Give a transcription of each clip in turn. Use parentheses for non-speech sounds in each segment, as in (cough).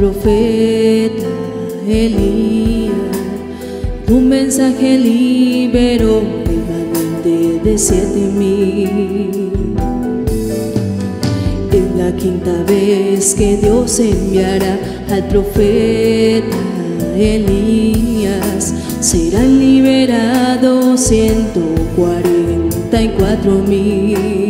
profeta Elías, un mensaje liberó remanente de siete mil. Es la quinta vez que Dios enviará al profeta Elías, serán liberados ciento cuarenta y cuatro mil.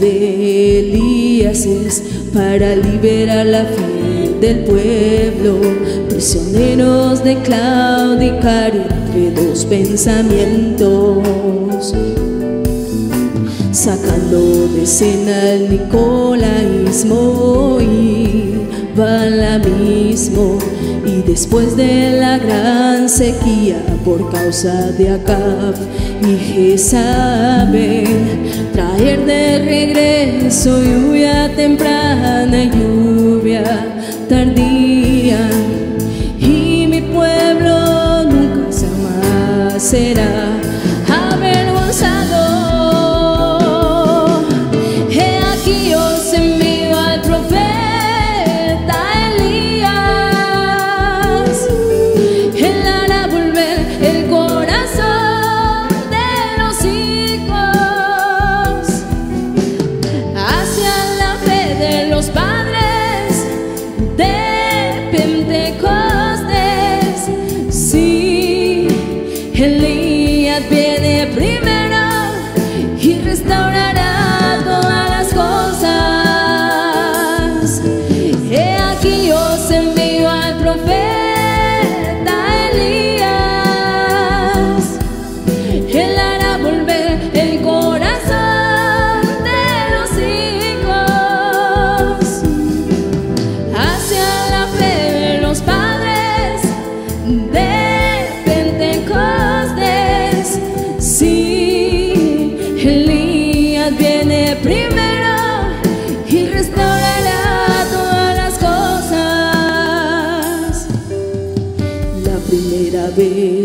de Elías para liberar la fe del pueblo, prisioneros de claudicar entre dos pensamientos, sacando de escena el nicolaísmo y balamismo. Y después de la gran sequía por causa de Acab y Jezabel, traer de regreso lluvia temprana y lluvia tardía. Y mi pueblo nunca jamás será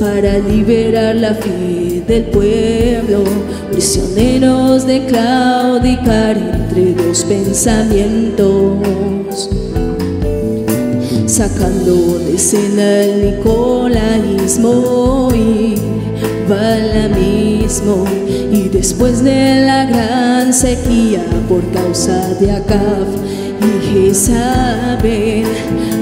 para liberar la fe del pueblo? Prisioneros de claudicar entre dos pensamientos sacando de escena el nicolaísmo y balamismo y después de la gran sequía por causa de Acab y Jezabel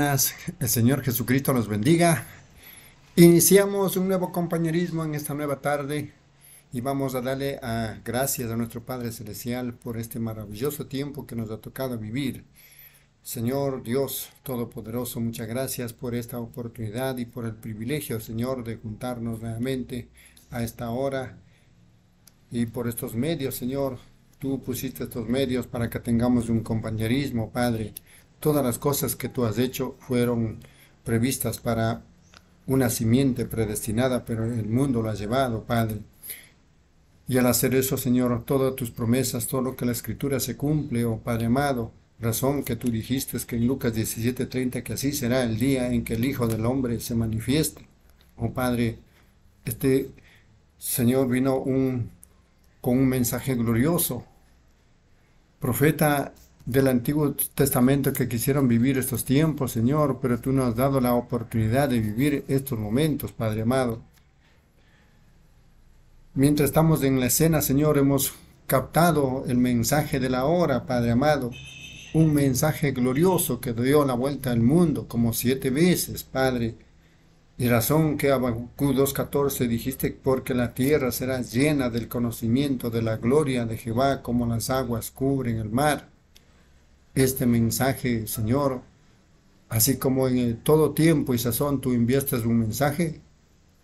el Señor Jesucristo nos bendiga. Iniciamos un nuevo compañerismo en esta nueva tarde y vamos a darle a gracias a nuestro Padre Celestial por este maravilloso tiempo que nos ha tocado vivir. Señor Dios Todopoderoso, muchas gracias por esta oportunidad y por el privilegio, Señor, de juntarnos nuevamente a esta hora y por estos medios, Señor. Tú pusiste estos medios para que tengamos un compañerismo, Padre Todas las cosas que tú has hecho fueron previstas para una simiente predestinada, pero el mundo lo ha llevado, Padre. Y al hacer eso, Señor, todas tus promesas, todo lo que la Escritura se cumple, oh Padre amado, razón que tú dijiste es que en Lucas 17:30 que así será el día en que el Hijo del Hombre se manifieste. Oh Padre, este Señor vino un, con un mensaje glorioso. Profeta del Antiguo Testamento que quisieron vivir estos tiempos, Señor, pero tú nos has dado la oportunidad de vivir estos momentos, Padre amado. Mientras estamos en la escena, Señor, hemos captado el mensaje de la hora, Padre amado, un mensaje glorioso que dio la vuelta al mundo como siete veces, Padre. Y razón que Habacuc 2.14 dijiste, porque la tierra será llena del conocimiento de la gloria de Jehová como las aguas cubren el mar este mensaje, Señor, así como en todo tiempo y sazón tú enviaste un mensaje,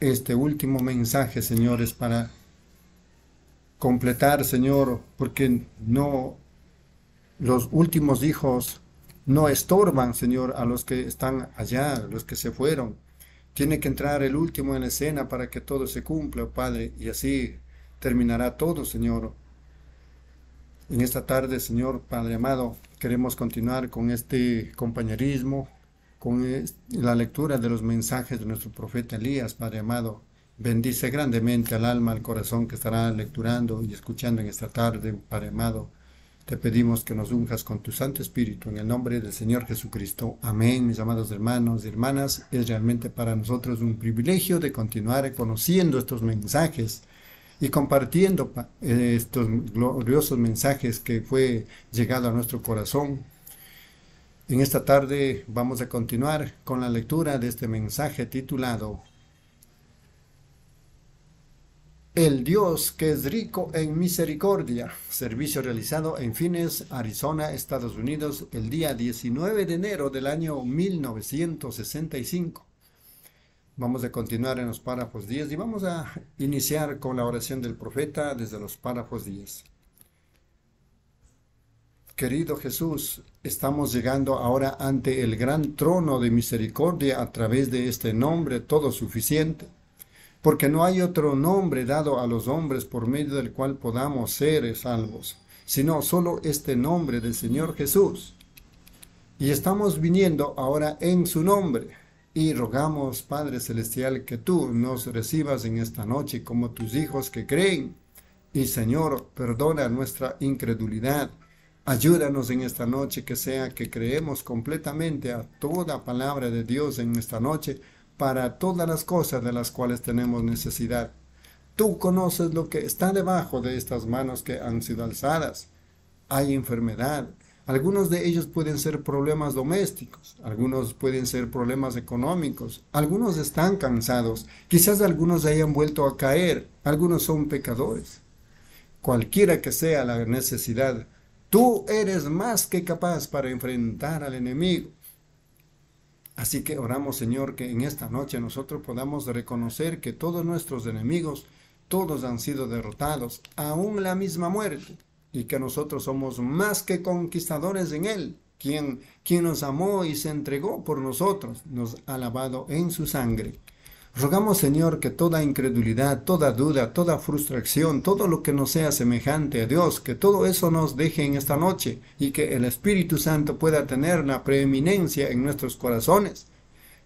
este último mensaje, Señor, es para completar, Señor, porque no los últimos hijos no estorban, Señor, a los que están allá, los que se fueron. Tiene que entrar el último en la escena para que todo se cumpla, Padre, y así terminará todo, Señor. En esta tarde, Señor Padre amado, queremos continuar con este compañerismo, con la lectura de los mensajes de nuestro profeta Elías, Padre amado. Bendice grandemente al alma, al corazón que estará lecturando y escuchando en esta tarde, Padre amado. Te pedimos que nos unjas con tu Santo Espíritu en el nombre del Señor Jesucristo. Amén, mis amados hermanos y hermanas. Es realmente para nosotros un privilegio de continuar conociendo estos mensajes y compartiendo estos gloriosos mensajes que fue llegado a nuestro corazón. En esta tarde vamos a continuar con la lectura de este mensaje titulado El Dios que es rico en misericordia, servicio realizado en Fines, Arizona, Estados Unidos, el día 19 de enero del año 1965. Vamos a continuar en los párrafos 10 y vamos a (laughs) iniciar con la oración del profeta desde los párrafos 10. Querido Jesús, estamos llegando ahora ante el gran trono de misericordia a través de este nombre todo suficiente, porque no hay otro nombre dado a los hombres por medio del cual podamos ser salvos, sino solo este nombre del Señor Jesús. Y estamos viniendo ahora en su nombre y rogamos, Padre Celestial, que tú nos recibas en esta noche como tus hijos que creen. Y Señor, perdona nuestra incredulidad. Ayúdanos en esta noche que sea que creemos completamente a toda palabra de Dios en esta noche para todas las cosas de las cuales tenemos necesidad. Tú conoces lo que está debajo de estas manos que han sido alzadas. Hay enfermedad, algunos de ellos pueden ser problemas domésticos, algunos pueden ser problemas económicos, algunos están cansados, quizás algunos hayan vuelto a caer, algunos son pecadores. Cualquiera que sea la necesidad, tú eres más que capaz para enfrentar al enemigo. Así que oramos, Señor, que en esta noche nosotros podamos reconocer que todos nuestros enemigos, todos han sido derrotados, aún la misma muerte y que nosotros somos más que conquistadores en Él, quien, quien nos amó y se entregó por nosotros, nos ha lavado en su sangre. Rogamos, Señor, que toda incredulidad, toda duda, toda frustración, todo lo que no sea semejante a Dios, que todo eso nos deje en esta noche y que el Espíritu Santo pueda tener la preeminencia en nuestros corazones,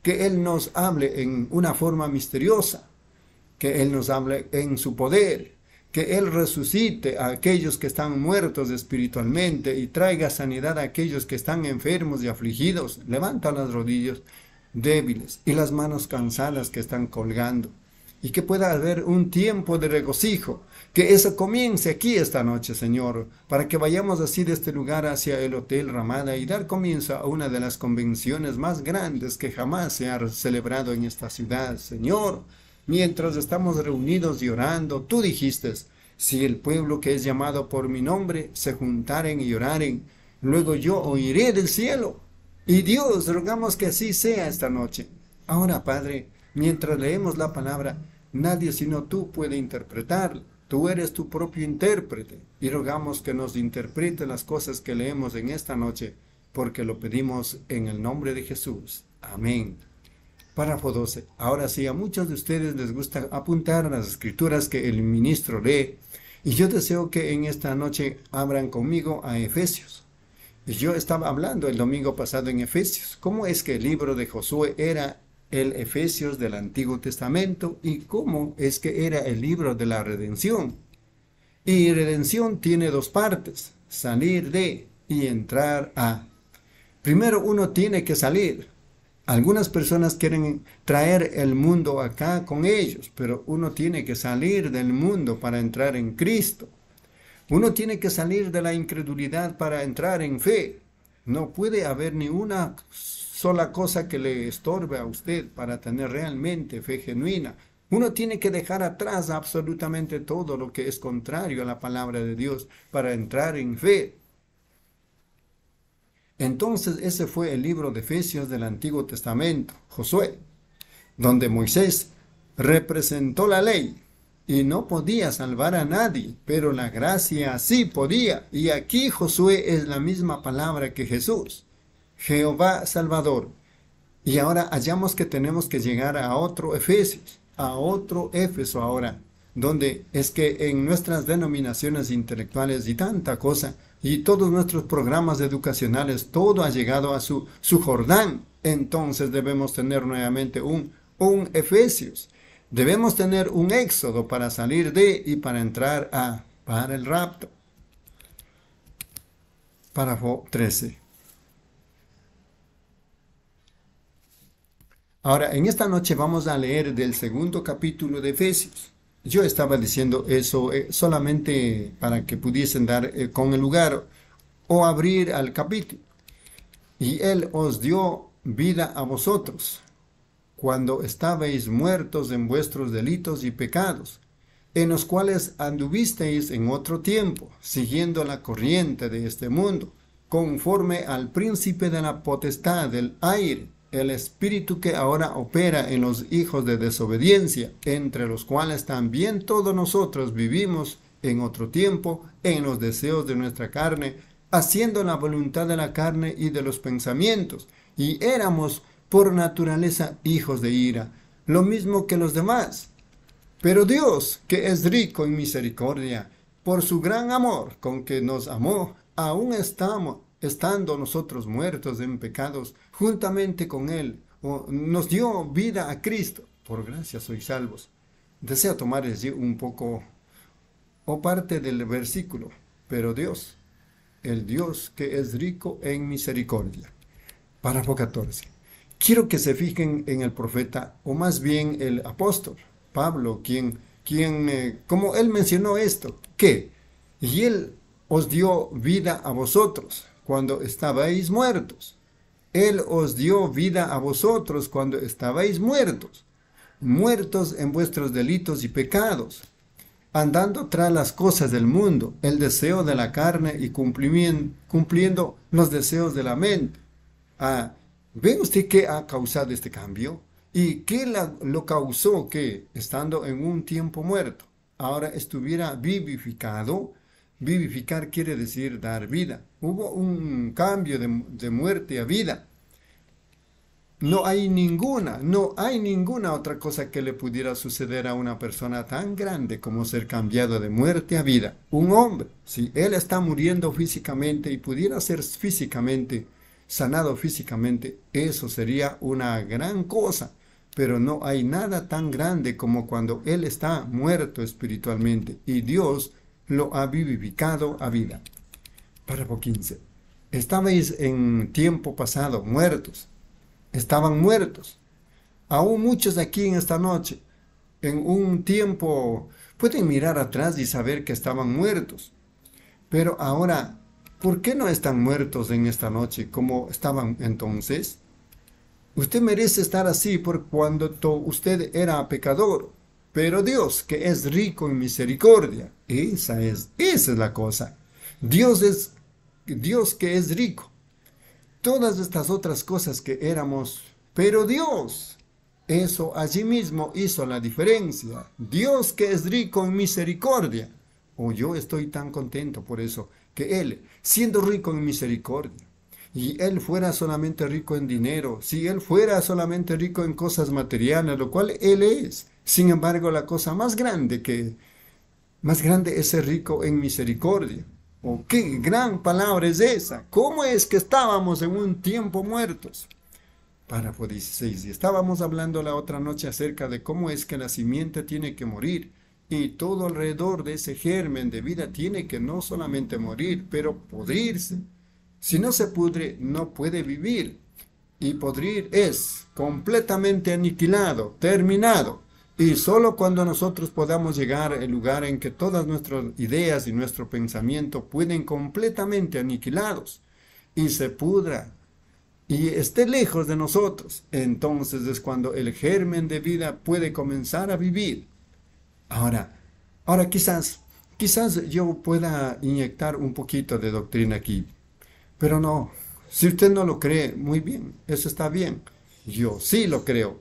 que Él nos hable en una forma misteriosa, que Él nos hable en su poder, que Él resucite a aquellos que están muertos espiritualmente y traiga sanidad a aquellos que están enfermos y afligidos. Levanta las rodillas débiles y las manos cansadas que están colgando. y que pueda haber un tiempo de regocijo. Que eso comience aquí esta noche, Señor, para que vayamos así de este lugar hacia el Hotel Ramada y dar comienzo a una de las convenciones más grandes que jamás se ha celebrado en esta ciudad, Señor. Mientras estamos reunidos y orando, tú dijiste, si el pueblo que es llamado por mi nombre se juntaren y oraren, luego yo oiré del cielo. Y Dios, rogamos que así sea esta noche. Ahora, Padre, mientras leemos la palabra, nadie sino tú puede interpretarla. Tú eres tu propio intérprete y rogamos que nos interprete las cosas que leemos en esta noche, porque lo pedimos en el nombre de Jesús. Amén. Párrafo 12. Ahora sí, a muchos de ustedes les gusta apuntar las escrituras que el ministro lee, y yo deseo que en esta noche abran conmigo a Efesios. Yo estaba hablando el domingo pasado en Efesios, cómo es que el libro de Josué era el Efesios del Antiguo Testamento y cómo es que era el libro de la redención. Y redención tiene dos partes, salir de y entrar a. Primero uno tiene que salir. Algunas personas quieren traer el mundo acá con ellos, pero uno tiene que salir del mundo para entrar en Cristo. Uno tiene que salir de la incredulidad para entrar en fe. No puede haber ni una sola cosa que le estorbe a usted para tener realmente fe genuina. Uno tiene que dejar atrás absolutamente todo lo que es contrario a la palabra de Dios para entrar en fe. Entonces ese fue el libro de Efesios del Antiguo Testamento, Josué, donde Moisés representó la ley y no podía salvar a nadie, pero la gracia sí podía. Y aquí Josué es la misma palabra que Jesús. Jehová Salvador. Y ahora hallamos que tenemos que llegar a otro Efesios, a otro Éfeso ahora, donde es que en nuestras denominaciones intelectuales y tanta cosa, y todos nuestros programas educacionales, todo ha llegado a su, su Jordán. Entonces debemos tener nuevamente un, un Efesios. Debemos tener un éxodo para salir de y para entrar a, para el rapto. Párrafo 13. Ahora, en esta noche vamos a leer del segundo capítulo de Efesios. Yo estaba diciendo eso eh, solamente para que pudiesen dar eh, con el lugar o abrir al capítulo. Y Él os dio vida a vosotros cuando estabais muertos en vuestros delitos y pecados, en los cuales anduvisteis en otro tiempo, siguiendo la corriente de este mundo, conforme al príncipe de la potestad del aire el espíritu que ahora opera en los hijos de desobediencia, entre los cuales también todos nosotros vivimos en otro tiempo en los deseos de nuestra carne, haciendo la voluntad de la carne y de los pensamientos, y éramos por naturaleza hijos de ira, lo mismo que los demás. Pero Dios, que es rico en misericordia, por su gran amor con que nos amó, aún estamos estando nosotros muertos en pecados, juntamente con Él, nos dio vida a Cristo. Por gracia sois salvos. Deseo tomar un poco o parte del versículo, pero Dios, el Dios que es rico en misericordia. Párrafo 14. Quiero que se fijen en el profeta, o más bien el apóstol, Pablo, quien, quien eh, como él mencionó esto, que, y él os dio vida a vosotros, cuando estabais muertos. Él os dio vida a vosotros cuando estabais muertos, muertos en vuestros delitos y pecados, andando tras las cosas del mundo, el deseo de la carne y cumpliendo, los deseos de la mente. Ah, ¿Ve usted qué ha causado este cambio? ¿Y qué lo causó que, estando en un tiempo muerto, ahora estuviera vivificado Vivificar quiere decir dar vida. Hubo un cambio de, muerte a vida. No hay ninguna, no hay ninguna otra cosa que le pudiera suceder a una persona tan grande como ser cambiado de muerte a vida. Un hombre, si él está muriendo físicamente y pudiera ser físicamente sanado físicamente, eso sería una gran cosa. Pero no hay nada tan grande como cuando él está muerto espiritualmente y Dios lo ha vivificado a vida. Párrafo 15. Estabais en tiempo pasado muertos. Estaban muertos. Aún muchos aquí en esta noche en un tiempo pueden mirar atrás y saber que estaban muertos. Pero ahora, ¿por qué no están muertos en esta noche como estaban entonces? Usted merece estar así por cuando usted era pecador. Pero Dios, que es rico en misericordia, esa es, esa es la cosa. Dios es Dios que es rico. Todas estas otras cosas que éramos, pero Dios, eso allí mismo hizo la diferencia. Dios que es rico en misericordia. O yo estoy tan contento por eso, que Él, siendo rico en misericordia, y Él fuera solamente rico en dinero, si Él fuera solamente rico en cosas materiales, lo cual Él es, sin embargo, la cosa más grande que, más grande es ser rico en misericordia. Oh, qué gran palabra es esa. ¿Cómo es que estábamos en un tiempo muertos? Párrafo 16. Y estábamos hablando la otra noche acerca de cómo es que la simiente tiene que morir. Y todo alrededor de ese germen de vida tiene que no solamente morir, pero podrirse. Si no se pudre, no puede vivir. Y podrir es completamente aniquilado, terminado. Y solo cuando nosotros podamos llegar al lugar en que todas nuestras ideas y nuestro pensamiento pueden completamente aniquilados y se pudra y esté lejos de nosotros, entonces es cuando el germen de vida puede comenzar a vivir. Ahora, ahora quizás, quizás yo pueda inyectar un poquito de doctrina aquí, pero no, si usted no lo cree, muy bien, eso está bien. Yo sí lo creo.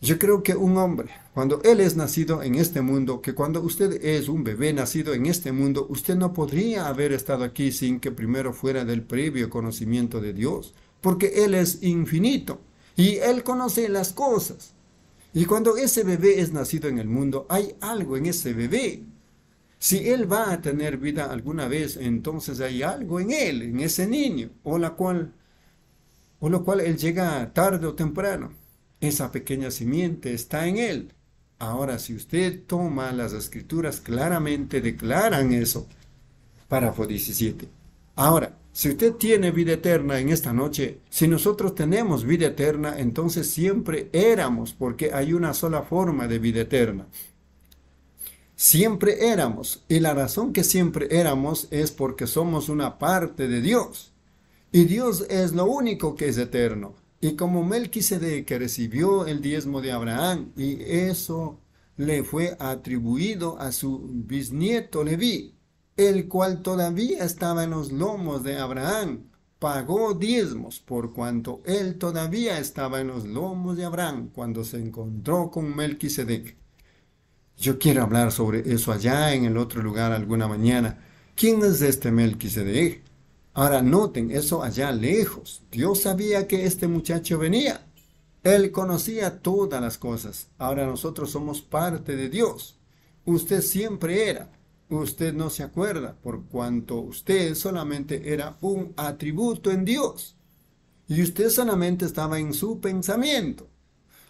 Yo creo que un hombre, cuando él es nacido en este mundo, que cuando usted es un bebé nacido en este mundo, usted no podría haber estado aquí sin que primero fuera del previo conocimiento de Dios, porque Él es infinito y Él conoce las cosas. Y cuando ese bebé es nacido en el mundo, hay algo en ese bebé. Si Él va a tener vida alguna vez, entonces hay algo en Él, en ese niño, o la cual, o lo cual Él llega tarde o temprano. Esa pequeña simiente está en él. Ahora, si usted toma las escrituras, claramente declaran eso. Párrafo 17. Ahora, si usted tiene vida eterna en esta noche, si nosotros tenemos vida eterna, entonces siempre éramos, porque hay una sola forma de vida eterna. Siempre éramos, y la razón que siempre éramos es porque somos una parte de Dios. Y Dios es lo único que es eterno. Y como Melquisedec recibió el diezmo de Abraham y eso le fue atribuido a su bisnieto Leví, el cual todavía estaba en los lomos de Abraham, pagó diezmos por cuanto él todavía estaba en los lomos de Abraham cuando se encontró con Melquisedec. Yo quiero hablar sobre eso allá en el otro lugar alguna mañana. ¿Quién es este Melquisedec? Ahora noten eso allá lejos. Dios sabía que este muchacho venía. Él conocía todas las cosas. Ahora nosotros somos parte de Dios. Usted siempre era. Usted no se acuerda por cuanto usted solamente era un atributo en Dios. Y usted solamente estaba en su pensamiento.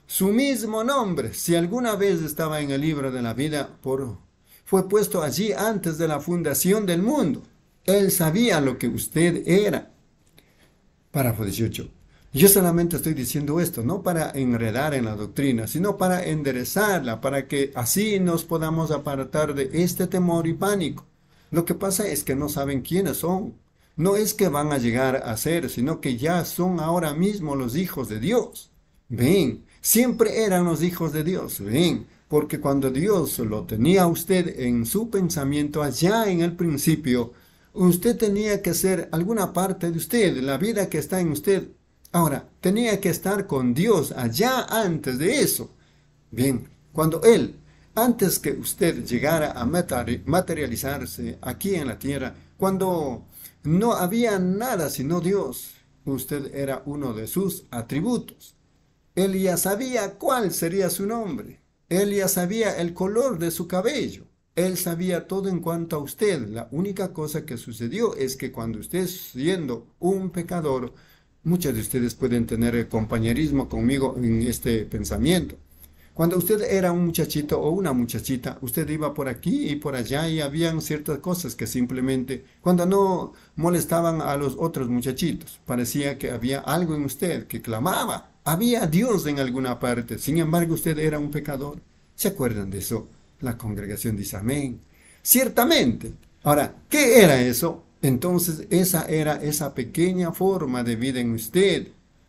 Su mismo nombre, si alguna vez estaba en el libro de la vida, por, fue puesto allí antes de la fundación del mundo. Él sabía lo que usted era. Párrafo 18. Yo solamente estoy diciendo esto, no para enredar en la doctrina, sino para enderezarla, para que así nos podamos apartar de este temor y pánico. Lo que pasa es que no saben quiénes son. No es que van a llegar a ser, sino que ya son ahora mismo los hijos de Dios. Ven, siempre eran los hijos de Dios. Ven, porque cuando Dios lo tenía usted en su pensamiento allá en el principio, usted tenía que ser alguna parte de usted, la vida que está en usted. Ahora, tenía que estar con Dios allá antes de eso. Bien, cuando Él, antes que usted llegara a materializarse aquí en la tierra, cuando no había nada sino Dios, usted era uno de sus atributos. Él ya sabía cuál sería su nombre. Él ya sabía el color de su cabello. Él sabía todo en cuanto a usted. La única cosa que sucedió es que cuando usted siendo un pecador, muchos de ustedes pueden tener compañerismo conmigo en este pensamiento. Cuando usted era un muchachito o una muchachita, usted iba por aquí y por allá y habían ciertas cosas que simplemente, cuando no molestaban a los otros muchachitos, parecía que había algo en usted que clamaba. Había Dios en alguna parte. Sin embargo, usted era un pecador. ¿Se acuerdan de eso? La congregación dice amén. Ciertamente. Ahora, ¿qué era eso? Entonces esa era esa pequeña forma de vida en usted.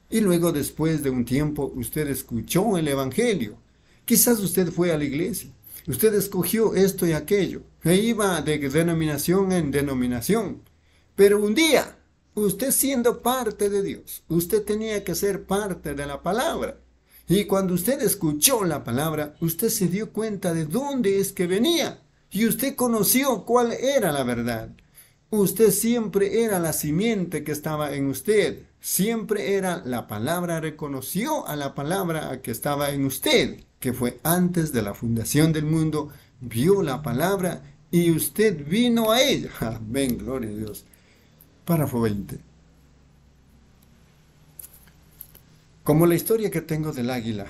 Y luego después de un tiempo usted escuchó el Evangelio. Quizás usted fue a la iglesia. Usted escogió esto y aquello. E iba de denominación en denominación. Pero un día, usted siendo parte de Dios, usted tenía que ser parte de la palabra. Y cuando usted escuchó la palabra, usted se dio cuenta de dónde es que venía. Y usted conoció cuál era la verdad. Usted siempre era la simiente que estaba en usted. Siempre era la palabra, reconoció a la palabra que estaba en usted, que fue antes de la fundación del mundo, vio la palabra y usted vino a ella. (laughs) Amén, gloria a Dios. Párrafo 20. Como la historia que tengo del águila.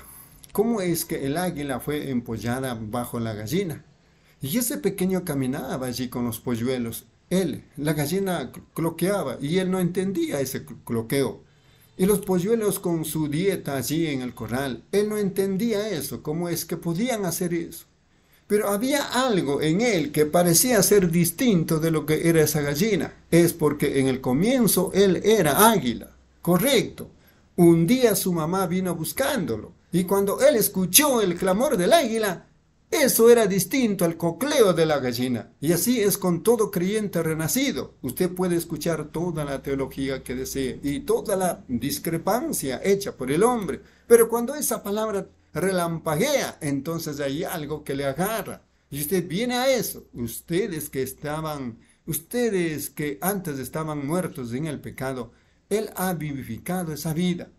¿Cómo es que el águila fue empollada bajo la gallina? Y ese pequeño caminaba allí con los polluelos. Él, la gallina cloqueaba y él no entendía ese cloqueo. Y los polluelos con su dieta allí en el corral, él no entendía eso, cómo es que podían hacer eso. Pero había algo en él que parecía ser distinto de lo que era esa gallina. Es porque en el comienzo él era águila. Correcto. Un día su mamá vino buscándolo. Y cuando él escuchó el clamor del águila, eso era distinto al cocleo de la gallina. Y así es con todo creyente renacido. Usted puede escuchar toda la teología que desee y toda la discrepancia hecha por el hombre. Pero cuando esa palabra relampaguea, entonces hay algo que le agarra. Y usted viene a eso. Ustedes que estaban, ustedes que antes estaban muertos en el pecado, Él ha vivificado esa vida.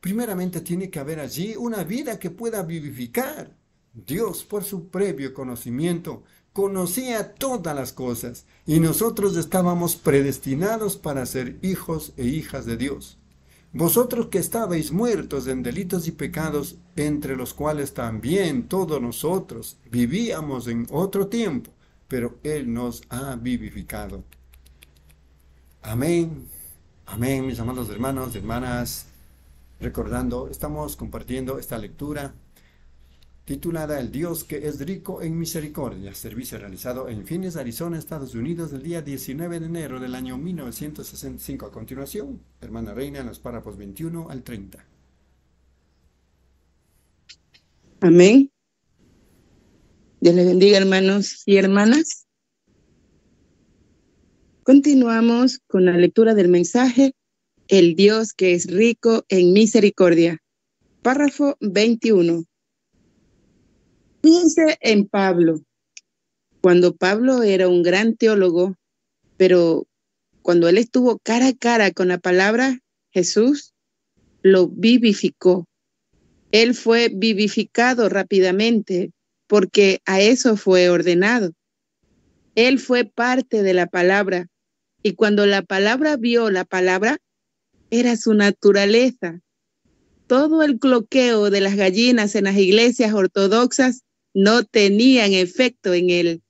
Primeramente tiene que haber allí una vida que pueda vivificar. Dios, por su previo conocimiento, conocía todas las cosas y nosotros estábamos predestinados para ser hijos e hijas de Dios. Vosotros que estabais muertos en delitos y pecados, entre los cuales también todos nosotros vivíamos en otro tiempo, pero Él nos ha vivificado. Amén. Amén, mis amados hermanos, hermanas. Recordando, estamos compartiendo esta lectura titulada El Dios que es rico en misericordia, servicio realizado en Phoenix, Arizona, Estados Unidos, el día 19 de enero del año 1965. A continuación, hermana Reina, en los párrafos 21 al 30. Amén. Dios les bendiga, hermanos y hermanas. Continuamos con la lectura del mensaje, El Dios que es rico en misericordia. Párrafo 21. Piense en Pablo. Cuando Pablo era un gran teólogo, pero cuando él estuvo cara a cara con la palabra, Jesús lo vivificó. Él fue vivificado rápidamente porque a eso fue ordenado. Él fue parte de la palabra y cuando la palabra vio la palabra, era su naturaleza. Todo el cloqueo de las gallinas en las iglesias ortodoxas no tenían efecto en él.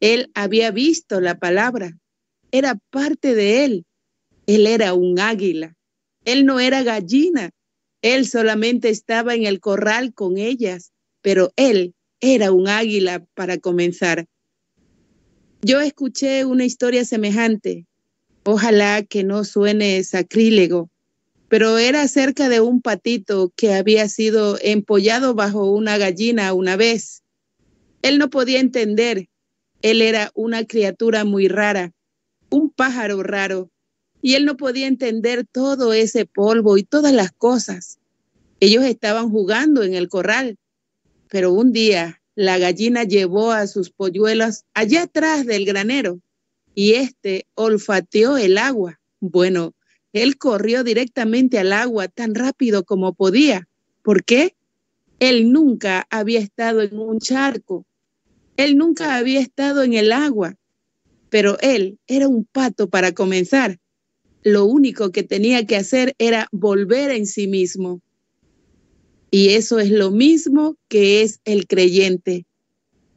Él había visto la palabra, era parte de él. Él era un águila, él no era gallina, él solamente estaba en el corral con ellas, pero él era un águila para comenzar. Yo escuché una historia semejante, ojalá que no suene sacrílego, pero era acerca de un patito que había sido empollado bajo una gallina una vez. Él no podía entender. Él era una criatura muy rara, un pájaro raro, y él no podía entender todo ese polvo y todas las cosas. Ellos estaban jugando en el corral, pero un día la gallina llevó a sus polluelos allá atrás del granero y éste olfateó el agua. Bueno, él corrió directamente al agua tan rápido como podía. ¿Por qué? Él nunca había estado en un charco. Él nunca había estado en el agua. Pero él era un pato para comenzar. Lo único que tenía que hacer era volver en sí mismo. Y eso es lo mismo que es el creyente.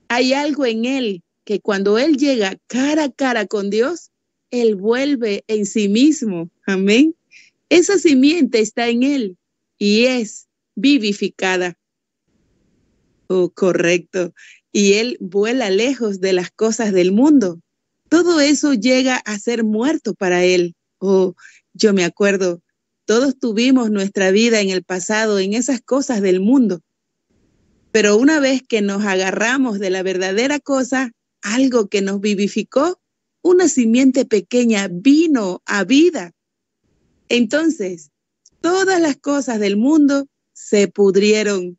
Hay algo en él que cuando él llega cara a cara con Dios, él vuelve en sí mismo. Amén. Esa simiente está en él y es vivificada. Oh, correcto. Y él vuela lejos de las cosas del mundo. Todo eso llega a ser muerto para él. Oh, yo me acuerdo, todos tuvimos nuestra vida en el pasado en esas cosas del mundo. Pero una vez que nos agarramos de la verdadera cosa, algo que nos vivificó, una simiente pequeña vino a vida. Entonces, todas las cosas del mundo se pudrieron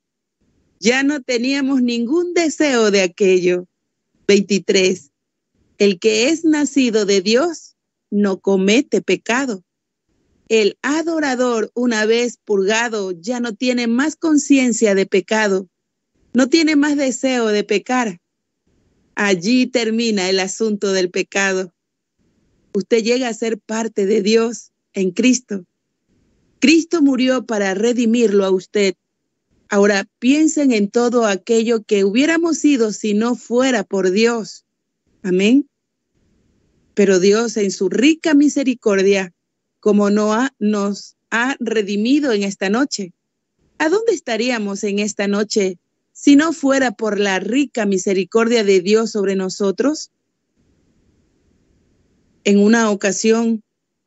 ya no teníamos ningún deseo de aquello. 23. El que es nacido de Dios no comete pecado. El adorador, una vez purgado, ya no tiene más conciencia de pecado, no tiene más deseo de pecar. Allí termina el asunto del pecado. Usted llega a ser parte de Dios en Cristo. Cristo murió para redimirlo a usted Ahora piensen en todo aquello que hubiéramos sido si no fuera por Dios. Amén. Pero Dios en su rica misericordia, como nos ha redimido en esta noche, ¿a dónde estaríamos en esta noche si no fuera por la rica misericordia de Dios sobre nosotros? En una ocasión,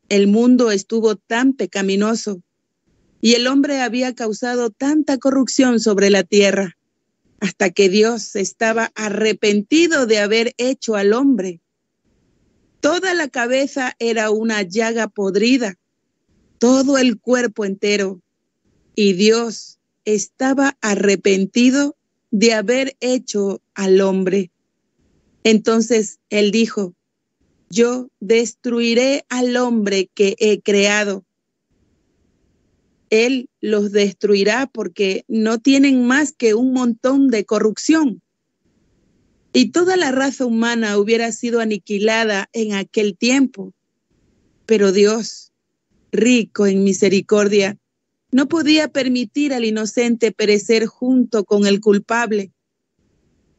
el mundo estuvo tan pecaminoso y el hombre había causado tanta corrupción sobre la tierra, hasta que Dios estaba arrepentido de haber hecho al hombre. Toda la cabeza era una llaga podrida, todo el cuerpo entero, y Dios estaba arrepentido de haber hecho al hombre. Entonces él dijo, yo destruiré al hombre que he creado él los destruirá porque no tienen más que un montón de corrupción. Y toda la raza humana hubiera sido aniquilada en aquel tiempo. Pero Dios, rico en misericordia, no podía permitir al inocente perecer junto con el culpable.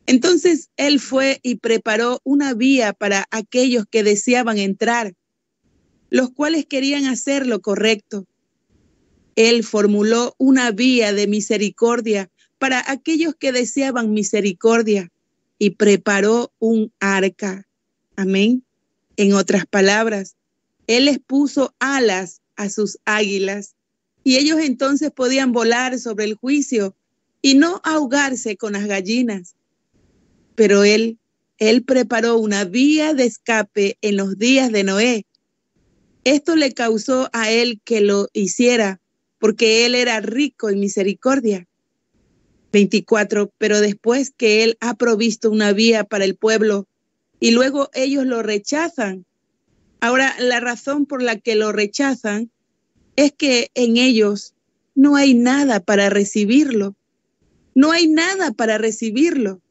Entonces Él fue y preparó una vía para aquellos que deseaban entrar, los cuales querían hacer lo correcto él formuló una vía de misericordia para aquellos que deseaban misericordia y preparó un arca. Amén. En otras palabras, Él les puso alas a sus águilas y ellos entonces podían volar sobre el juicio y no ahogarse con las gallinas. Pero Él, Él preparó una vía de escape en los días de Noé. Esto le causó a Él que lo hiciera porque él era rico en misericordia. 24. Pero después que él ha provisto una vía para el pueblo y luego ellos lo rechazan. Ahora, la razón por la que lo rechazan es que en ellos no hay nada para recibirlo. No hay nada para recibirlo.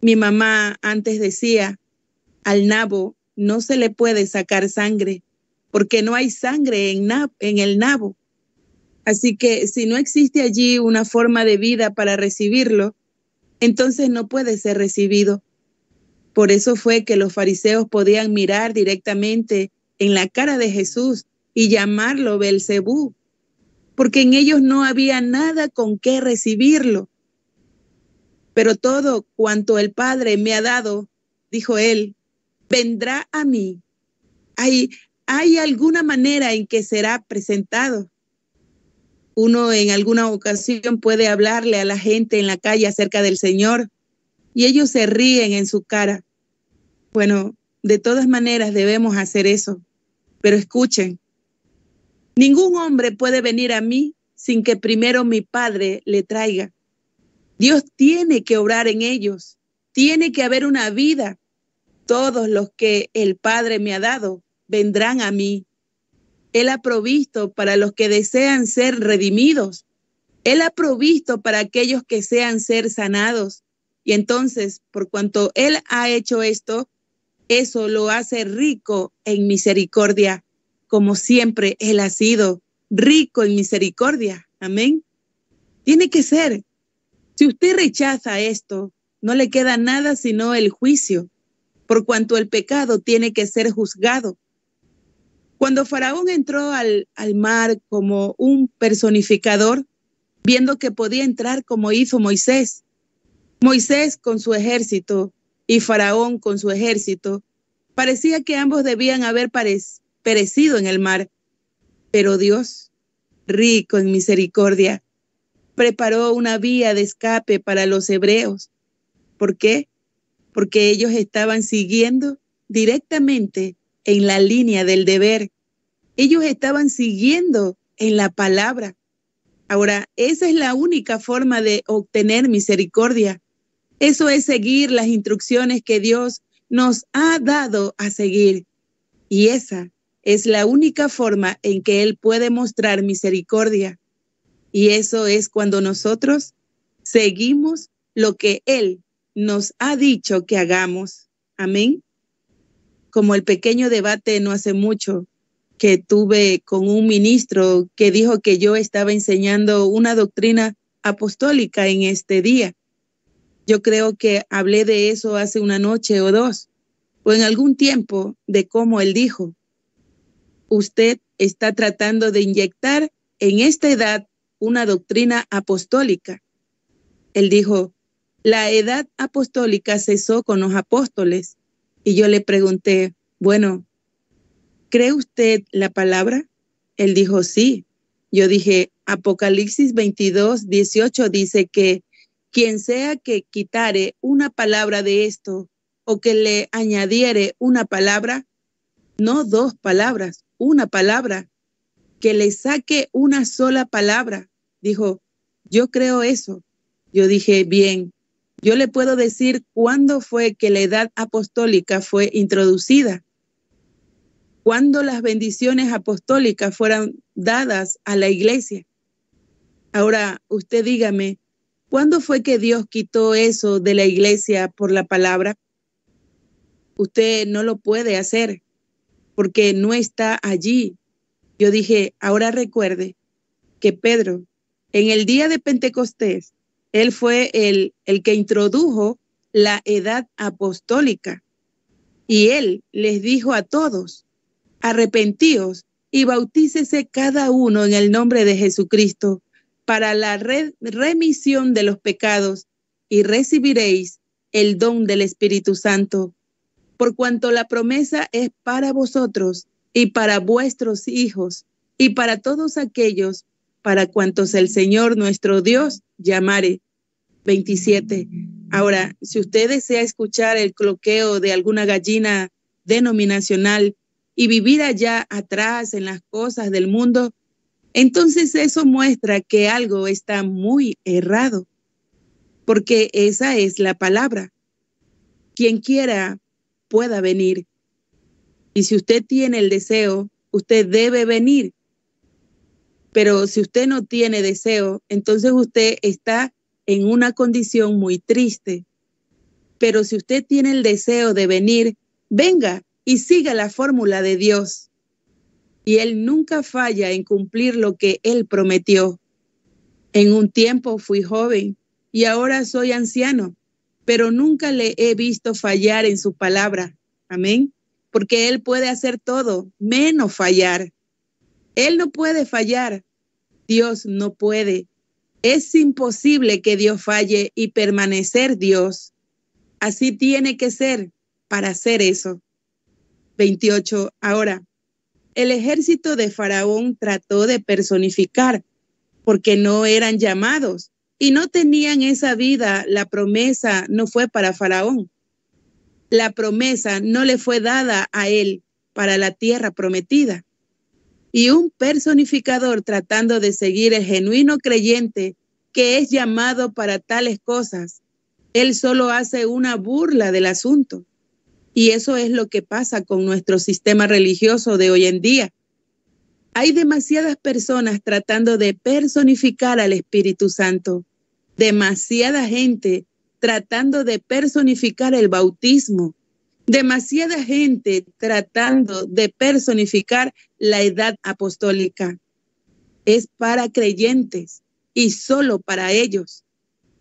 Mi mamá antes decía, al nabo no se le puede sacar sangre, porque no hay sangre en, en el nabo. Así que si no existe allí una forma de vida para recibirlo, entonces no puede ser recibido. Por eso fue que los fariseos podían mirar directamente en la cara de Jesús y llamarlo Belcebú, porque en ellos no había nada con qué recibirlo. Pero todo cuanto el Padre me ha dado, dijo él, vendrá a mí. Hay, hay alguna manera en que será presentado uno en alguna ocasión puede hablarle a la gente en la calle acerca del Señor y ellos se ríen en su cara. Bueno, de todas maneras debemos hacer eso. Pero escuchen, ningún hombre puede venir a mí sin que primero mi Padre le traiga. Dios tiene que obrar en ellos, tiene que haber una vida. Todos los que el Padre me ha dado vendrán a mí él ha provisto para los que desean ser redimidos. Él ha provisto para aquellos que sean ser sanados. Y entonces, por cuanto Él ha hecho esto, eso lo hace rico en misericordia, como siempre Él ha sido rico en misericordia. Amén. Tiene que ser. Si usted rechaza esto, no le queda nada sino el juicio, por cuanto el pecado tiene que ser juzgado. Cuando Faraón entró al, al mar como un personificador, viendo que podía entrar como hizo Moisés, Moisés con su ejército y Faraón con su ejército, parecía que ambos debían haber perecido en el mar. Pero Dios, rico en misericordia, preparó una vía de escape para los hebreos. ¿Por qué? Porque ellos estaban siguiendo directamente en la línea del deber. Ellos estaban siguiendo en la palabra. Ahora, esa es la única forma de obtener misericordia. Eso es seguir las instrucciones que Dios nos ha dado a seguir. Y esa es la única forma en que Él puede mostrar misericordia. Y eso es cuando nosotros seguimos lo que Él nos ha dicho que hagamos. Amén. Como el pequeño debate no hace mucho que tuve con un ministro que dijo que yo estaba enseñando una doctrina apostólica en este día. Yo creo que hablé de eso hace una noche o dos, o en algún tiempo, de cómo él dijo, usted está tratando de inyectar en esta edad una doctrina apostólica. Él dijo, la edad apostólica cesó con los apóstoles. Y yo le pregunté, bueno, ¿cree usted la palabra? Él dijo, sí. Yo dije, Apocalipsis 22, 18 dice que quien sea que quitare una palabra de esto o que le añadiere una palabra, no dos palabras, una palabra, que le saque una sola palabra. Dijo, yo creo eso. Yo dije, bien, yo le puedo decir cuándo fue que la edad apostólica fue introducida, cuándo las bendiciones apostólicas fueron dadas a la iglesia. Ahora, usted dígame, ¿Cuándo fue que Dios quitó eso de la iglesia por la palabra? Usted no lo puede hacer porque no está allí. Yo dije, ahora recuerde que Pedro, en el día de Pentecostés, él fue el, el que introdujo la edad apostólica. Y él les dijo a todos, arrepentíos y bautícese cada uno en el nombre de Jesucristo para la remisión de los pecados y recibiréis el don del Espíritu Santo, por cuanto la promesa es para vosotros y para vuestros hijos y para todos aquellos para cuantos el Señor nuestro Dios llamare. 27. Ahora, si usted desea escuchar el cloqueo de alguna gallina denominacional y vivir allá atrás en las cosas del mundo, entonces eso muestra que algo está muy errado, porque esa es la palabra. Quien quiera pueda venir. Y si usted tiene el deseo, usted debe venir. Pero si usted no tiene deseo, entonces usted está en una condición muy triste. Pero si usted tiene el deseo de venir, venga y siga la fórmula de Dios y Él nunca falla en cumplir lo que Él prometió. En un tiempo fui joven y ahora soy anciano, pero nunca le he visto fallar en su palabra. Amén. Porque Él puede hacer todo, menos fallar. Él no puede fallar. Dios no puede. Es imposible que Dios falle y permanecer Dios. Así tiene que ser para hacer eso. 28. Ahora, el ejército de Faraón trató de personificar, porque no eran llamados y no tenían esa vida. La promesa no fue para Faraón. La promesa no le fue dada a él para la tierra prometida. Y un personificador tratando de seguir el genuino creyente que es llamado para tales cosas, él solo hace una burla del asunto. Y eso es lo que pasa con nuestro sistema religioso de hoy en día. Hay demasiadas personas tratando de personificar al Espíritu Santo, demasiada gente tratando de personificar el bautismo, demasiada gente tratando de personificar la edad apostólica. Es para creyentes y solo para ellos.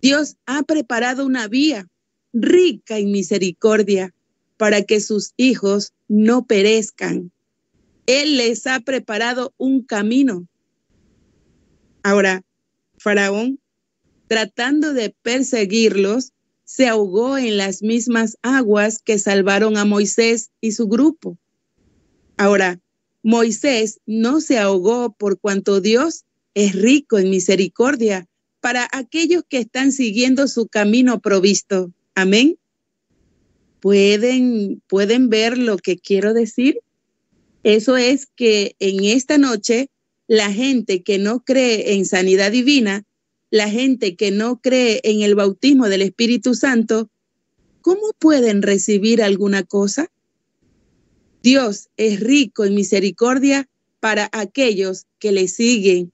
Dios ha preparado una vía rica en misericordia para que sus hijos no perezcan. Él les ha preparado un camino. Ahora, Faraón, tratando de perseguirlos, se ahogó en las mismas aguas que salvaron a Moisés y su grupo. Ahora, Moisés no se ahogó por cuanto Dios es rico en misericordia para aquellos que están siguiendo su camino provisto. Amén. ¿Pueden, pueden ver lo que quiero decir? Eso es que en esta noche la gente que no cree en sanidad divina, la gente que no cree en el bautismo del Espíritu Santo, ¿cómo pueden recibir alguna cosa? Dios es rico en misericordia para aquellos que le siguen,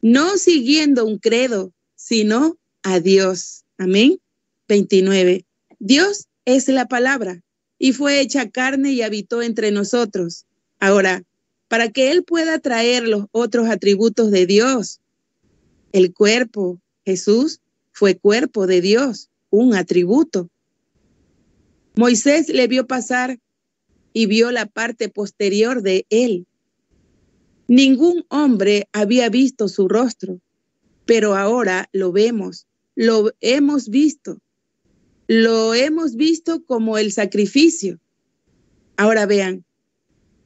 no siguiendo un credo, sino a Dios. Amén. 29. Dios es la palabra y fue hecha carne y habitó entre nosotros. Ahora, para que Él pueda traer los otros atributos de Dios, el cuerpo, Jesús fue cuerpo de Dios, un atributo. Moisés le vio pasar y vio la parte posterior de él. Ningún hombre había visto su rostro, pero ahora lo vemos, lo hemos visto, lo hemos visto como el sacrificio. Ahora vean,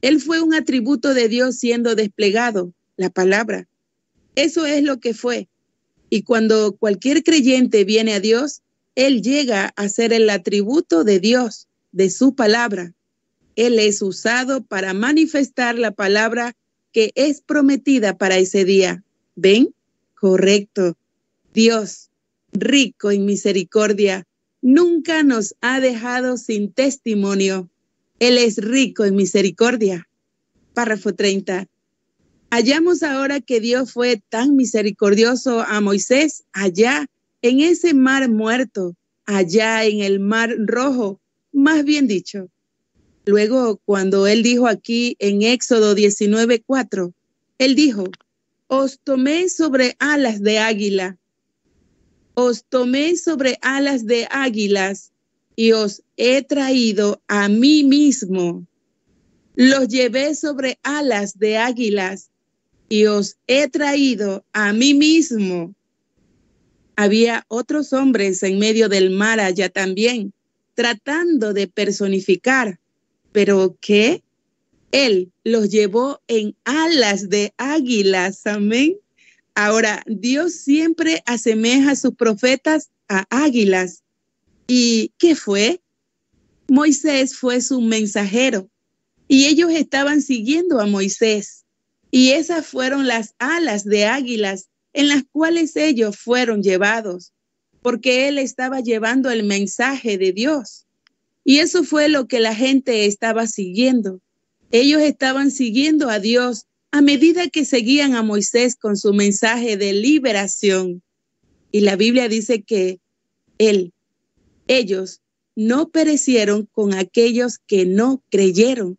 él fue un atributo de Dios siendo desplegado, la palabra. Eso es lo que fue. Y cuando cualquier creyente viene a Dios, Él llega a ser el atributo de Dios, de su palabra. Él es usado para manifestar la palabra que es prometida para ese día. ¿Ven? Correcto. Dios, rico en misericordia, nunca nos ha dejado sin testimonio. Él es rico en misericordia. Párrafo 30. Hallamos ahora que Dios fue tan misericordioso a Moisés allá en ese mar muerto, allá en el mar rojo, más bien dicho. Luego, cuando él dijo aquí en Éxodo 19:4, él dijo, os tomé sobre alas de águila, os tomé sobre alas de águilas y os he traído a mí mismo. Los llevé sobre alas de águilas y os he traído a mí mismo. Había otros hombres en medio del mar allá también, tratando de personificar pero que Él los llevó en alas de águilas. Amén. Ahora, Dios siempre asemeja a sus profetas a águilas. ¿Y qué fue? Moisés fue su mensajero y ellos estaban siguiendo a Moisés. Y esas fueron las alas de águilas en las cuales ellos fueron llevados, porque él estaba llevando el mensaje de Dios. Y eso fue lo que la gente estaba siguiendo. Ellos estaban siguiendo a Dios a medida que seguían a Moisés con su mensaje de liberación. Y la Biblia dice que él, ellos no perecieron con aquellos que no creyeron,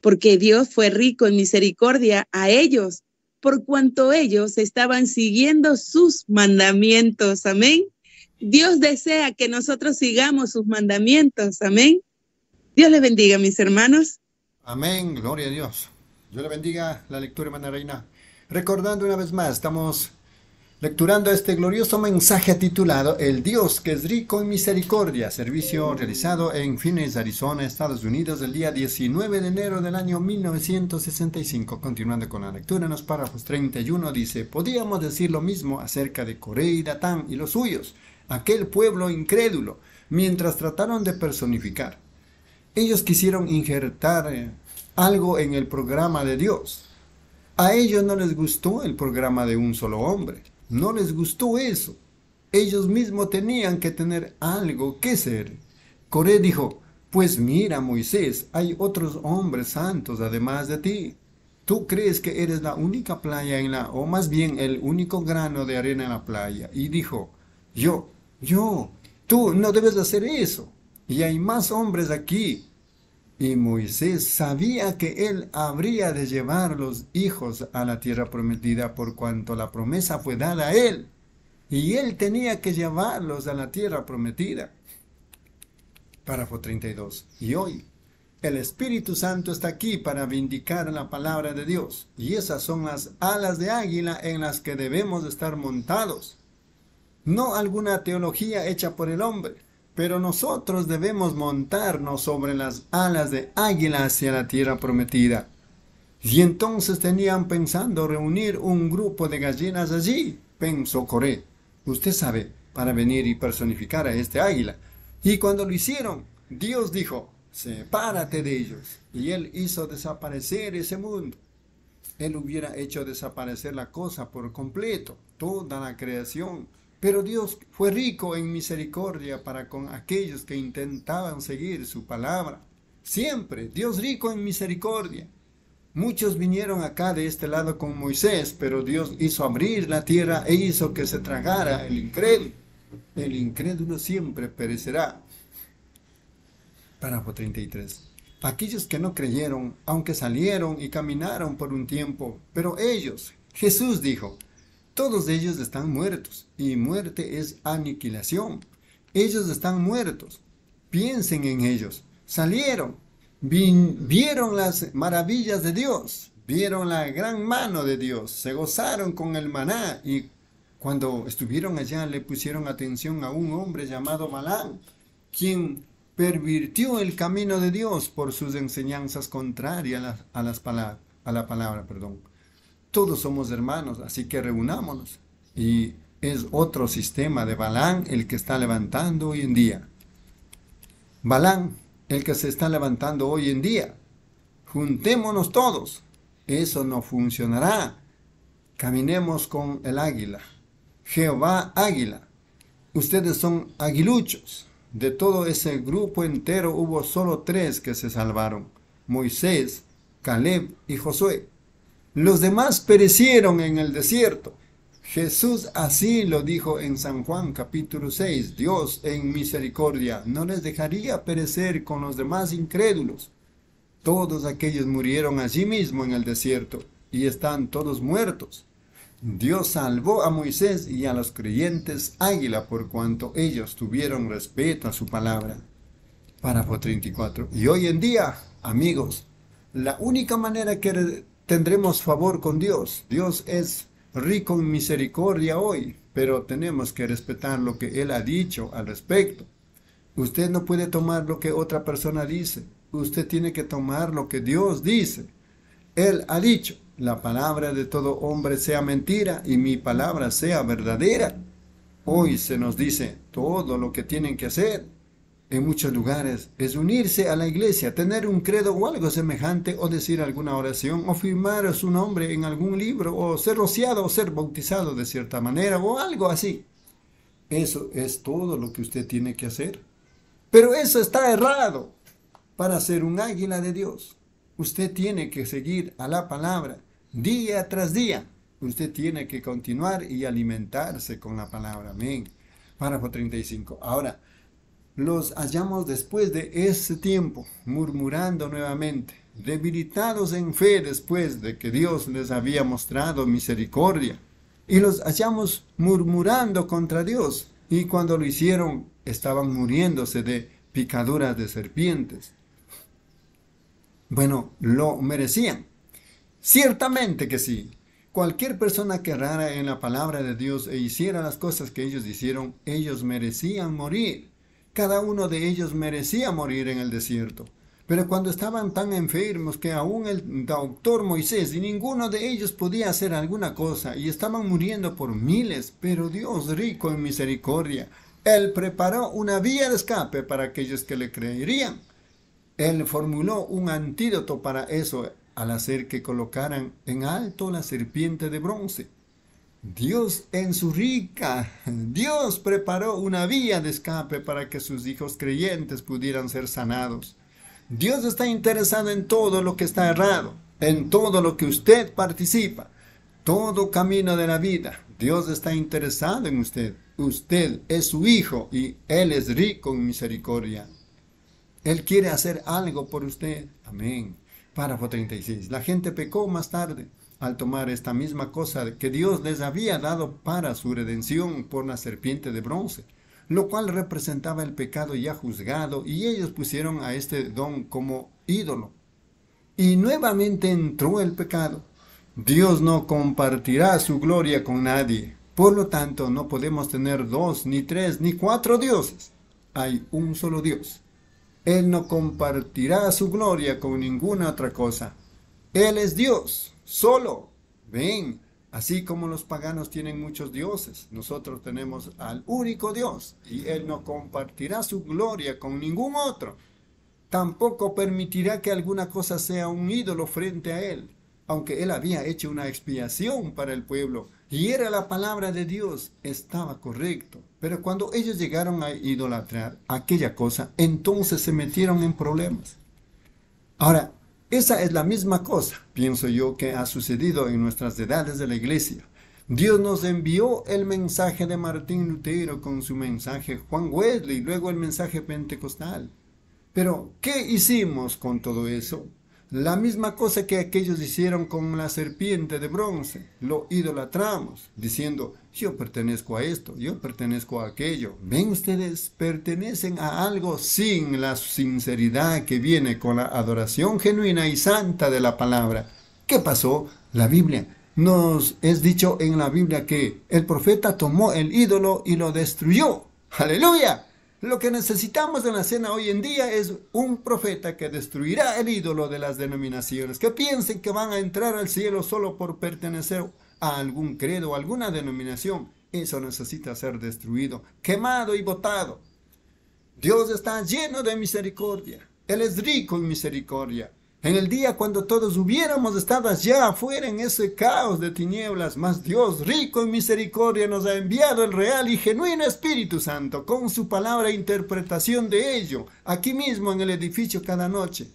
porque Dios fue rico en misericordia a ellos, por cuanto ellos estaban siguiendo sus mandamientos. Amén. Dios desea que nosotros sigamos sus mandamientos. Amén. Dios les bendiga, mis hermanos. Amén. Gloria a Dios. Dios le bendiga la lectura, hermana Reina. Recordando una vez más, estamos lecturando este glorioso mensaje titulado El Dios que es rico en misericordia, servicio realizado en Phoenix, Arizona, Estados Unidos, el día 19 de enero del año 1965. Continuando con la lectura en los párrafos 31, dice, podíamos decir lo mismo acerca de Coré y Datán y los suyos aquel pueblo incrédulo, mientras trataron de personificar. Ellos quisieron injertar eh, algo en el programa de Dios. A ellos no les gustó el programa de un solo hombre. No les gustó eso. Ellos mismos tenían que tener algo que ser. Coré dijo, pues mira Moisés, hay otros hombres santos además de ti. Tú crees que eres la única playa en la, o más bien el único grano de arena en la playa. Y dijo, yo, yo, tú no debes hacer eso. Y hay más hombres aquí. Y Moisés sabía que él habría de llevar los hijos a la tierra prometida por cuanto la promesa fue dada a él. Y él tenía que llevarlos a la tierra prometida. Párrafo 32. Y hoy el Espíritu Santo está aquí para vindicar la palabra de Dios. Y esas son las alas de águila en las que debemos estar montados. no alguna teología hecha por el hombre, pero nosotros debemos montarnos sobre las alas de águila hacia la tierra prometida. Y entonces tenían pensando reunir un grupo de gallinas allí, pensó Coré. Usted sabe, para venir y personificar a este águila. Y cuando lo hicieron, Dios dijo, sepárate de ellos. Y él hizo desaparecer ese mundo. Él hubiera hecho desaparecer la cosa por completo, toda la creación. Pero Dios fue rico en misericordia para con aquellos que intentaban seguir su palabra. Siempre, Dios rico en misericordia. Muchos vinieron acá de este lado con Moisés, pero Dios hizo abrir la tierra e hizo que se tragara el incrédulo. El incrédulo siempre perecerá. Párrafo 33. Aquellos que no creyeron, aunque salieron y caminaron por un tiempo, pero ellos, Jesús dijo, todos ellos están muertos, y muerte es aniquilación. Ellos están muertos. Piensen en ellos. Salieron, vieron las maravillas de Dios, vieron la gran mano de Dios, se gozaron con el maná y cuando estuvieron allá le pusieron atención a un hombre llamado Balán, quien pervirtió el camino de Dios por sus enseñanzas contrarias a, las a la palabra. Perdón. Todos somos hermanos, así que reunámonos. Y es otro sistema de Balán el que está levantando hoy en día. Balán el que se está levantando hoy en día. Juntémonos todos. Eso no funcionará. Caminemos con el águila. Jehová águila. Ustedes son aguiluchos. De todo ese grupo entero hubo solo tres que se salvaron. Moisés, Caleb y Josué. Los demás perecieron en el desierto. Jesús así lo dijo en San Juan capítulo 6, Dios en misericordia no les dejaría perecer con los demás incrédulos. Todos aquellos murieron allí mismo en el desierto y están todos muertos. Dios salvó a Moisés y a los creyentes águila por cuanto ellos tuvieron respeto a su palabra. Párrafo 34. Y hoy en día, amigos, la única manera que tendremos favor con Dios, Dios es rico en misericordia hoy, pero tenemos que respetar lo que Él ha dicho al respecto. Usted no puede tomar lo que otra persona dice, usted tiene que tomar lo que Dios dice. Él ha dicho, la palabra de todo hombre sea mentira y mi palabra sea verdadera. Hoy se nos dice todo lo que tienen que hacer en muchos lugares es unirse a la iglesia, tener un credo o algo semejante, o decir alguna oración, o firmar su nombre en algún libro, o ser rociado o ser bautizado de cierta manera, o algo así. Eso es todo lo que usted tiene que hacer. Pero eso está errado. Para ser un águila de Dios, usted tiene que seguir a la palabra día tras día. Usted tiene que continuar y alimentarse con la palabra. Amén. Párrafo 35. Ahora, los hallamos después de ese tiempo, murmurando nuevamente, debilitados en fe después de que Dios les había mostrado misericordia. Y los hallamos murmurando contra Dios, y cuando lo hicieron estaban muriéndose de picaduras de serpientes. Bueno, lo merecían. Ciertamente que sí. Cualquier persona que errara en la palabra de Dios e hiciera las cosas que ellos hicieron, ellos merecían morir. Cada uno de ellos merecía morir en el desierto. Pero cuando estaban tan enfermos que aún el doctor Moisés y ninguno de ellos podía hacer alguna cosa y estaban muriendo por miles, pero Dios rico en misericordia, Él preparó una vía de escape para aquellos que le creerían. Él formuló un antídoto para eso al hacer que colocaran en alto la serpiente de bronce Dios en su rica, Dios preparó una vía de escape para que sus hijos creyentes pudieran ser sanados. Dios está interesado en todo lo que está errado, en todo lo que usted participa, todo camino de la vida. Dios está interesado en usted. Usted es su hijo y Él es rico en misericordia. Él quiere hacer algo por usted. Amén. Párrafo 36. La gente pecó más tarde al tomar esta misma cosa que Dios les había dado para su redención por la serpiente de bronce, lo cual representaba el pecado ya juzgado, y ellos pusieron a este don como ídolo. Y nuevamente entró el pecado. Dios no compartirá su gloria con nadie, Por lo tanto, no podemos tener dos, ni tres, ni cuatro dioses. Hay un solo Dios. Él no compartirá su gloria con ninguna otra cosa. Él es Dios, solo. Ven, así como los paganos tienen muchos dioses, nosotros tenemos al único Dios y Él no compartirá su gloria con ningún otro. Tampoco permitirá que alguna cosa sea un ídolo frente a Él, aunque Él había hecho una expiación para el pueblo y era la palabra de Dios, estaba correcto. Pero cuando ellos llegaron a idolatrar aquella cosa, entonces se metieron en problemas. Ahora, esa es la misma cosa, pienso yo, que ha sucedido en nuestras edades de la iglesia. Dios nos envió el mensaje de Martín Lutero con su mensaje Juan Wesley y luego el mensaje pentecostal. Pero, ¿qué hicimos con todo eso? La misma cosa que aquellos hicieron con la serpiente de bronce. Lo idolatramos, diciendo, yo pertenezco a esto, yo pertenezco a aquello. Ven ustedes, pertenecen a algo sin la sinceridad que viene con la adoración genuina y santa de la palabra. ¿Qué pasó? La Biblia nos es dicho en la Biblia que el profeta tomó el ídolo y lo destruyó. Aleluya. Lo que necesitamos en la cena hoy en día es un profeta que destruirá el ídolo de las denominaciones, que piensen que van a entrar al cielo solo por pertenecer a algún credo o alguna denominación. Eso necesita ser destruido, quemado y botado. Dios está lleno de misericordia. Él es rico en misericordia. En el día cuando todos hubiéramos estado allá afuera en ese caos de tinieblas, mas Dios, rico en misericordia, nos ha enviado el real y genuino Espíritu Santo con su palabra e interpretación de ello, aquí mismo en el edificio cada noche.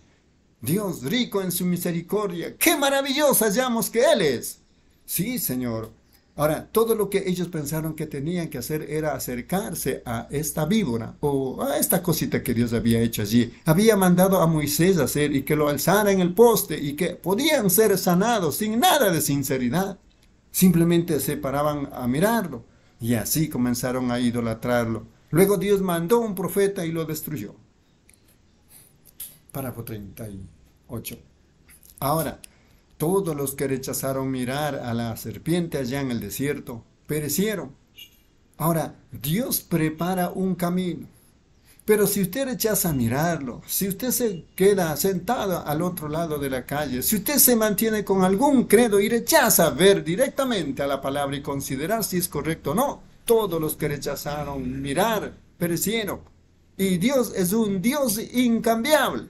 Dios, rico en su misericordia, qué maravilloso hallamos que Él es. Sí, Señor, Ahora, todo lo que ellos pensaron que tenían que hacer era acercarse a esta víbora o a esta cosita que Dios había hecho allí. Había mandado a Moisés hacer y que lo alzara en el poste y que podían ser sanados sin nada de sinceridad. Simplemente se paraban a mirarlo y así comenzaron a idolatrarlo. Luego Dios mandó un profeta y lo destruyó. Párrafo 38. Ahora, todos los que rechazaron mirar a la serpiente allá en el desierto perecieron. Ahora, Dios prepara un camino. Pero si usted rechaza mirarlo, si usted se queda sentado al otro lado de la calle, si usted se mantiene con algún credo y rechaza ver directamente a la palabra y considerar si es correcto o no, todos los que rechazaron mirar perecieron. Y Dios es un Dios incambiable.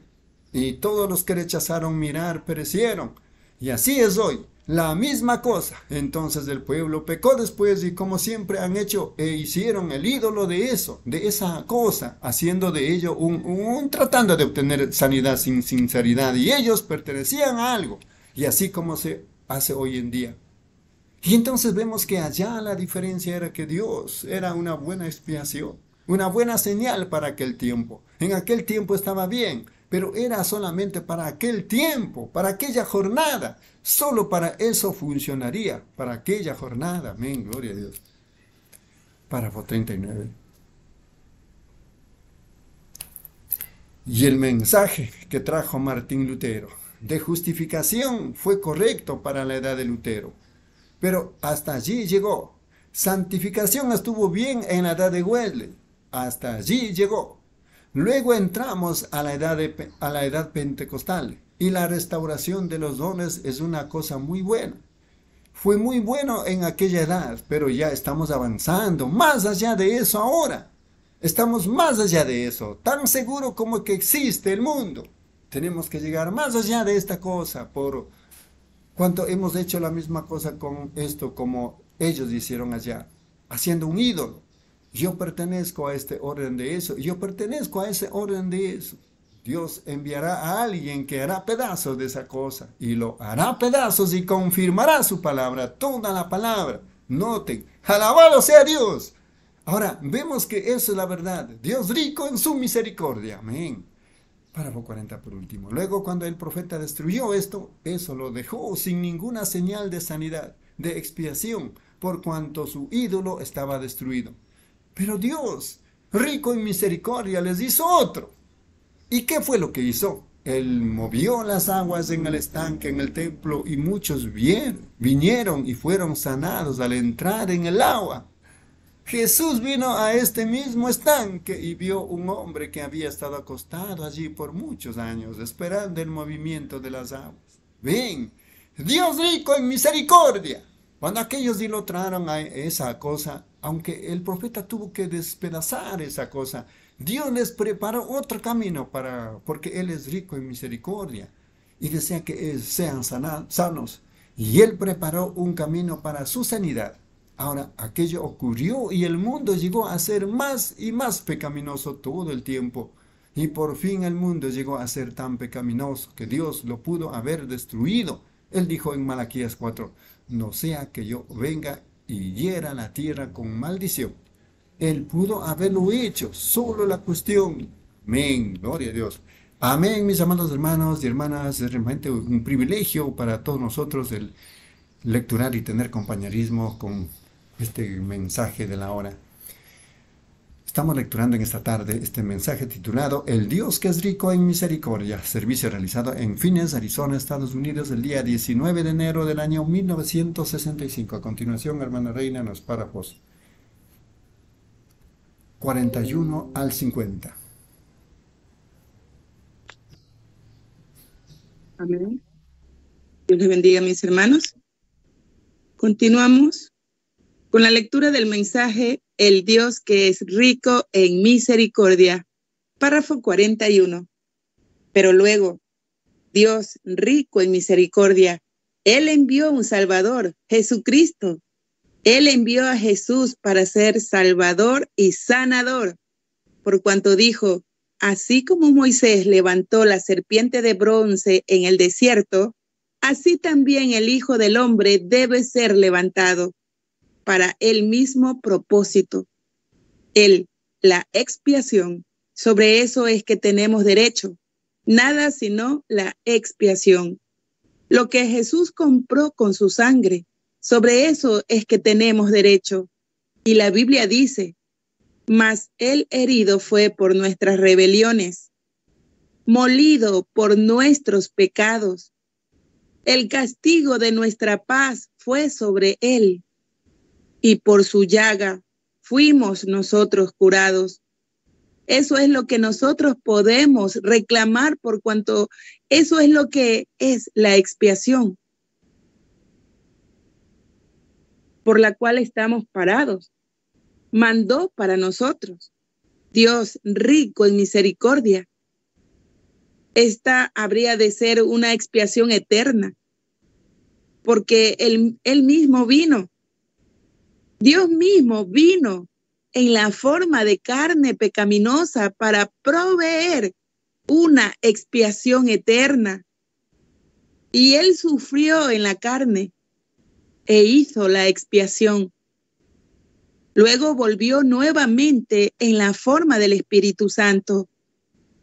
Y todos los que rechazaron mirar perecieron. Y así es hoy, la misma cosa. Entonces el pueblo pecó después y como siempre han hecho e hicieron el ídolo de eso, de esa cosa, haciendo de ello un, un, tratando de obtener sanidad sin sinceridad. Y ellos pertenecían a algo. Y así como se hace hoy en día. Y entonces vemos que allá la diferencia era que Dios era una buena expiación, una buena señal para aquel tiempo. En aquel tiempo estaba bien, pero era solamente para aquel tiempo, para aquella jornada. Solo para eso funcionaría, para aquella jornada. Amén, gloria a Dios. Párrafo 39. Y el mensaje que trajo Martín Lutero de justificación fue correcto para la edad de Lutero, pero hasta allí llegó. Santificación estuvo bien en la edad de Wesley, hasta allí llegó. Luego entramos a la, edad a la edad pentecostal y la restauración de los dones es una cosa muy buena. Fue muy bueno en aquella edad, pero ya estamos avanzando más allá de eso ahora. Estamos más allá de eso, tan seguro como que existe el mundo. Tenemos que llegar más allá de esta cosa por cuanto hemos hecho la misma cosa con esto como ellos hicieron allá, haciendo un ídolo. Yo pertenezco a este orden de eso. Yo pertenezco a ese orden de eso. Dios enviará a alguien que hará pedazos de esa cosa y lo hará pedazos y confirmará su palabra, toda la palabra. Noten, alabado sea Dios. Ahora, vemos que eso es la verdad. Dios rico en su misericordia. Amén. Párrafo 40 por último. Luego, cuando el profeta destruyó esto, eso lo dejó sin ninguna señal de sanidad, de expiación, por cuanto su ídolo estaba destruido. Pero Dios, rico en misericordia, les hizo otro. ¿Y qué fue lo que hizo? Él movió las aguas en el estanque, en el templo, y muchos vinieron y fueron sanados al entrar en el agua. Jesús vino a este mismo estanque y vio un hombre que había estado acostado allí por muchos años, esperando el movimiento de las aguas. Ven, Dios rico en misericordia. Cuando aquellos dilotraron a esa cosa, aunque el profeta tuvo que despedazar esa cosa, Dios les preparó otro camino para, porque Él es rico en misericordia y desea que sean sanos. Y Él preparó un camino para su sanidad. Ahora, aquello ocurrió y el mundo llegó a ser más y más pecaminoso todo el tiempo. Y por fin el mundo llegó a ser tan pecaminoso que Dios lo pudo haber destruido. Él dijo en Malaquías 4, no sea que yo venga y hiera la tierra con maldición. Él pudo haberlo hecho, solo la cuestión. Amén, gloria a Dios. Amén, mis amados hermanos y hermanas, es realmente un privilegio para todos nosotros el lecturar y tener compañerismo con este mensaje de la hora. Estamos lecturando en esta tarde este mensaje titulado El Dios que es rico en misericordia, servicio realizado en Phoenix, Arizona, Estados Unidos, el día 19 de enero del año 1965. A continuación, hermana Reina, los párrafos 41 al 50. Amén. Dios les bendiga, mis hermanos. Continuamos con la lectura del mensaje El Dios que es rico en misericordia, párrafo 41. Pero luego, Dios rico en misericordia, Él envió un Salvador, Jesucristo. Él envió a Jesús para ser Salvador y sanador, por cuanto dijo, así como Moisés levantó la serpiente de bronce en el desierto, así también el Hijo del Hombre debe ser levantado para el mismo propósito. El, la expiación. Sobre eso es que tenemos derecho. Nada sino la expiación. Lo que Jesús compró con su sangre. Sobre eso es que tenemos derecho. Y la Biblia dice, mas el herido fue por nuestras rebeliones, molido por nuestros pecados. El castigo de nuestra paz fue sobre él y por su llaga fuimos nosotros curados. Eso es lo que nosotros podemos reclamar por cuanto eso es lo que es la expiación por la cual estamos parados. Mandó para nosotros. Dios rico en misericordia. Esta habría de ser una expiación eterna, porque él, él mismo vino Dios mismo vino en la forma de carne pecaminosa para proveer una expiación eterna. Y Él sufrió en la carne e hizo la expiación. Luego volvió nuevamente en la forma del Espíritu Santo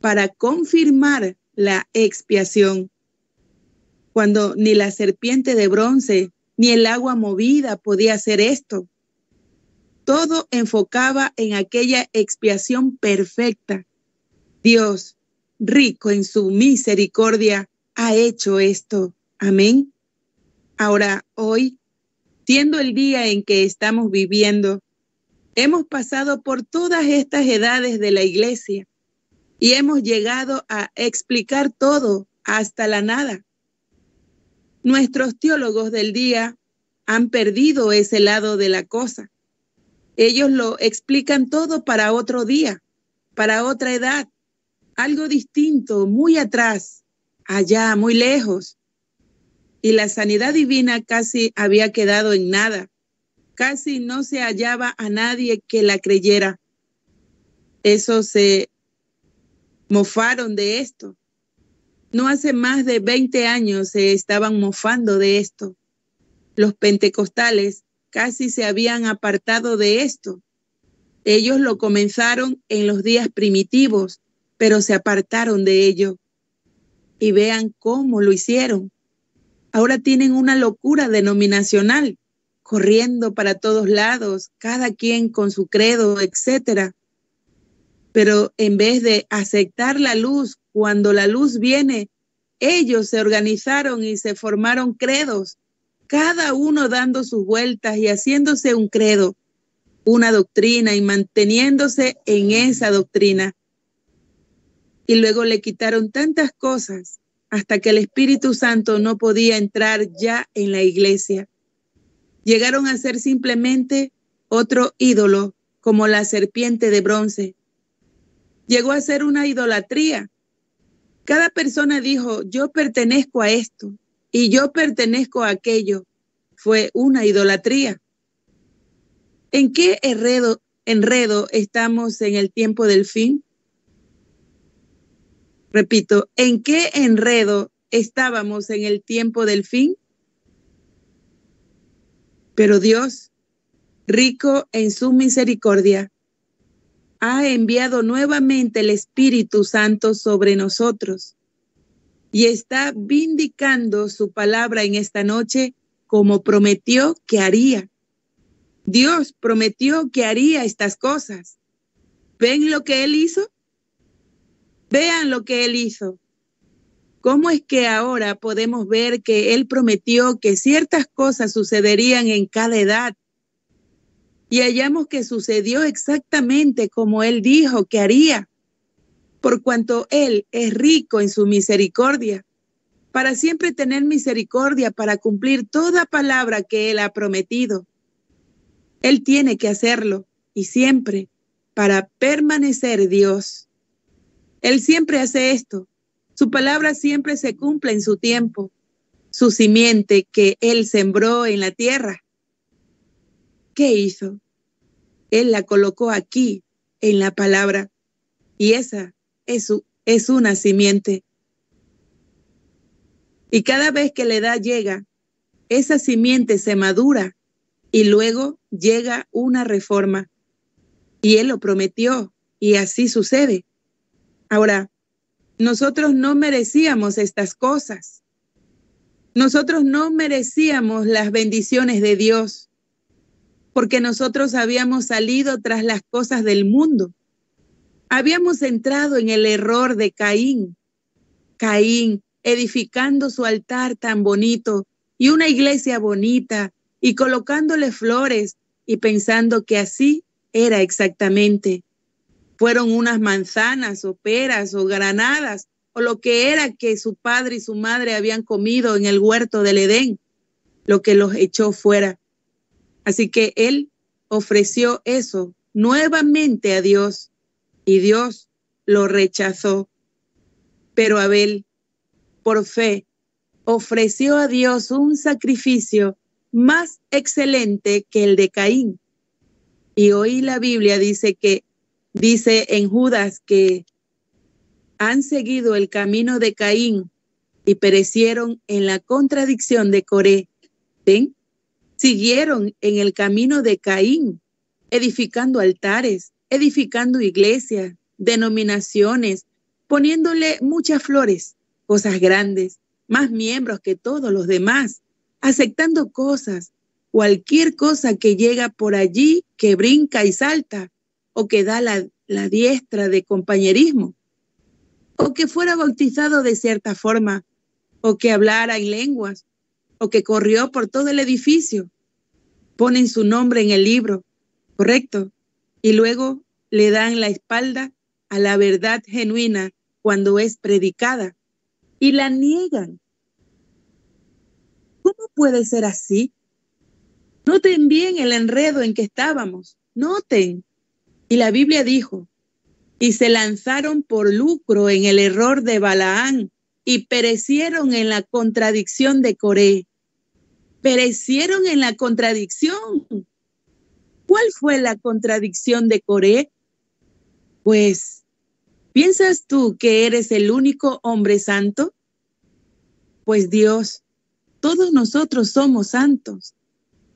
para confirmar la expiación. Cuando ni la serpiente de bronce ni el agua movida podía hacer esto todo enfocaba en aquella expiación perfecta. Dios, rico en su misericordia, ha hecho esto. Amén. Ahora, hoy, siendo el día en que estamos viviendo, hemos pasado por todas estas edades de la iglesia y hemos llegado a explicar todo hasta la nada. Nuestros teólogos del día han perdido ese lado de la cosa ellos lo explican todo para otro día, para otra edad, algo distinto, muy atrás, allá, muy lejos. Y la sanidad divina casi había quedado en nada. Casi no se hallaba a nadie que la creyera. Eso se mofaron de esto. No hace más de 20 años se estaban mofando de esto. Los pentecostales casi se habían apartado de esto. Ellos lo comenzaron en los días primitivos, pero se apartaron de ello. Y vean cómo lo hicieron. Ahora tienen una locura denominacional, corriendo para todos lados, cada quien con su credo, etcétera. Pero en vez de aceptar la luz, cuando la luz viene, ellos se organizaron y se formaron credos, cada uno dando sus vueltas y haciéndose un credo, una doctrina y manteniéndose en esa doctrina. Y luego le quitaron tantas cosas hasta que el Espíritu Santo no podía entrar ya en la iglesia. Llegaron a ser simplemente otro ídolo, como la serpiente de bronce. Llegó a ser una idolatría. Cada persona dijo, yo pertenezco a esto y yo pertenezco a aquello. Fue una idolatría. ¿En qué enredo, enredo estamos en el tiempo del fin? Repito, ¿en qué enredo estábamos en el tiempo del fin? Pero Dios, rico en su misericordia, ha enviado nuevamente el Espíritu Santo sobre nosotros y está vindicando su palabra en esta noche como prometió que haría. Dios prometió que haría estas cosas. ¿Ven lo que Él hizo? Vean lo que Él hizo. ¿Cómo es que ahora podemos ver que Él prometió que ciertas cosas sucederían en cada edad? Y hallamos que sucedió exactamente como Él dijo que haría, por cuanto Él es rico en su misericordia, para siempre tener misericordia, para cumplir toda palabra que Él ha prometido. Él tiene que hacerlo y siempre para permanecer Dios. Él siempre hace esto. Su palabra siempre se cumple en su tiempo. Su simiente que Él sembró en la tierra. ¿Qué hizo? Él la colocó aquí, en la palabra. Y esa es, una simiente. Y cada vez que la edad llega, esa simiente se madura y luego llega una reforma. Y Él lo prometió y así sucede. Ahora, nosotros no merecíamos estas cosas. Nosotros no merecíamos las bendiciones de Dios porque nosotros habíamos salido tras las cosas del mundo. Habíamos entrado en el error de Caín. Caín edificando su altar tan bonito y una iglesia bonita y colocándole flores y pensando que así era exactamente. Fueron unas manzanas o peras o granadas o lo que era que su padre y su madre habían comido en el huerto del Edén, lo que los echó fuera. Así que él ofreció eso nuevamente a Dios y Dios lo rechazó. Pero Abel, por fe, ofreció a Dios un sacrificio más excelente que el de Caín. Y hoy la Biblia dice que, dice en Judas que han seguido el camino de Caín y perecieron en la contradicción de Coré. ¿Ven? Siguieron en el camino de Caín, edificando altares, edificando iglesias, denominaciones, poniéndole muchas flores, cosas grandes, más miembros que todos los demás aceptando cosas, cualquier cosa que llega por allí, que brinca y salta, o que da la, la diestra de compañerismo, o que fuera bautizado de cierta forma, o que hablara en lenguas, o que corrió por todo el edificio. Ponen su nombre en el libro, ¿correcto? Y luego le dan la espalda a la verdad genuina cuando es predicada y la niegan ¿Cómo puede ser así? Noten bien el enredo en que estábamos. Noten. Y la Biblia dijo, y se lanzaron por lucro en el error de Balaán y perecieron en la contradicción de Coré. Perecieron en la contradicción. ¿Cuál fue la contradicción de Coré? Pues, ¿piensas tú que eres el único hombre santo? Pues Dios todos nosotros somos santos.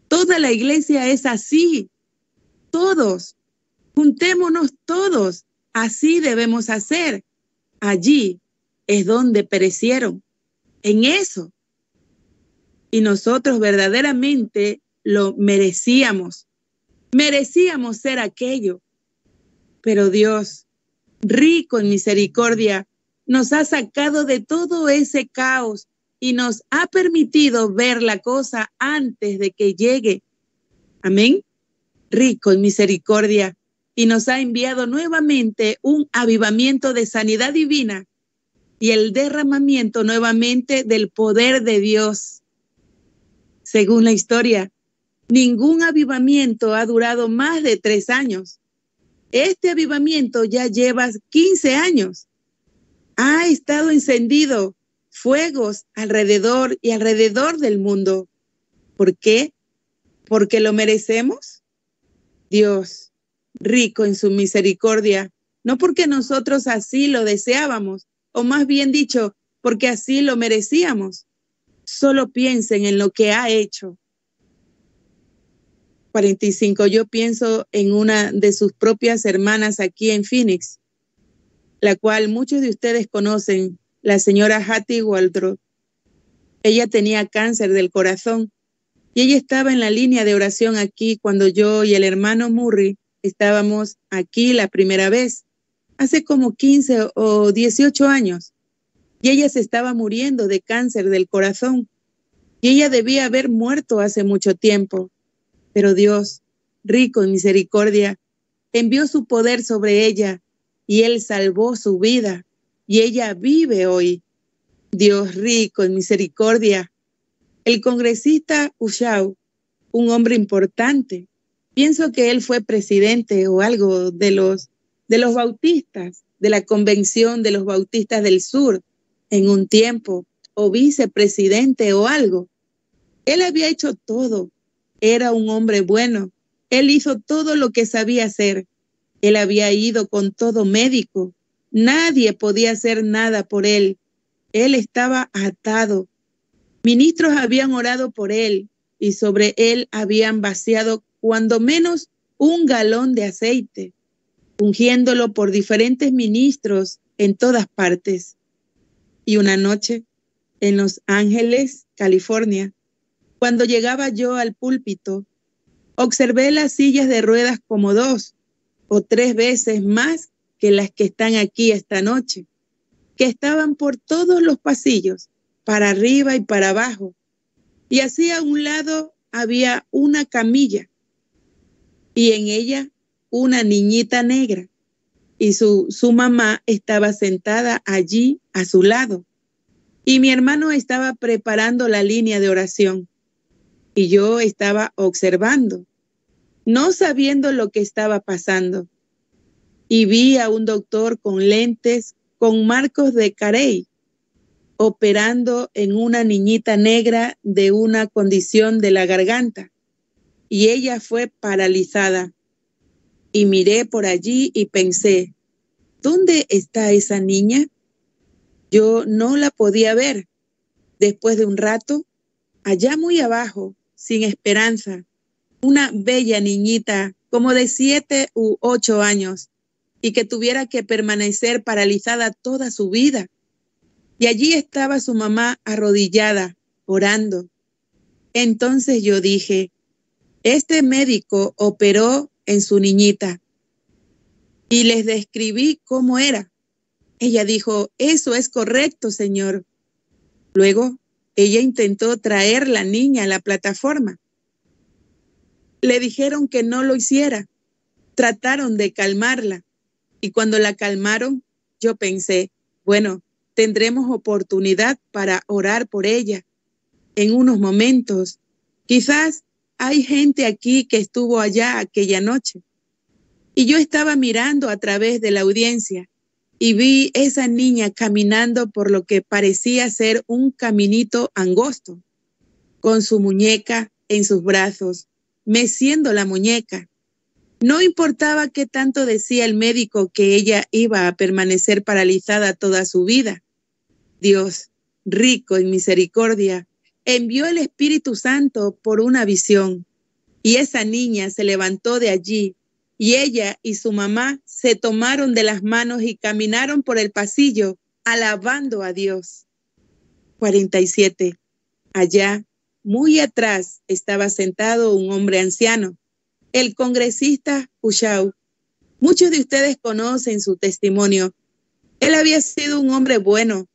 Toda la iglesia es así. Todos. Juntémonos todos. Así debemos hacer. Allí es donde perecieron. En eso. Y nosotros verdaderamente lo merecíamos. Merecíamos ser aquello. Pero Dios, rico en misericordia, nos ha sacado de todo ese caos y nos ha permitido ver la cosa antes de que llegue. Amén. Rico en misericordia y nos ha enviado nuevamente un avivamiento de sanidad divina y el derramamiento nuevamente del poder de Dios. Según la historia, ningún avivamiento ha durado más de tres años. Este avivamiento ya lleva 15 años. Ha estado encendido fuegos alrededor y alrededor del mundo. ¿Por qué? ¿Porque lo merecemos? Dios, rico en su misericordia, no porque nosotros así lo deseábamos, o más bien dicho, porque así lo merecíamos. Solo piensen en lo que ha hecho. 45. Yo pienso en una de sus propias hermanas aquí en Phoenix, la cual muchos de ustedes conocen, la señora Hattie Waldrop. Ella tenía cáncer del corazón y ella estaba en la línea de oración aquí cuando yo y el hermano Murray estábamos aquí la primera vez, hace como 15 o 18 años. Y ella se estaba muriendo de cáncer del corazón. Y ella debía haber muerto hace mucho tiempo. Pero Dios, rico en misericordia, envió su poder sobre ella y Él salvó su vida y ella vive hoy. Dios rico en misericordia. El congresista Ushau, un hombre importante, pienso que él fue presidente o algo de los, de los bautistas, de la convención de los bautistas del sur en un tiempo, o vicepresidente o algo. Él había hecho todo. Era un hombre bueno. Él hizo todo lo que sabía hacer. Él había ido con todo médico, Nadie podía hacer nada por él. Él estaba atado. Ministros habían orado por él y sobre él habían vaciado cuando menos un galón de aceite, ungiéndolo por diferentes ministros en todas partes. Y una noche, en Los Ángeles, California, cuando llegaba yo al púlpito, observé las sillas de ruedas como dos o tres veces más que las que están aquí esta noche, que estaban por todos los pasillos, para arriba y para abajo. Y así a un lado había una camilla y en ella una niñita negra y su, su mamá estaba sentada allí a su lado. Y mi hermano estaba preparando la línea de oración y yo estaba observando, no sabiendo lo que estaba pasando y vi a un doctor con lentes con marcos de Carey operando en una niñita negra de una condición de la garganta y ella fue paralizada. Y miré por allí y pensé, ¿dónde está esa niña? Yo no la podía ver. Después de un rato, allá muy abajo, sin esperanza, una bella niñita como de siete u ocho años y que tuviera que permanecer paralizada toda su vida. Y allí estaba su mamá arrodillada, orando. Entonces yo dije, este médico operó en su niñita y les describí cómo era. Ella dijo, eso es correcto, señor. Luego, ella intentó traer la niña a la plataforma. Le dijeron que no lo hiciera. Trataron de calmarla, y cuando la calmaron, yo pensé, bueno, tendremos oportunidad para orar por ella en unos momentos. Quizás hay gente aquí que estuvo allá aquella noche. Y yo estaba mirando a través de la audiencia y vi esa niña caminando por lo que parecía ser un caminito angosto, con su muñeca en sus brazos, meciendo la muñeca. No importaba qué tanto decía el médico que ella iba a permanecer paralizada toda su vida. Dios, rico en misericordia, envió el Espíritu Santo por una visión. Y esa niña se levantó de allí, y ella y su mamá se tomaron de las manos y caminaron por el pasillo, alabando a Dios. 47. Allá, muy atrás, estaba sentado un hombre anciano el congresista Ushau Muchos de ustedes conocen su testimonio. Él había sido un hombre bueno,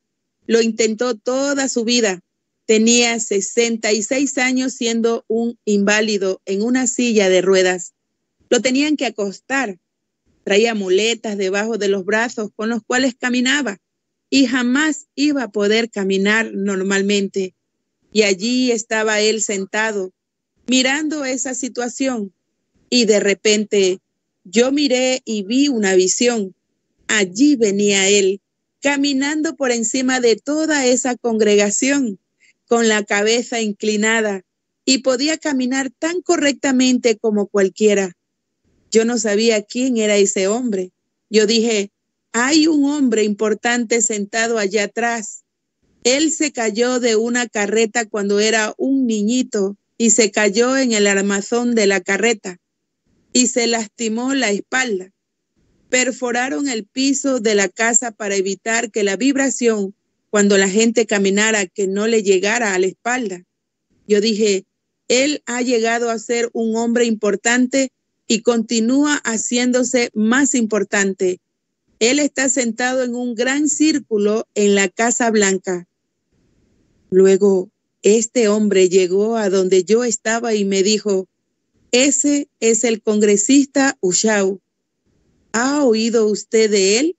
lo intentó toda su vida. Tenía 66 años siendo un inválido en una silla de ruedas. Lo tenían que acostar. Traía muletas debajo de los brazos con los cuales caminaba y jamás iba a poder caminar normalmente. Y allí estaba él sentado, mirando esa situación. Y de repente yo miré y vi una visión. Allí venía él, caminando por encima de toda esa congregación, con la cabeza inclinada, y podía caminar tan correctamente como cualquiera. Yo no sabía quién era ese hombre. Yo dije, hay un hombre importante sentado allá atrás. Él se cayó de una carreta cuando era un niñito y se cayó en el armazón de la carreta y se lastimó la espalda. Perforaron el piso de la casa para evitar que la vibración cuando la gente caminara que no le llegara a la espalda. Yo dije, él ha llegado a ser un hombre importante y continúa haciéndose más importante. Él está sentado en un gran círculo en la Casa Blanca. Luego, este hombre llegó a donde yo estaba y me dijo, ese es el congresista Ushau. ¿Ha oído usted de él?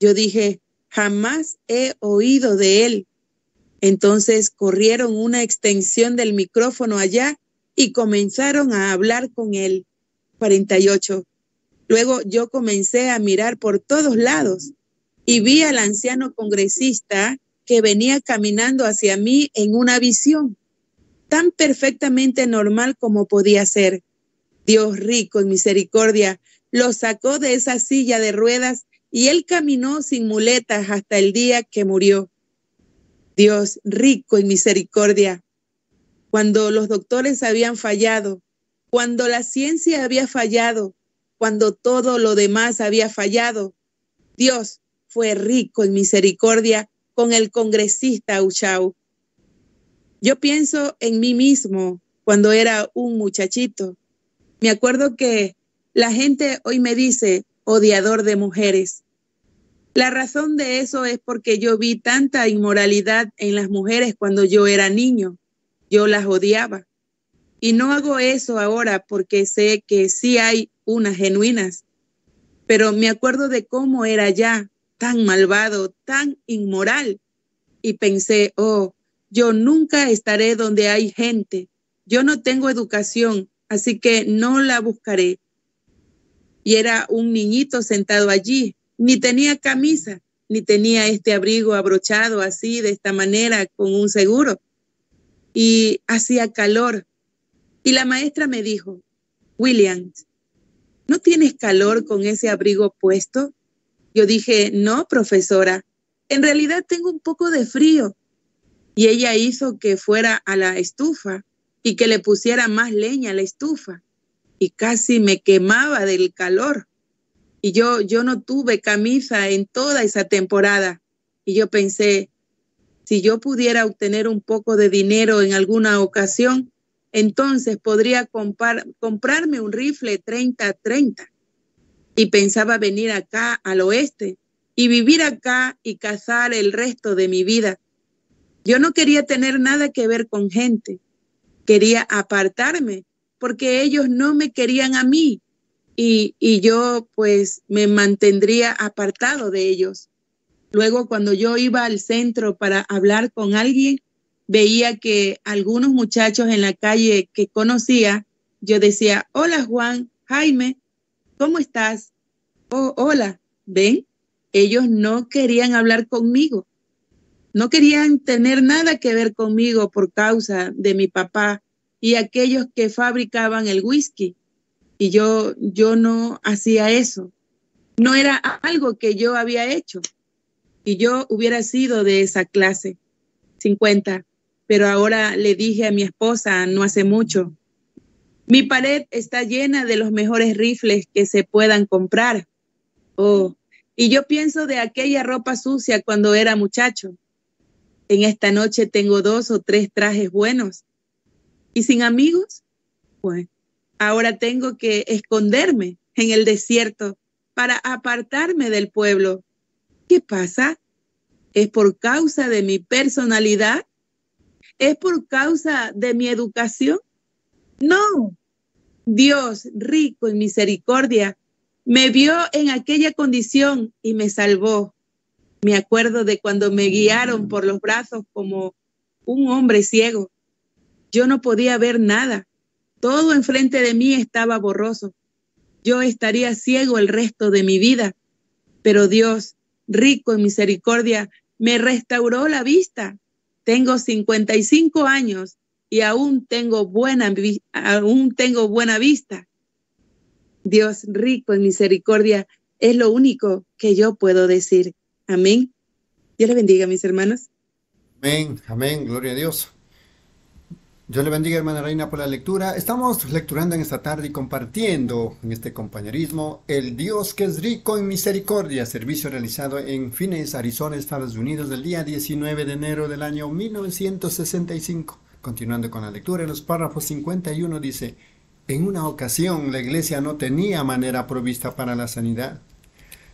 Yo dije, jamás he oído de él. Entonces corrieron una extensión del micrófono allá y comenzaron a hablar con él. 48. Luego yo comencé a mirar por todos lados y vi al anciano congresista que venía caminando hacia mí en una visión, tan perfectamente normal como podía ser. Dios rico en misericordia lo sacó de esa silla de ruedas y él caminó sin muletas hasta el día que murió. Dios rico en misericordia. Cuando los doctores habían fallado, cuando la ciencia había fallado, cuando todo lo demás había fallado, Dios fue rico en misericordia con el congresista Uchau. Yo pienso en mí mismo cuando era un muchachito me acuerdo que la gente hoy me dice odiador de mujeres. La razón de eso es porque yo vi tanta inmoralidad en las mujeres cuando yo era niño. Yo las odiaba. Y no hago eso ahora porque sé que sí hay unas genuinas. Pero me acuerdo de cómo era ya tan malvado, tan inmoral. Y pensé, oh, yo nunca estaré donde hay gente. Yo no tengo educación así que no la buscaré. Y era un niñito sentado allí, ni tenía camisa, ni tenía este abrigo abrochado así, de esta manera, con un seguro. Y hacía calor. Y la maestra me dijo, Williams, ¿no tienes calor con ese abrigo puesto? Yo dije, no, profesora, en realidad tengo un poco de frío. Y ella hizo que fuera a la estufa y que le pusiera más leña a la estufa y casi me quemaba del calor. Y yo, yo no tuve camisa en toda esa temporada. Y yo pensé, si yo pudiera obtener un poco de dinero en alguna ocasión, entonces podría comprar, comprarme un rifle 30-30. Y pensaba venir acá al oeste y vivir acá y cazar el resto de mi vida. Yo no quería tener nada que ver con gente quería apartarme porque ellos no me querían a mí y, y yo pues me mantendría apartado de ellos. Luego cuando yo iba al centro para hablar con alguien, veía que algunos muchachos en la calle que conocía, yo decía, hola Juan, Jaime, ¿cómo estás? Oh, hola, ven, ellos no querían hablar conmigo no querían tener nada que ver conmigo por causa de mi papá y aquellos que fabricaban el whisky. Y yo, yo no hacía eso. No era algo que yo había hecho. Y yo hubiera sido de esa clase, 50. Pero ahora le dije a mi esposa no hace mucho, mi pared está llena de los mejores rifles que se puedan comprar. Oh, y yo pienso de aquella ropa sucia cuando era muchacho en esta noche tengo dos o tres trajes buenos. ¿Y sin amigos? Pues ahora tengo que esconderme en el desierto para apartarme del pueblo. ¿Qué pasa? ¿Es por causa de mi personalidad? ¿Es por causa de mi educación? No. Dios, rico en misericordia, me vio en aquella condición y me salvó. Me acuerdo de cuando me guiaron por los brazos como un hombre ciego. Yo no podía ver nada. Todo enfrente de mí estaba borroso. Yo estaría ciego el resto de mi vida. Pero Dios, rico en misericordia, me restauró la vista. Tengo 55 años y aún tengo buena, aún tengo buena vista. Dios rico en misericordia es lo único que yo puedo decir. Amén. Dios le bendiga, mis hermanos. Amén, amén, gloria a Dios. Dios le bendiga, hermana Reina, por la lectura. Estamos lecturando en esta tarde y compartiendo en este compañerismo el Dios que es rico en misericordia, servicio realizado en Phoenix, Arizona, Estados Unidos, del día 19 de enero del año 1965. Continuando con la lectura, en los párrafos 51 dice, en una ocasión la iglesia no tenía manera provista para la sanidad.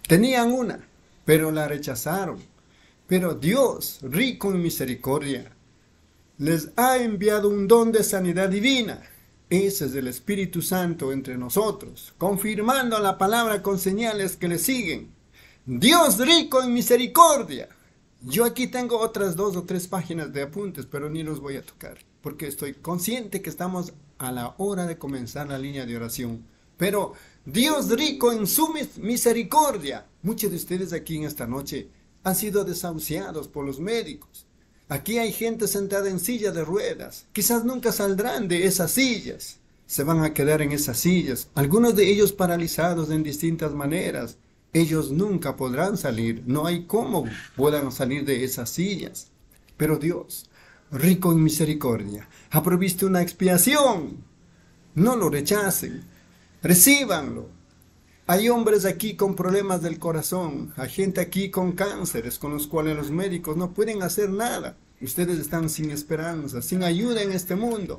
Tenían una, pero la rechazaron. Pero Dios, rico en misericordia, les ha enviado un don de sanidad divina. Ese es el Espíritu Santo entre nosotros, confirmando la palabra con señales que le siguen. Dios rico en misericordia. Yo aquí tengo otras dos o tres páginas de apuntes, pero ni los voy a tocar, porque estoy consciente que estamos a la hora de comenzar la línea de oración. Pero Dios rico en su misericordia. Muchos de ustedes aquí en esta noche han sido desahuciados por los médicos. Aquí hay gente sentada en silla de ruedas. Quizás nunca saldrán de esas sillas. Se van a quedar en esas sillas. Algunos de ellos paralizados en distintas maneras ellos nunca podrán salir, no hay cómo puedan salir de esas sillas. Pero Dios, rico en misericordia, ha provisto una expiación. No lo rechacen, recíbanlo. Hay hombres aquí con problemas del corazón, hay gente aquí con cánceres con los cuales los médicos no pueden hacer nada. Ustedes están sin esperanza, sin ayuda en este mundo.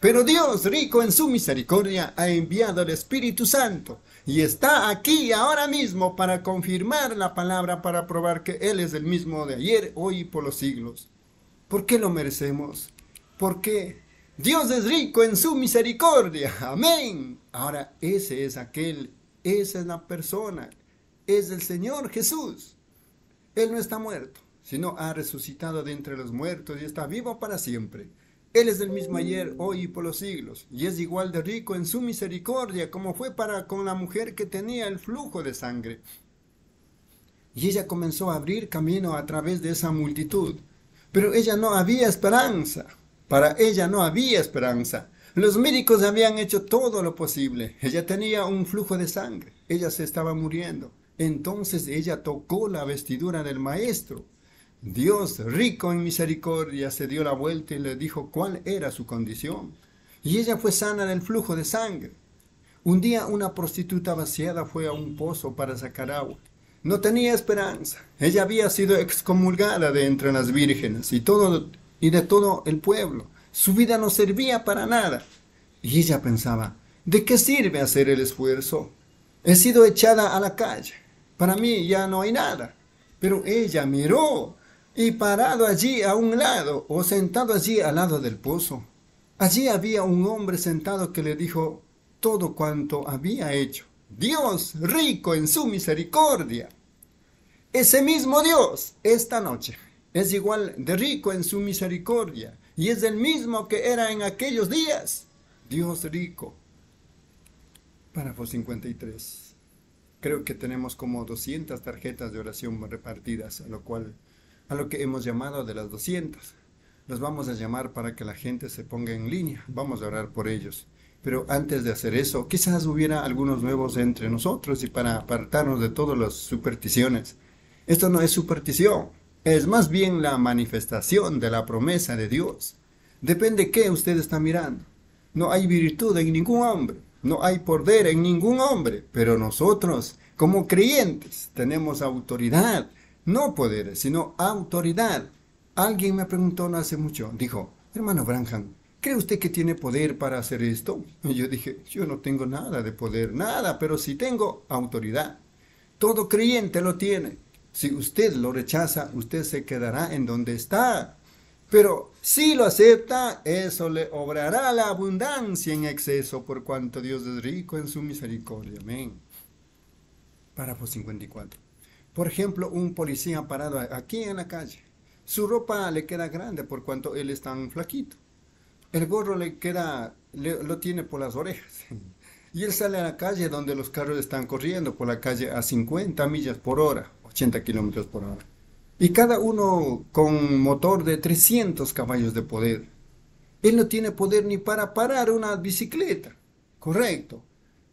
Pero Dios, rico en su misericordia, ha enviado el Espíritu Santo y está aquí ahora mismo para confirmar la palabra, para probar que Él es el mismo de ayer, hoy y por los siglos. ¿Por qué lo merecemos? Porque Dios es rico en su misericordia. Amén. Ahora, ese es aquel, esa es la persona, es el Señor Jesús. Él no está muerto, sino ha resucitado de entre los muertos y está vivo para siempre. Él es el mismo ayer, hoy y por los siglos, y es igual de rico en su misericordia como fue para con la mujer que tenía el flujo de sangre. Y ella comenzó a abrir camino a través de esa multitud. Pero ella no había esperanza. Para ella no había esperanza. Los médicos habían hecho todo lo posible. Ella tenía un flujo de sangre. Ella se estaba muriendo. Entonces ella tocó la vestidura del maestro Dios, rico en misericordia, se dio la vuelta y le dijo cuál era su condición. Y ella fue sana del flujo de sangre. Un día una prostituta vaciada fue a un pozo para sacar agua. No tenía esperanza. Ella había sido excomulgada de entre las vírgenes y, y de todo el pueblo. Su vida no servía para nada. Y ella pensaba, ¿de qué sirve hacer el esfuerzo? He sido echada a la calle. Para mí ya no hay nada. Pero ella miró y parado allí a un lado o sentado allí al lado del pozo, allí había un hombre sentado que le dijo todo cuanto había hecho. Dios rico en su misericordia. Ese mismo Dios esta noche es igual de rico en su misericordia y es el mismo que era en aquellos días. Dios rico. Párrafo 53. Creo que tenemos como 200 tarjetas de oración repartidas, a lo cual a lo que hemos llamado de las 200. Los vamos a llamar para que la gente se ponga en línea. Vamos a orar por ellos. Pero antes de hacer eso, quizás hubiera algunos nuevos entre nosotros y para apartarnos de todas las supersticiones. Esto no es superstición, es más bien la manifestación de la promesa de Dios. Depende qué usted está mirando. No hay virtud en ningún hombre, no hay poder en ningún hombre, pero nosotros, como creyentes, tenemos autoridad no poder, sino autoridad. Alguien me preguntó no hace mucho, dijo, hermano Branham, ¿cree usted que tiene poder para hacer esto? Y yo dije, yo no tengo nada de poder, nada, pero sí tengo autoridad. Todo creyente lo tiene. Si usted lo rechaza, usted se quedará en donde está. Pero si lo acepta, eso le obrará la abundancia en exceso, por cuanto Dios es rico en su misericordia. Amén. Párrafo 54. Por ejemplo, un policía parado aquí en la calle. Su ropa le queda grande por cuanto él es tan flaquito. El gorro le queda, lo tiene por las orejas. (laughs) Y él sale a la calle donde los carros están corriendo por la calle a 50 millas por hora, 80 kilómetros por hora. Y cada uno con motor de 300 caballos de poder. Él no tiene poder ni para parar una bicicleta. Correcto.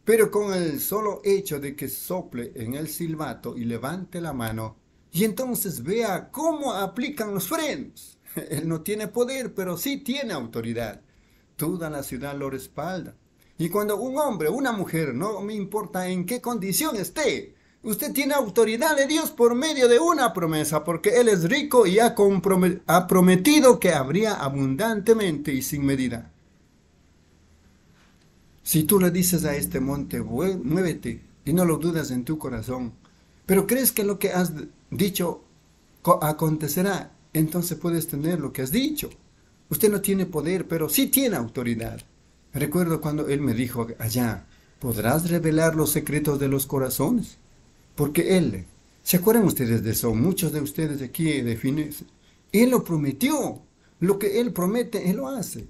Pero con el solo hecho de que sople en el silbato y levante la mano, y entonces vea cómo aplican los frenos. (laughs) Él no tiene poder, pero sí tiene autoridad. Toda la ciudad lo respalda. Y cuando un hombre, una mujer, no me importa en qué condición esté, usted tiene autoridad de Dios por medio de una promesa, porque Él es rico y ha, prometido que habría abundantemente y sin medida. Si tú le dices a este monte, muévete, y no lo dudas en tu corazón, pero crees que lo que has dicho acontecerá, entonces puedes tener lo que has dicho. Usted no tiene poder, pero sí tiene autoridad. Recuerdo cuando él me dijo allá, ¿podrás revelar los secretos de los corazones? Porque él, ¿se acuerdan ustedes de eso? Muchos de ustedes aquí definen, él lo prometió. Lo que él promete, él lo hace.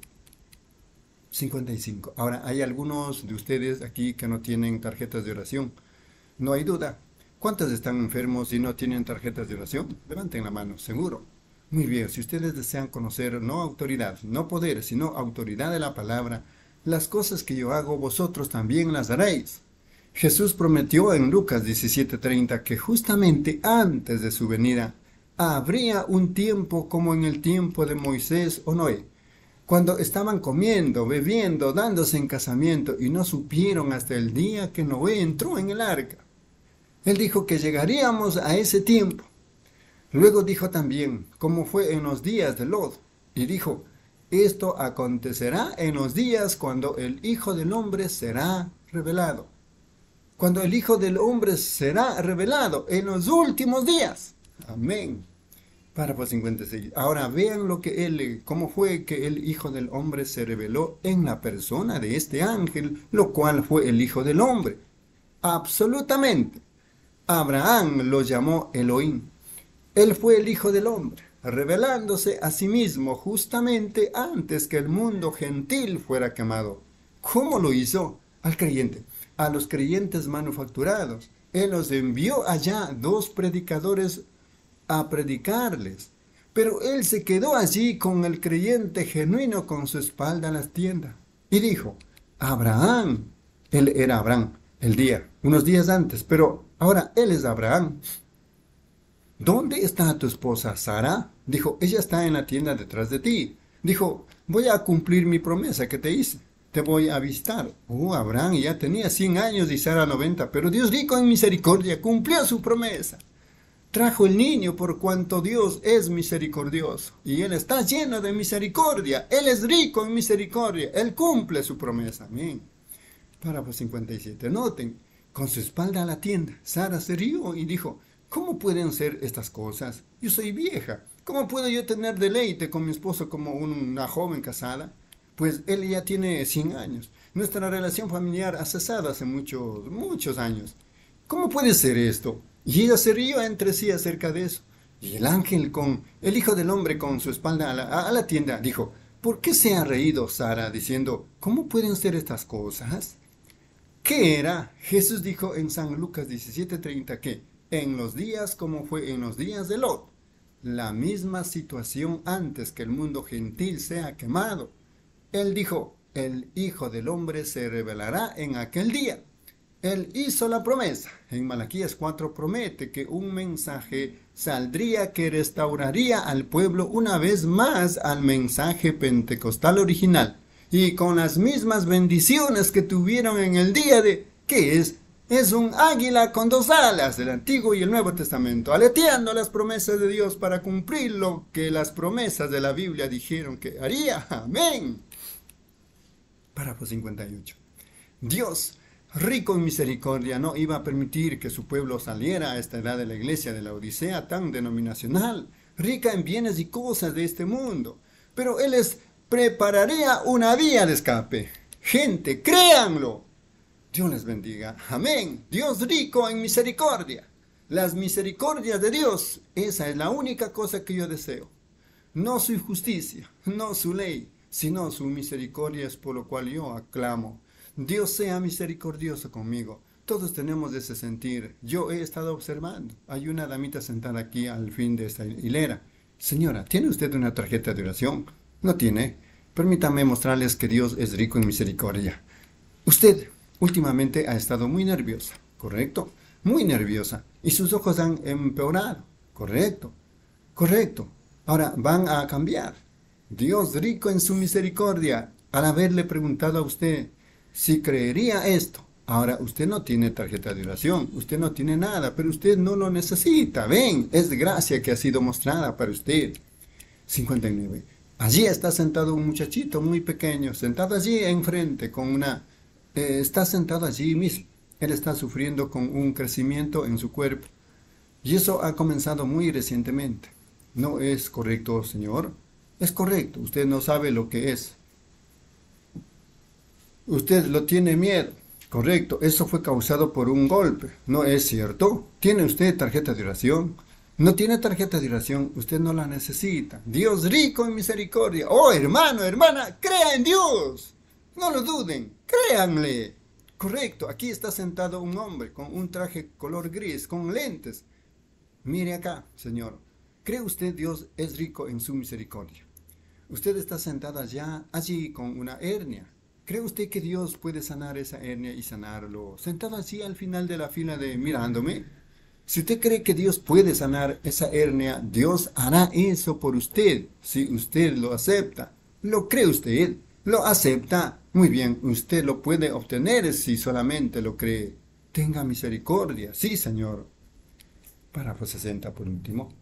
55. Ahora, hay algunos de ustedes aquí que no tienen tarjetas de oración. No hay duda. ¿Cuántos están enfermos y no tienen tarjetas de oración? Levanten la mano, seguro. Muy bien, si ustedes desean conocer no autoridad, no poder, sino autoridad de la palabra, las cosas que yo hago vosotros también las haréis. Jesús prometió en Lucas 17:30 que justamente antes de su venida habría un tiempo como en el tiempo de Moisés o Noé, cuando estaban comiendo, bebiendo, dándose en casamiento y no supieron hasta el día que Noé entró en el arca. Él dijo que llegaríamos a ese tiempo. Luego dijo también, como fue en los días de Lot, y dijo, esto acontecerá en los días cuando el Hijo del Hombre será revelado. Cuando el Hijo del Hombre será revelado en los últimos días. Amén. Párrafo 56. Ahora vean lo que él, cómo fue que el Hijo del Hombre se reveló en la persona de este ángel, lo cual fue el Hijo del Hombre. Absolutamente. Abraham lo llamó Elohim. Él fue el Hijo del Hombre, revelándose a sí mismo justamente antes que el mundo gentil fuera quemado. ¿Cómo lo hizo? Al creyente, a los creyentes manufacturados. Él los envió allá dos predicadores a predicarles. Pero él se quedó allí con el creyente genuino con su espalda a las tiendas. Y dijo, Abraham, él era Abraham, el día, unos días antes, pero ahora él es Abraham. ¿Dónde está tu esposa Sara? Dijo, ella está en la tienda detrás de ti. Dijo, voy a cumplir mi promesa que te hice. Te voy a visitar. Oh, Abraham ya tenía 100 años y Sara 90, pero Dios rico en misericordia cumplió su promesa. Trajo el niño por cuanto Dios es misericordioso y Él está lleno de misericordia. Él es rico en misericordia. Él cumple su promesa. Amén. Párrafo 57. Noten, con su espalda a la tienda, Sara se rió y dijo, ¿cómo pueden ser estas cosas? Yo soy vieja. ¿Cómo puedo yo tener deleite con mi esposo como una joven casada? Pues él ya tiene 100 años. Nuestra relación familiar ha cesado hace muchos, muchos años. ¿Cómo puede ser esto? Y ella se rió entre sí acerca de eso. Y el ángel con el hijo del hombre con su espalda a la, a la tienda dijo, ¿por qué se ha reído Sara diciendo, ¿cómo pueden ser estas cosas? ¿Qué era? Jesús dijo en San Lucas 17:30 que en los días como fue en los días de Lot, la misma situación antes que el mundo gentil sea quemado. Él dijo, el Hijo del Hombre se revelará en aquel día. Él hizo la promesa. En Malaquías 4 promete que un mensaje saldría que restauraría al pueblo una vez más al mensaje pentecostal original y con las mismas bendiciones que tuvieron en el día de, ¿qué es? Es un águila con dos alas del Antiguo y el Nuevo Testamento, aleteando las promesas de Dios para cumplir lo que las promesas de la Biblia dijeron que haría. Amén. Párrafo 58. Dios rico en misericordia, no iba a permitir que su pueblo saliera a esta edad de la iglesia de la Odisea tan denominacional, rica en bienes y cosas de este mundo. Pero Él les prepararía una vía de escape. Gente, créanlo. Dios les bendiga. Amén. Dios rico en misericordia. Las misericordias de Dios, esa es la única cosa que yo deseo. No su justicia, no su ley, sino su misericordia es por lo cual yo aclamo. Dios sea misericordioso conmigo. Todos tenemos ese sentir. Yo he estado observando. Hay una damita sentada aquí al fin de esta hilera. Señora, ¿tiene usted una tarjeta de oración? No tiene. Permítame mostrarles que Dios es rico en misericordia. Usted últimamente ha estado muy nerviosa, ¿correcto? Muy nerviosa. Y sus ojos han empeorado, ¿correcto? Correcto. Ahora van a cambiar. Dios rico en su misericordia, al haberle preguntado a usted si creería esto. Ahora, usted no tiene tarjeta de oración, usted no tiene nada, pero usted no lo necesita. Ven, es gracia que ha sido mostrada para usted. 59. Allí está sentado un muchachito muy pequeño, sentado allí enfrente con una... Eh, está sentado allí mismo. Él está sufriendo con un crecimiento en su cuerpo. Y eso ha comenzado muy recientemente. ¿No es correcto, Señor? Es correcto, usted no sabe lo que es. Usted lo tiene miedo. Correcto, eso fue causado por un golpe. ¿No es cierto? ¿Tiene usted tarjeta de oración? No tiene tarjeta de oración, usted no la necesita. Dios rico en misericordia. Oh, hermano, hermana, crea en Dios. No lo duden, créanle. Correcto, aquí está sentado un hombre con un traje color gris, con lentes. Mire acá, Señor. ¿Cree usted Dios es rico en su misericordia? Usted está sentada ya allí con una hernia. ¿Cree usted que Dios puede sanar esa hernia y sanarlo? Sentado así al final de la fila de mirándome. Si usted cree que Dios puede sanar esa hernia, Dios hará eso por usted, si usted lo acepta. ¿Lo cree usted? ¿Lo acepta? Muy bien, usted lo puede obtener si solamente lo cree. Tenga misericordia. Sí, Señor. Párrafo 60 por último.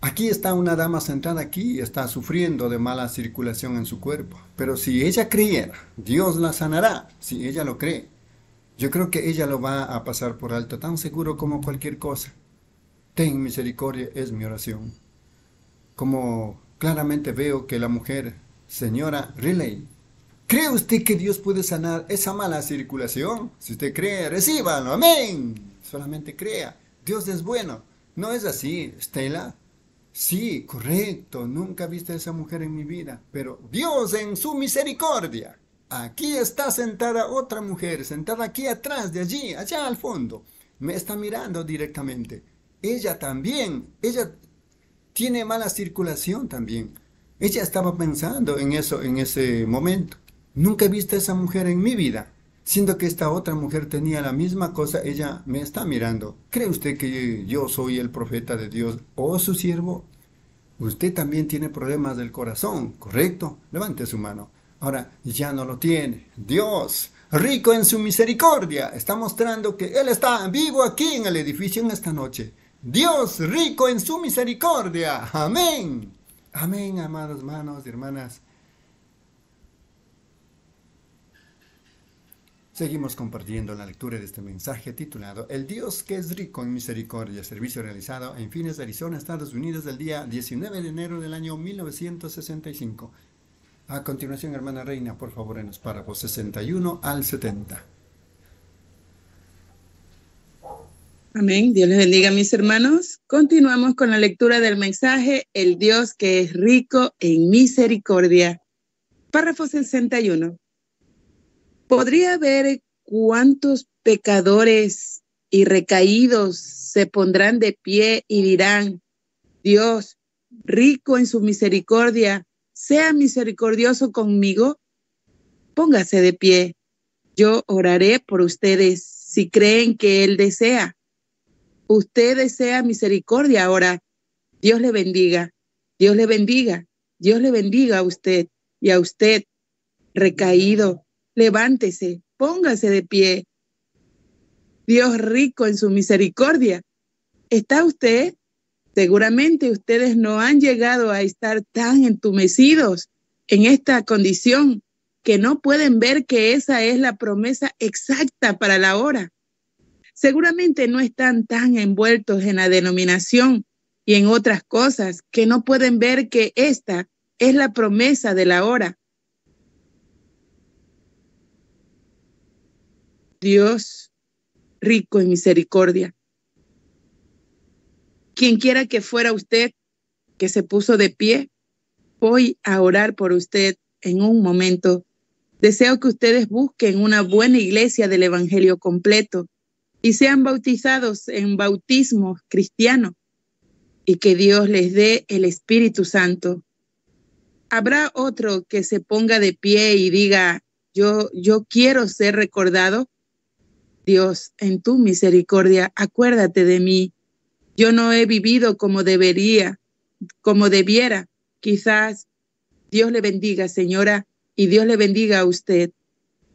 Aquí está una dama sentada aquí y está sufriendo de mala circulación en su cuerpo. Pero si ella creyera, Dios la sanará, si ella lo cree. Yo creo que ella lo va a pasar por alto tan seguro como cualquier cosa. Ten misericordia es mi oración. Como claramente veo que la mujer, señora Riley, ¿cree usted que Dios puede sanar esa mala circulación? Si usted cree, recíbalo, amén. Solamente crea, Dios es bueno. No es así, Stella. Sí, correcto, nunca viste a esa mujer en mi vida, pero Dios en su misericordia. Aquí está sentada otra mujer, sentada aquí atrás de allí, allá al fondo. Me está mirando directamente. Ella también, ella tiene mala circulación también. Ella estaba pensando en eso en ese momento. Nunca he visto a esa mujer en mi vida. Siendo que esta otra mujer tenía la misma cosa, ella me está mirando. ¿Cree usted que yo soy el profeta de Dios o su siervo? Usted también tiene problemas del corazón, ¿correcto? Levante su mano. Ahora ya no lo tiene. Dios, rico en su misericordia, está mostrando que Él está vivo aquí en el edificio en esta noche. Dios, rico en su misericordia. Amén. Amén, amados hermanos y hermanas. Seguimos compartiendo la lectura de este mensaje titulado El Dios que es rico en misericordia, servicio realizado en Fines, Arizona, Estados Unidos, del día 19 de enero del año 1965. A continuación, hermana Reina, por favor, en los párrafos 61 al 70. Amén. Dios les bendiga, mis hermanos. Continuamos con la lectura del mensaje El Dios que es rico en misericordia. Párrafo 61 podría ver cuántos pecadores y recaídos se pondrán de pie y dirán, Dios, rico en su misericordia, sea misericordioso conmigo. Póngase de pie. Yo oraré por ustedes si creen que Él desea. Usted desea misericordia ahora. Dios le bendiga. Dios le bendiga. Dios le bendiga a usted y a usted, recaído, levántese, póngase de pie. Dios rico en su misericordia. ¿Está usted? Seguramente ustedes no han llegado a estar tan entumecidos en esta condición que no pueden ver que esa es la promesa exacta para la hora. Seguramente no están tan envueltos en la denominación y en otras cosas que no pueden ver que esta es la promesa de la hora. Dios rico en misericordia. Quien quiera que fuera usted que se puso de pie, voy a orar por usted en un momento. Deseo que ustedes busquen una buena iglesia del Evangelio completo y sean bautizados en bautismo cristiano y que Dios les dé el Espíritu Santo. Habrá otro que se ponga de pie y diga, yo, yo quiero ser recordado. Dios, en tu misericordia, acuérdate de mí. Yo no he vivido como debería, como debiera. Quizás Dios le bendiga, señora, y Dios le bendiga a usted.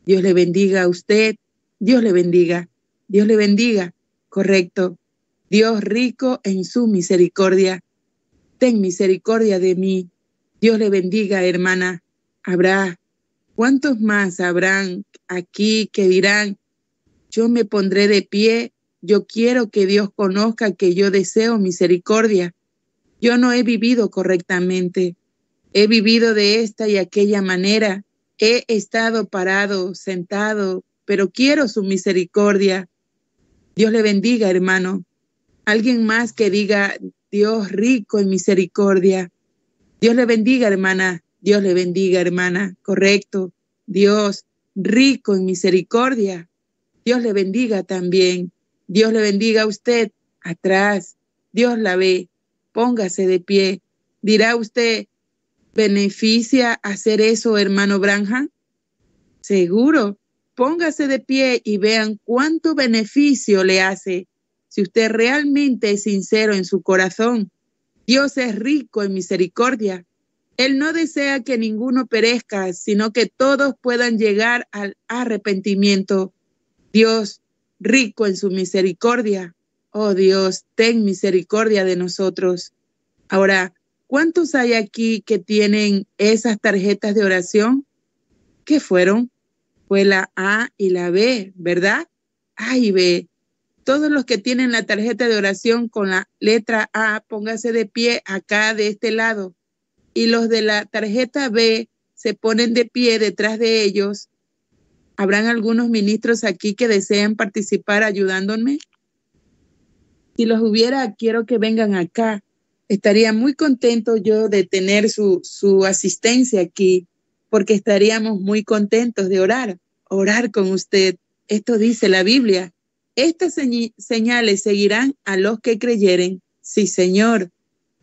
Dios le bendiga a usted. Dios le bendiga. Dios le bendiga. Correcto. Dios rico en su misericordia. Ten misericordia de mí. Dios le bendiga, hermana. Habrá. ¿Cuántos más habrán aquí que dirán, yo me pondré de pie, yo quiero que Dios conozca que yo deseo misericordia? Yo no he vivido correctamente. He vivido de esta y aquella manera. He estado parado, sentado, pero quiero su misericordia. Dios le bendiga, hermano. Alguien más que diga, Dios rico en misericordia. Dios le bendiga, hermana. Dios le bendiga, hermana. Correcto. Dios rico en misericordia. Dios le bendiga también. Dios le bendiga a usted atrás. Dios la ve. Póngase de pie. Dirá usted, ¿beneficia hacer eso, hermano Branja? Seguro. Póngase de pie y vean cuánto beneficio le hace si usted realmente es sincero en su corazón. Dios es rico en misericordia. Él no desea que ninguno perezca, sino que todos puedan llegar al arrepentimiento. Dios, rico en su misericordia. Oh Dios, ten misericordia de nosotros. Ahora, ¿cuántos hay aquí que tienen esas tarjetas de oración? ¿Qué fueron? Fue la A y la B, ¿verdad? A y B. Todos los que tienen la tarjeta de oración con la letra A, póngase de pie acá de este lado. Y los de la tarjeta B se ponen de pie detrás de ellos. ¿Habrán algunos ministros aquí que deseen participar ayudándome? Si los hubiera, quiero que vengan acá. Estaría muy contento yo de tener su, su asistencia aquí, porque estaríamos muy contentos de orar, orar con usted. Esto dice la Biblia. Estas señales seguirán a los que creyeren. Sí, Señor.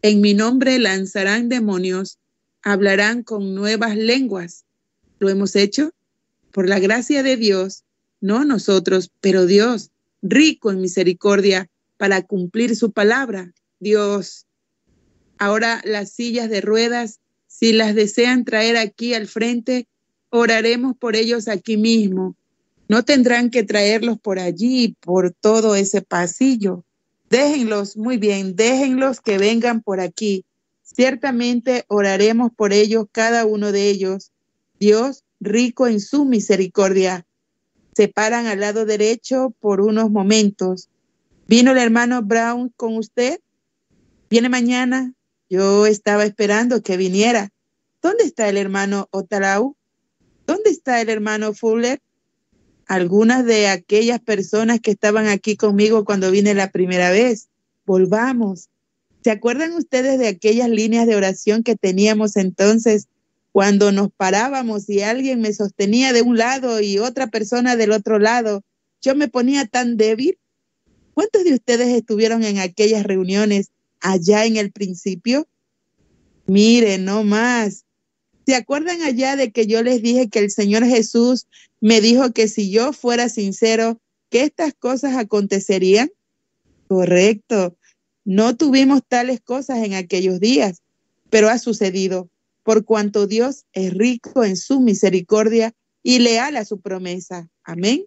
En mi nombre lanzarán demonios, hablarán con nuevas lenguas. ¿Lo hemos hecho? Por la gracia de Dios, no nosotros, pero Dios, rico en misericordia, para cumplir su palabra. Dios. Ahora las sillas de ruedas, si las desean traer aquí al frente, oraremos por ellos aquí mismo. No tendrán que traerlos por allí, por todo ese pasillo. Déjenlos, muy bien, déjenlos que vengan por aquí. Ciertamente oraremos por ellos, cada uno de ellos. Dios, rico en su misericordia, se paran al lado derecho por unos momentos. ¿Vino el hermano Brown con usted? ¿Viene mañana? Yo estaba esperando que viniera. ¿Dónde está el hermano Otalau? ¿Dónde está el hermano Fuller? algunas de aquellas personas que estaban aquí conmigo cuando vine la primera vez. Volvamos. ¿Se acuerdan ustedes de aquellas líneas de oración que teníamos entonces cuando nos parábamos y alguien me sostenía de un lado y otra persona del otro lado? Yo me ponía tan débil. ¿Cuántos de ustedes estuvieron en aquellas reuniones allá en el principio? Miren, no más. ¿Se acuerdan allá de que yo les dije que el Señor Jesús me dijo que si yo fuera sincero, que estas cosas acontecerían? Correcto. No tuvimos tales cosas en aquellos días, pero ha sucedido por cuanto Dios es rico en su misericordia y leal a su promesa. Amén.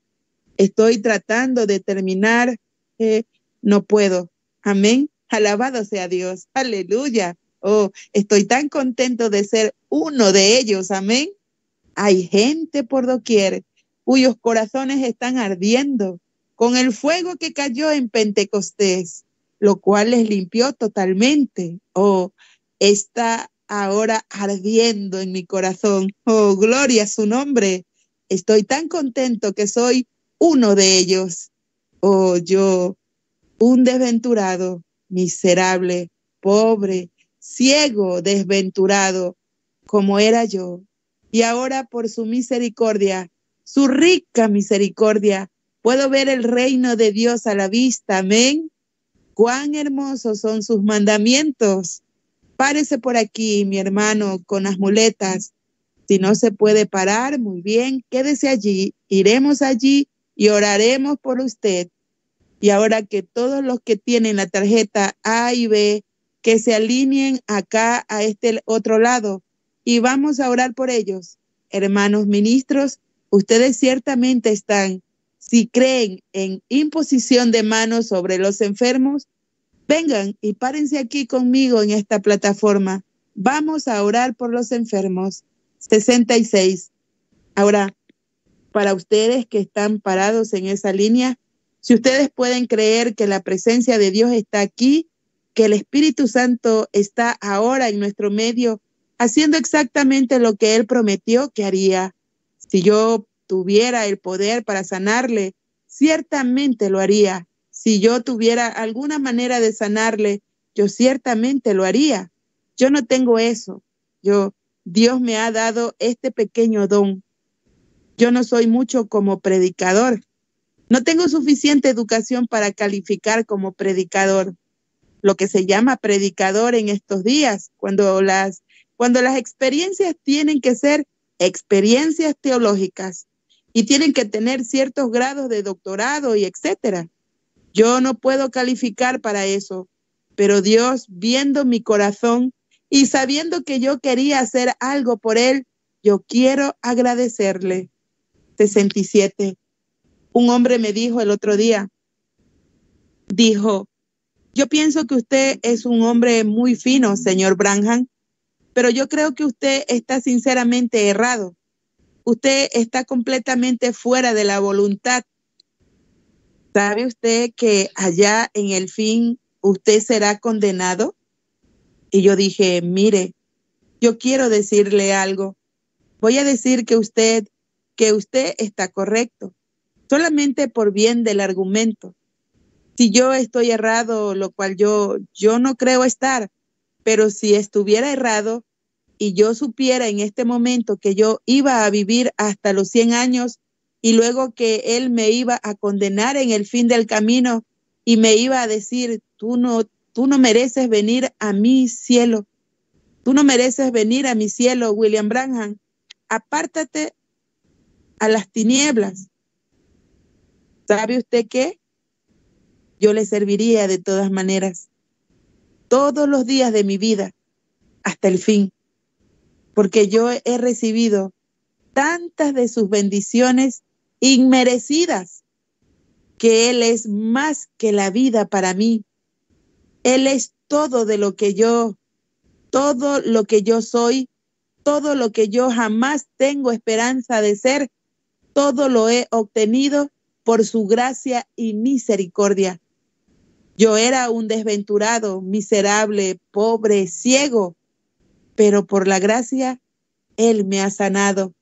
Estoy tratando de terminar. Eh, no puedo. Amén. Alabado sea Dios. Aleluya. Oh, estoy tan contento de ser uno de ellos. Amén. Hay gente por doquier cuyos corazones están ardiendo con el fuego que cayó en Pentecostés, lo cual les limpió totalmente. Oh, está ahora ardiendo en mi corazón. Oh, gloria a su nombre. Estoy tan contento que soy uno de ellos. Oh, yo, un desventurado, miserable, pobre, ciego, desventurado, como era yo. Y ahora por su misericordia, su rica misericordia, puedo ver el reino de Dios a la vista. Amén. Cuán hermosos son sus mandamientos. Párese por aquí, mi hermano, con las muletas. Si no se puede parar, muy bien, quédese allí. Iremos allí y oraremos por usted. Y ahora que todos los que tienen la tarjeta A y B, que se alineen acá a este otro lado y vamos a orar por ellos. Hermanos ministros, ustedes ciertamente están, si creen en imposición de manos sobre los enfermos, vengan y párense aquí conmigo en esta plataforma. Vamos a orar por los enfermos. 66. Ahora, para ustedes que están parados en esa línea, si ustedes pueden creer que la presencia de Dios está aquí, que el Espíritu Santo está ahora en nuestro medio, haciendo exactamente lo que Él prometió que haría. Si yo tuviera el poder para sanarle, ciertamente lo haría. Si yo tuviera alguna manera de sanarle, yo ciertamente lo haría. Yo no tengo eso. Yo, Dios me ha dado este pequeño don. Yo no soy mucho como predicador. No tengo suficiente educación para calificar como predicador. Lo que se llama predicador en estos días, cuando las, cuando las experiencias tienen que ser experiencias teológicas y tienen que tener ciertos grados de doctorado y etcétera. Yo no puedo calificar para eso, pero Dios, viendo mi corazón y sabiendo que yo quería hacer algo por Él, yo quiero agradecerle. 67. Un hombre me dijo el otro día, dijo, yo pienso que usted es un hombre muy fino, señor Branham, pero yo creo que usted está sinceramente errado. Usted está completamente fuera de la voluntad. ¿Sabe usted que allá en el fin usted será condenado? Y yo dije, mire, yo quiero decirle algo. Voy a decir que usted que usted está correcto, solamente por bien del argumento. Si yo estoy errado, lo cual yo, yo no creo estar, pero si estuviera errado y yo supiera en este momento que yo iba a vivir hasta los 100 años y luego que él me iba a condenar en el fin del camino y me iba a decir, tú no, tú no mereces venir a mi cielo, tú no mereces venir a mi cielo, William Branham, apártate a las tinieblas. ¿Sabe usted qué? Yo le serviría de todas maneras, todos los días de mi vida, hasta el fin, porque yo he recibido tantas de sus bendiciones inmerecidas, que Él es más que la vida para mí. Él es todo de lo que yo, todo lo que yo soy, todo lo que yo jamás tengo esperanza de ser todo lo he obtenido por su gracia y misericordia. Yo era un desventurado, miserable, pobre, ciego, pero por la gracia Él me ha sanado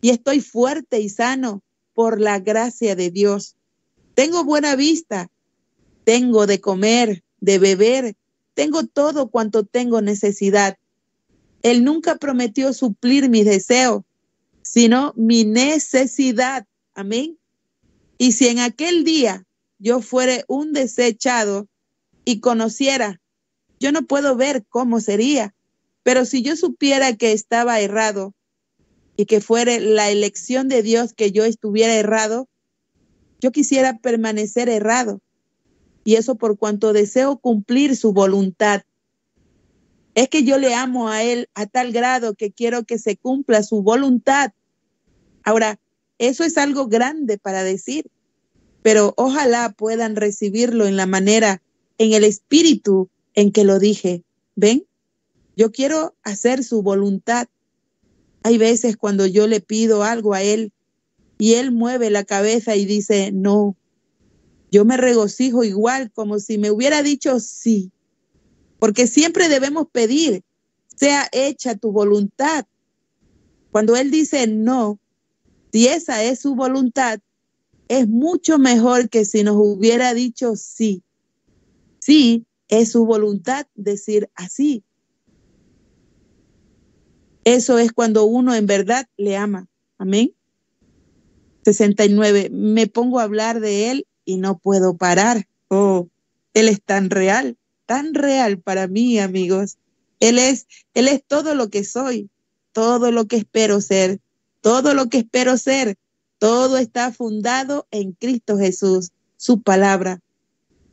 y estoy fuerte y sano por la gracia de Dios. Tengo buena vista, tengo de comer, de beber, tengo todo cuanto tengo necesidad. Él nunca prometió suplir mis deseos, sino mi necesidad. Amén. Y si en aquel día yo fuere un desechado y conociera, yo no puedo ver cómo sería, pero si yo supiera que estaba errado y que fuere la elección de Dios que yo estuviera errado, yo quisiera permanecer errado. Y eso por cuanto deseo cumplir su voluntad. Es que yo le amo a Él a tal grado que quiero que se cumpla su voluntad Ahora, eso es algo grande para decir, pero ojalá puedan recibirlo en la manera, en el espíritu en que lo dije. ¿Ven? Yo quiero hacer su voluntad. Hay veces cuando yo le pido algo a Él y Él mueve la cabeza y dice, no, yo me regocijo igual como si me hubiera dicho sí, porque siempre debemos pedir, sea hecha tu voluntad. Cuando Él dice no, si esa es su voluntad, es mucho mejor que si nos hubiera dicho sí. Sí, es su voluntad decir así. Eso es cuando uno en verdad le ama. Amén. 69. Me pongo a hablar de Él y no puedo parar. Oh, Él es tan real, tan real para mí, amigos. Él es, Él es todo lo que soy, todo lo que espero ser, todo lo que espero ser. Todo está fundado en Cristo Jesús, su palabra.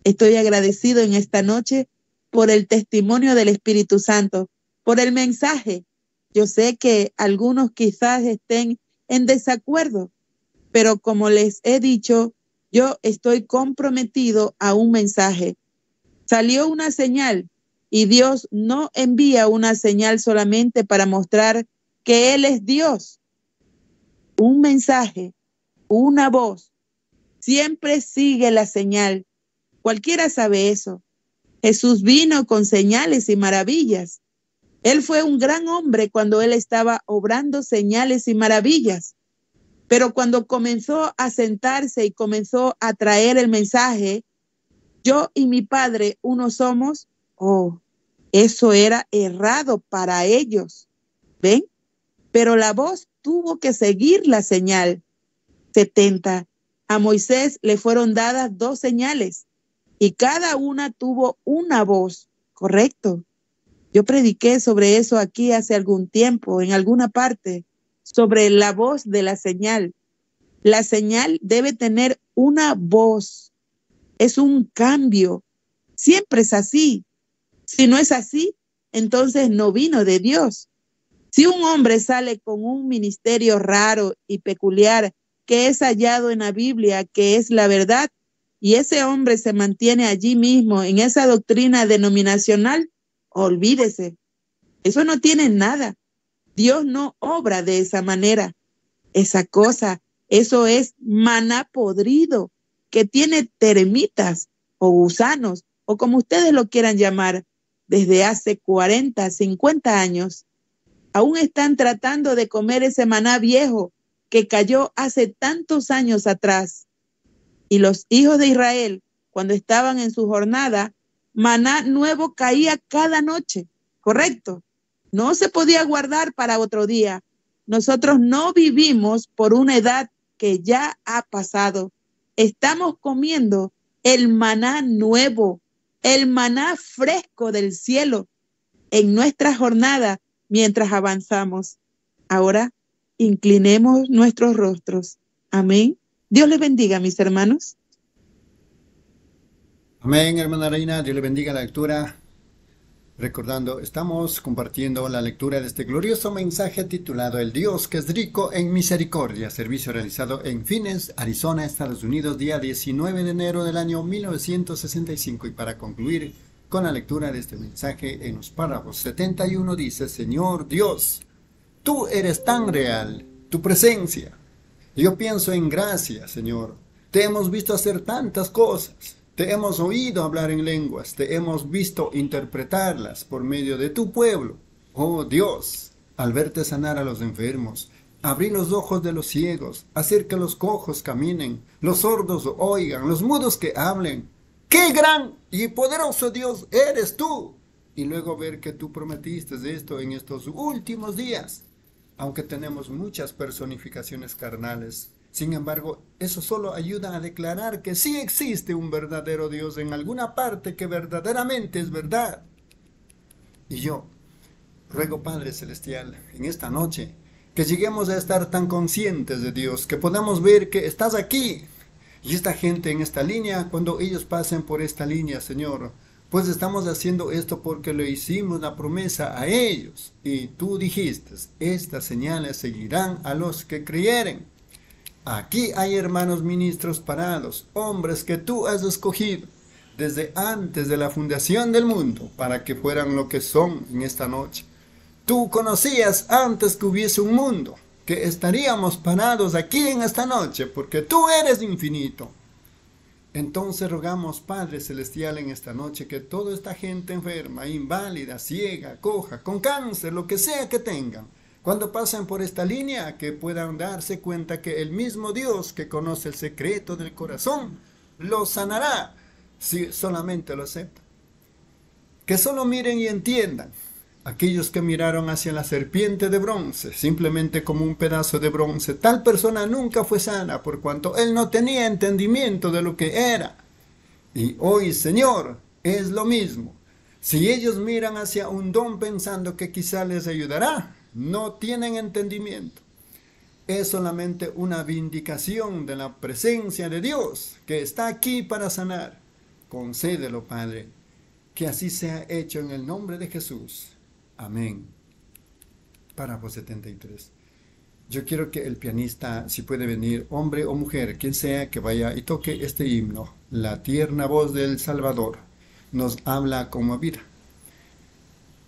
Estoy agradecido en esta noche por el testimonio del Espíritu Santo, por el mensaje. Yo sé que algunos quizás estén en desacuerdo, pero como les he dicho, yo estoy comprometido a un mensaje. Salió una señal y Dios no envía una señal solamente para mostrar que Él es Dios. Un mensaje, una voz, siempre sigue la señal. Cualquiera sabe eso. Jesús vino con señales y maravillas. Él fue un gran hombre cuando él estaba obrando señales y maravillas. Pero cuando comenzó a sentarse y comenzó a traer el mensaje, yo y mi padre uno somos, oh, eso era errado para ellos. ¿Ven? Pero la voz tuvo que seguir la señal. 70. A Moisés le fueron dadas dos señales y cada una tuvo una voz, ¿correcto? Yo prediqué sobre eso aquí hace algún tiempo, en alguna parte sobre la voz de la señal. La señal debe tener una voz. Es un cambio. Siempre es así. Si no es así, entonces no vino de Dios. Si un hombre sale con un ministerio raro y peculiar que es hallado en la Biblia, que es la verdad, y ese hombre se mantiene allí mismo en esa doctrina denominacional, olvídese. Eso no tiene nada. Dios no obra de esa manera. Esa cosa, eso es maná podrido que tiene termitas o gusanos o como ustedes lo quieran llamar desde hace 40, 50 años. Aún están tratando de comer ese maná viejo que cayó hace tantos años atrás. Y los hijos de Israel, cuando estaban en su jornada, maná nuevo caía cada noche, ¿correcto? no se podía guardar para otro día. Nosotros no vivimos por una edad que ya ha pasado. Estamos comiendo el maná nuevo, el maná fresco del cielo en nuestra jornada mientras avanzamos. Ahora inclinemos nuestros rostros. Amén. Dios les bendiga, mis hermanos. Amén, hermana Reina. Dios le bendiga la lectura. Recordando, estamos compartiendo la lectura de este glorioso mensaje titulado El Dios que es rico en misericordia, servicio realizado en Phoenix, Arizona, Estados Unidos, día 19 de enero del año 1965. Y para concluir con la lectura de este mensaje en los párrafos 71 dice, Señor Dios, tú eres tan real, tu presencia. Yo pienso en gracia, Señor. Te hemos visto hacer tantas cosas. Te hemos oído hablar en lenguas, te hemos visto interpretarlas por medio de tu pueblo. Oh Dios, al verte sanar a los enfermos, abrir los ojos de los ciegos, hacer que los cojos caminen, los sordos oigan, los mudos que hablen. ¡Qué gran y poderoso Dios eres tú! Y luego ver que tú prometiste esto en estos últimos días, aunque tenemos muchas personificaciones carnales sin embargo, eso solo ayuda a declarar que sí existe un verdadero Dios en alguna parte que verdaderamente es verdad. Y yo ruego, Padre Celestial, en esta noche, que lleguemos a estar tan conscientes de Dios, que podamos ver que estás aquí. Y esta gente en esta línea, cuando ellos pasen por esta línea, Señor, pues estamos haciendo esto porque le hicimos la promesa a ellos. Y tú dijiste, estas señales seguirán a los que creyeren. Aquí hay hermanos ministros parados, hombres que tú has escogido desde antes de la fundación del mundo para que fueran lo que son en esta noche. Tú conocías antes que hubiese un mundo, que estaríamos parados aquí en esta noche, porque tú eres infinito. Entonces rogamos, Padre Celestial, en esta noche que toda esta gente enferma, inválida, ciega, coja, con cáncer, lo que sea que tengan, cuando pasen por esta línea, que puedan darse cuenta que el mismo Dios que conoce el secreto del corazón, lo sanará si solamente lo aceptan. Que solo miren y entiendan aquellos que miraron hacia la serpiente de bronce, simplemente como un pedazo de bronce, tal persona nunca fue sana por cuanto él no tenía entendimiento de lo que era. Y hoy, Señor, es lo mismo. Si ellos miran hacia un don pensando que quizá les ayudará, no tienen entendimiento. Es solamente una vindicación de la presencia de Dios que está aquí para sanar. Concédelo, Padre, que así sea hecho en el nombre de Jesús. Amén. Párrafo 73. Yo quiero que el pianista, si puede venir, hombre o mujer, quien sea, que vaya y toque este himno. La tierna voz del Salvador nos habla como vida.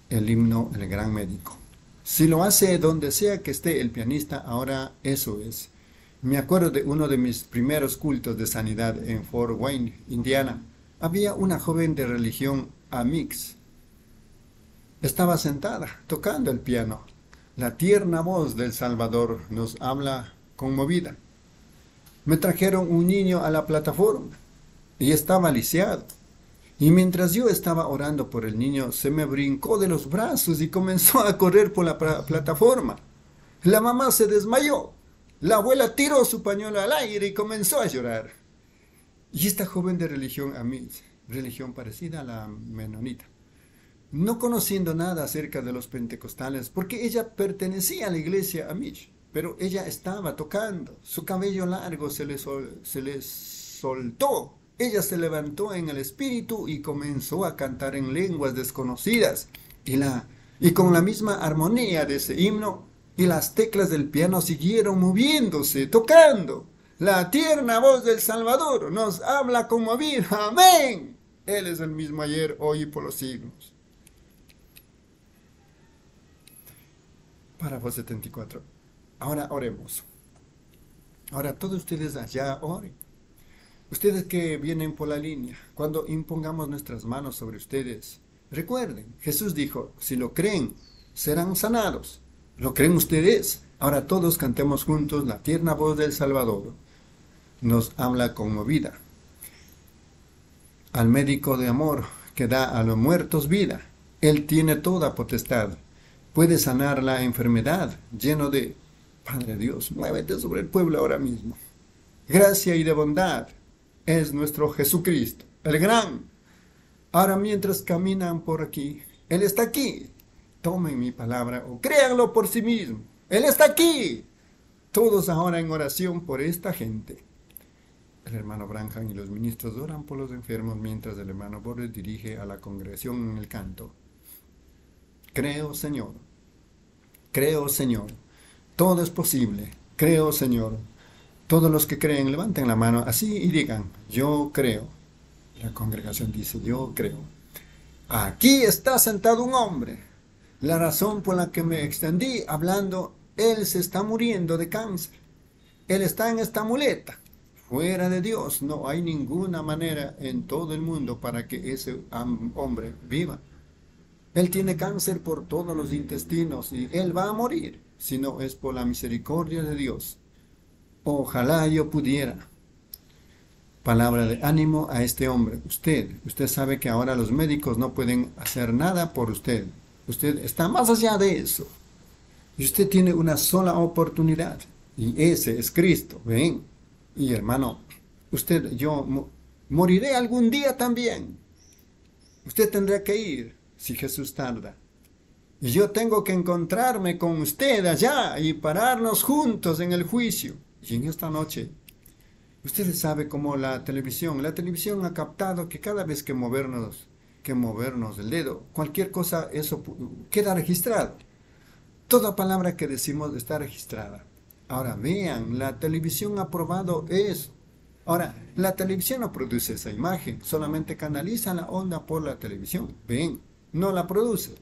El himno El Gran Médico. Si lo hace donde sea que esté el pianista, ahora eso es. Me acuerdo de uno de mis primeros cultos de sanidad en Fort Wayne, Indiana. Había una joven de religión Amix estaba sentada, tocando el piano. La tierna voz del Salvador nos habla conmovida. Me trajeron un niño a la plataforma y estaba lisiado. Y mientras yo estaba orando por el niño, se me brincó de los brazos y comenzó a correr por la plataforma. La mamá se desmayó. La abuela tiró su pañuelo al aire y comenzó a llorar. Y esta joven de religión a mí, religión parecida a la menonita, no conociendo nada acerca de los pentecostales, porque ella pertenecía a la iglesia Amish, pero ella estaba tocando, su cabello largo se le, se le soltó, ella se levantó en el espíritu y comenzó a cantar en lenguas desconocidas, y, la, y con la misma armonía de ese himno, y las teclas del piano siguieron moviéndose, tocando. La tierna voz del Salvador nos habla como vida. Amén. Él es el mismo ayer, hoy y por los siglos. Párrafo 74. Ahora oremos. Ahora todos ustedes allá oren. Ustedes que vienen por la línea, cuando impongamos nuestras manos sobre ustedes, recuerden, Jesús dijo, si lo creen, serán sanados. ¿Lo creen ustedes? Ahora todos cantemos juntos la tierna voz del Salvador. Nos habla conmovida. Al médico de amor que da a los muertos vida. Él tiene toda potestad puede sanar la enfermedad, lleno de, Padre Dios, muévete sobre el pueblo ahora mismo. Gracia y de bondad es nuestro Jesucristo, el gran. Ahora mientras caminan por aquí, Él está aquí. Tomen mi palabra o créanlo por sí mismo. Él está aquí. Todos ahora en oración por esta gente. El hermano Branham y los ministros oran por los enfermos mientras el hermano Borges dirige a la congregación en el canto. Creo, Señor, Creo, Señor. Todo es posible. Creo, Señor. Todos los que creen, levanten la mano así y digan, yo creo. La congregación dice, yo creo. Aquí está sentado un hombre. La razón por la que me extendí hablando, él se está muriendo de cáncer. Él está en esta muleta. Fuera de Dios no hay ninguna manera en todo el mundo para que ese hombre viva. Él tiene cáncer por todos los intestinos y él va a morir si no es por la misericordia de Dios. Ojalá yo pudiera. Palabra de ánimo a este hombre. Usted, usted sabe que ahora los médicos no pueden hacer nada por usted. Usted está más allá de eso. Y usted tiene una sola oportunidad. Y ese es Cristo. Ven. Y hermano, usted, yo moriré algún día también. Usted tendrá que ir si Jesús tarda. Y yo tengo que encontrarme con usted allá y pararnos juntos en el juicio. Y en esta noche, usted sabe cómo la televisión, la televisión ha captado que cada vez que movernos, que movernos el dedo, cualquier cosa, eso queda registrado. Toda palabra que decimos está registrada. Ahora vean, la televisión ha probado eso. Ahora, la televisión no produce esa imagen, solamente canaliza la onda por la televisión. Ven, no la produce.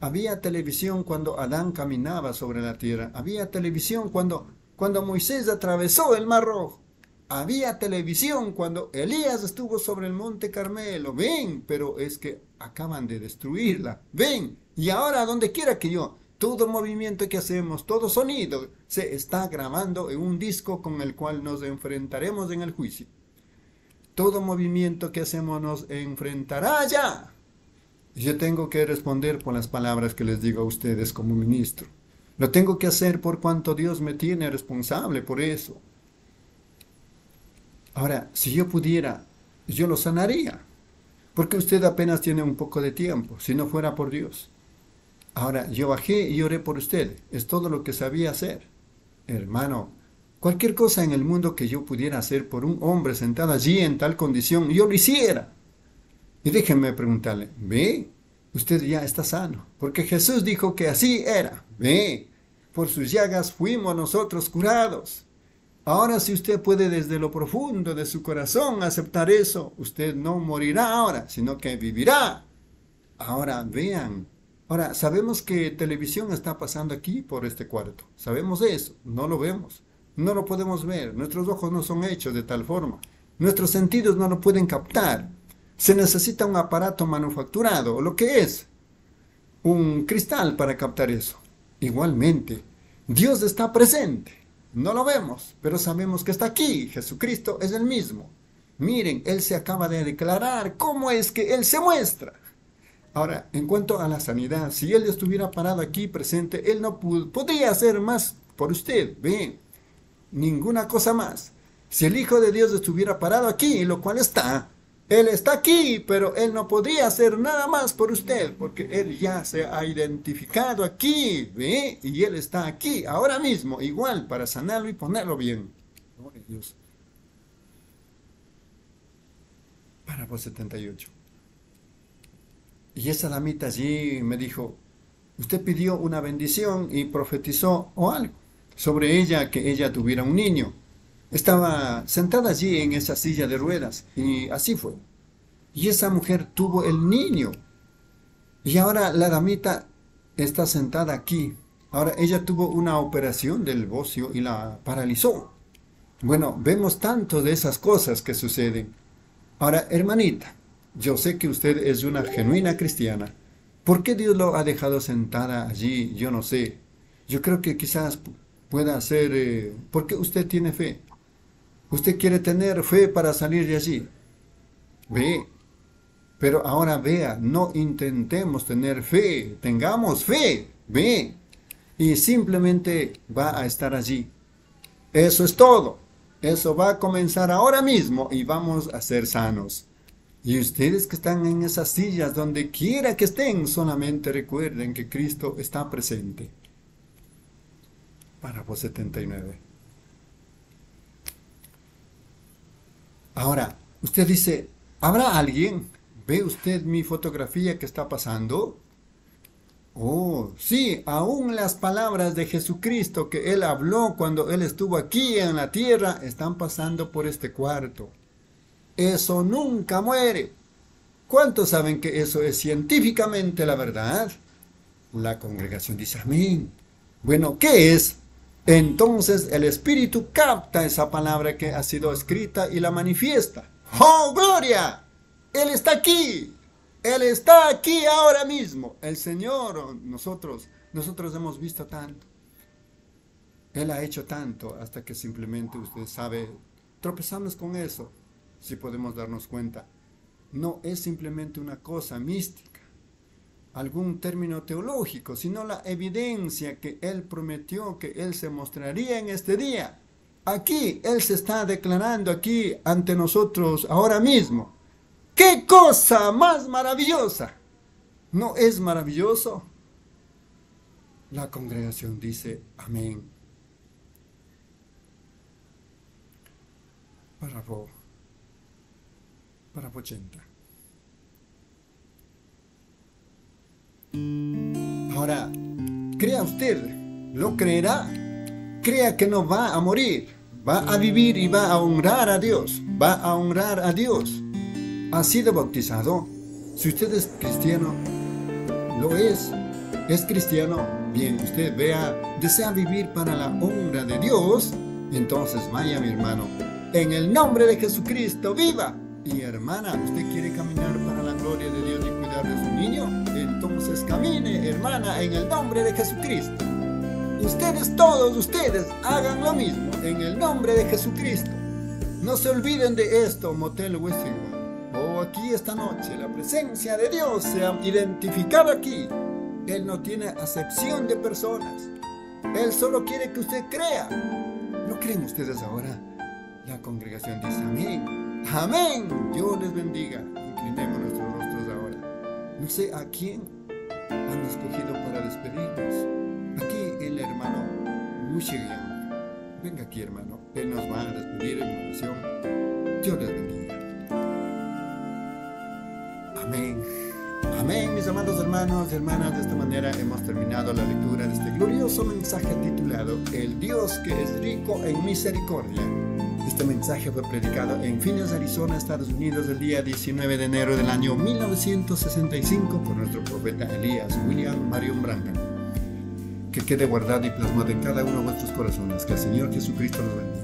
Había televisión cuando Adán caminaba sobre la tierra. Había televisión cuando, cuando Moisés atravesó el Mar Rojo. Había televisión cuando Elías estuvo sobre el monte Carmelo. Ven, pero es que acaban de destruirla. Ven, y ahora donde quiera que yo, todo movimiento que hacemos, todo sonido, se está grabando en un disco con el cual nos enfrentaremos en el juicio. Todo movimiento que hacemos nos enfrentará ya yo tengo que responder por las palabras que les digo a ustedes como ministro. Lo tengo que hacer por cuanto Dios me tiene responsable por eso. Ahora, si yo pudiera, yo lo sanaría. Porque usted apenas tiene un poco de tiempo, si no fuera por Dios. Ahora, yo bajé y oré por usted. Es todo lo que sabía hacer. Hermano, cualquier cosa en el mundo que yo pudiera hacer por un hombre sentado allí en tal condición, yo lo hiciera. Y déjenme preguntarle, ¿ve? Usted ya está sano, porque Jesús dijo que así era. Ve, por sus llagas fuimos nosotros curados. Ahora si usted puede desde lo profundo de su corazón aceptar eso, usted no morirá ahora, sino que vivirá. Ahora vean. Ahora, sabemos que televisión está pasando aquí por este cuarto. Sabemos eso, no lo vemos. No lo podemos ver. Nuestros ojos no son hechos de tal forma. Nuestros sentidos no lo pueden captar se necesita un aparato manufacturado, o lo que es un cristal para captar eso. Igualmente, Dios está presente. No lo vemos, pero sabemos que está aquí. Jesucristo es el mismo. Miren, Él se acaba de declarar cómo es que Él se muestra. Ahora, en cuanto a la sanidad, si Él estuviera parado aquí presente, Él no podría hacer más por usted. Ven, ninguna cosa más. Si el Hijo de Dios estuviera parado aquí, lo cual está, él está aquí, pero Él no podría hacer nada más por usted, porque Él ya se ha identificado aquí, ¿ve? Y Él está aquí, ahora mismo, igual, para sanarlo y ponerlo bien. Gloria Dios. Párrafo 78. Y esa damita allí me dijo, usted pidió una bendición y profetizó o algo sobre ella, que ella tuviera un niño. Estaba sentada allí en esa silla de ruedas y así fue. Y esa mujer tuvo el niño. Y ahora la damita está sentada aquí. Ahora ella tuvo una operación del bocio y la paralizó. Bueno, vemos tanto de esas cosas que suceden. Ahora, hermanita, yo sé que usted es una genuina cristiana. ¿Por qué Dios lo ha dejado sentada allí? Yo no sé. Yo creo que quizás pueda ser eh, porque usted tiene fe. Usted quiere tener fe para salir de allí. Ve. Pero ahora vea, no intentemos tener fe, tengamos fe, ve. Y simplemente va a estar allí. Eso es todo. Eso va a comenzar ahora mismo y vamos a ser sanos. Y ustedes que están en esas sillas, donde quiera que estén, solamente recuerden que Cristo está presente. Párrafo 79. Ahora, usted dice, ¿habrá alguien? ¿Ve usted mi fotografía que está pasando? Oh, sí, aún las palabras de Jesucristo que Él habló cuando Él estuvo aquí en la tierra están pasando por este cuarto. Eso nunca muere. ¿Cuántos saben que eso es científicamente la verdad? La congregación dice amén. Bueno, ¿qué es? Entonces el Espíritu capta esa palabra que ha sido escrita y la manifiesta. ¡Oh, gloria! Él está aquí. Él está aquí ahora mismo. El Señor, nosotros, nosotros hemos visto tanto. Él ha hecho tanto hasta que simplemente usted sabe, tropezamos con eso, si podemos darnos cuenta. No es simplemente una cosa mística algún término teológico, sino la evidencia que Él prometió que Él se mostraría en este día. Aquí Él se está declarando aquí ante nosotros ahora mismo. ¡Qué cosa más maravillosa! ¿No es maravilloso? La congregación dice amén. Párrafo, párrafo 80. Ahora, crea usted, ¿lo creerá? Crea que no va a morir, va a vivir y va a honrar a Dios, va a honrar a Dios. Ha sido bautizado. Si usted es cristiano, lo es. ¿Es cristiano? Bien, usted vea, desea vivir para la honra de Dios. Entonces vaya mi hermano, en el nombre de Jesucristo, viva. Y hermana, ¿usted quiere caminar Entonces camine, hermana, en el nombre de Jesucristo. Ustedes todos, ustedes, hagan lo mismo en el nombre de Jesucristo. No se olviden de esto, Motel Westfield. Oh, aquí esta noche la presencia de Dios se ha identificado aquí. Él no tiene acepción de personas. Él solo quiere que usted crea. ¿No creen ustedes ahora? La congregación dice amén. Amén. Dios les bendiga. Inclinemos nuestros rostros ahora. No sé a quién han escogido para despedirnos. Aquí el hermano Mushigian. Venga aquí, hermano. Él nos va a despedir en oración. Dios les bendiga. Amén. Amén, mis amados hermanos y hermanas. De esta manera hemos terminado la lectura de este glorioso mensaje titulado El Dios que es rico en misericordia. Este mensaje fue predicado en Phoenix, Arizona, Estados Unidos, el día 19 de enero del año 1965 por nuestro profeta Elías William Marion Branham. Que quede guardado y plasmado en cada uno de vuestros corazones. Que el Señor Jesucristo nos bendiga.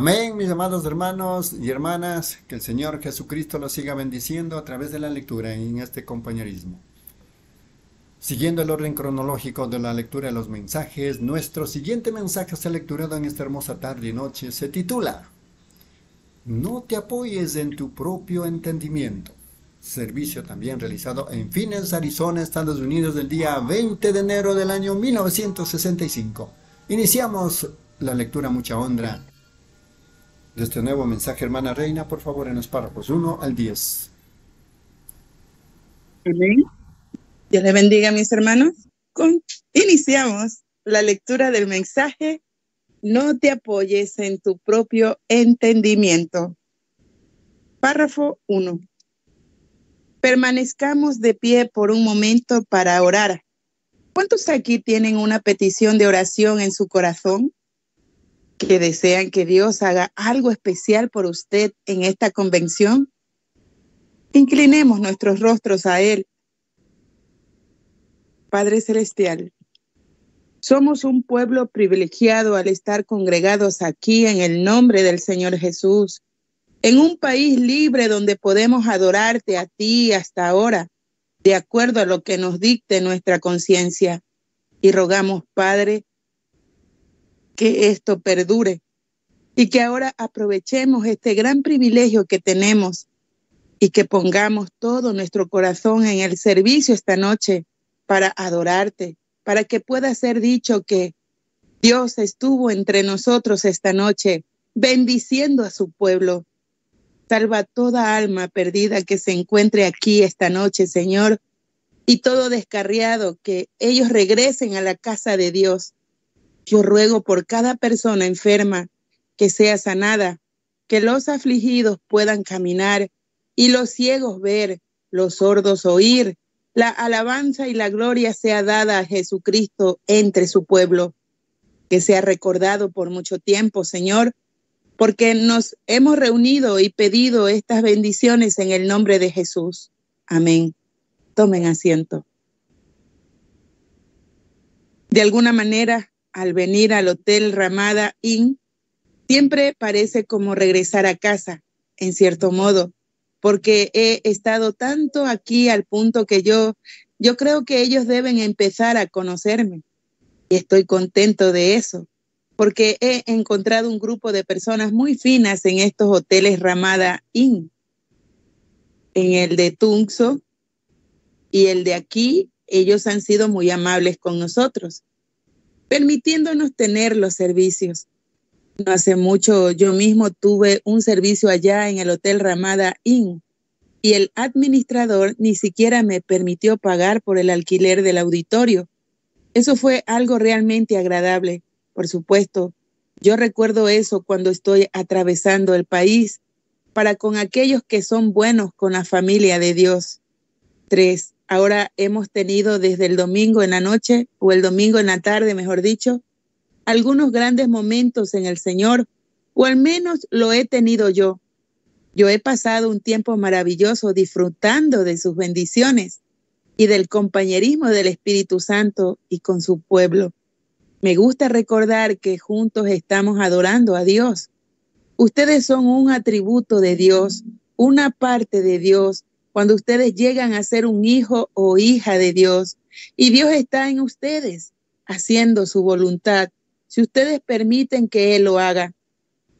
Amén, mis amados hermanos y hermanas, que el Señor Jesucristo los siga bendiciendo a través de la lectura en este compañerismo. Siguiendo el orden cronológico de la lectura de los mensajes, nuestro siguiente mensaje se lecturado en esta hermosa tarde y noche se titula No te apoyes en tu propio entendimiento. Servicio también realizado en Phoenix, Arizona, Estados Unidos, el día 20 de enero del año 1965. Iniciamos la lectura mucha honra de este nuevo mensaje, hermana Reina, por favor, en los párrafos 1 al 10. Amén. Dios le bendiga, mis hermanos. Con... Iniciamos la lectura del mensaje. No te apoyes en tu propio entendimiento. Párrafo 1. Permanezcamos de pie por un momento para orar. ¿Cuántos aquí tienen una petición de oración en su corazón? Que desean que Dios haga algo especial por usted en esta convención? Inclinemos nuestros rostros a Él. Padre Celestial, somos un pueblo privilegiado al estar congregados aquí en el nombre del Señor Jesús, en un país libre donde podemos adorarte a ti hasta ahora, de acuerdo a lo que nos dicte nuestra conciencia. Y rogamos, Padre, que esto perdure y que ahora aprovechemos este gran privilegio que tenemos y que pongamos todo nuestro corazón en el servicio esta noche para adorarte, para que pueda ser dicho que Dios estuvo entre nosotros esta noche, bendiciendo a su pueblo. Salva toda alma perdida que se encuentre aquí esta noche, Señor, y todo descarriado, que ellos regresen a la casa de Dios yo ruego por cada persona enferma que sea sanada, que los afligidos puedan caminar y los ciegos ver, los sordos oír. La alabanza y la gloria sea dada a Jesucristo entre su pueblo, que sea recordado por mucho tiempo, Señor, porque nos hemos reunido y pedido estas bendiciones en el nombre de Jesús. Amén. Tomen asiento. De alguna manera, al venir al Hotel Ramada Inn, siempre parece como regresar a casa, en cierto modo, porque he estado tanto aquí al punto que yo, yo creo que ellos deben empezar a conocerme. Y estoy contento de eso, porque he encontrado un grupo de personas muy finas en estos hoteles Ramada Inn. En el de Tunxo y el de aquí, ellos han sido muy amables con nosotros, permitiéndonos tener los servicios. No hace mucho yo mismo tuve un servicio allá en el Hotel Ramada Inn y el administrador ni siquiera me permitió pagar por el alquiler del auditorio eso fue algo realmente agradable, por supuesto. Yo recuerdo eso cuando estoy atravesando el país para con aquellos que son buenos con la familia de Dios. Tres, ahora hemos tenido desde el domingo en la noche o el domingo en la tarde, mejor dicho, algunos grandes momentos en el Señor, o al menos lo he tenido yo. Yo he pasado un tiempo maravilloso disfrutando de sus bendiciones y del compañerismo del Espíritu Santo y con su pueblo. Me gusta recordar que juntos estamos adorando a Dios. Ustedes son un atributo de Dios, una parte de Dios, cuando ustedes llegan a ser un hijo o hija de Dios. Y Dios está en ustedes, haciendo su voluntad, si ustedes permiten que Él lo haga.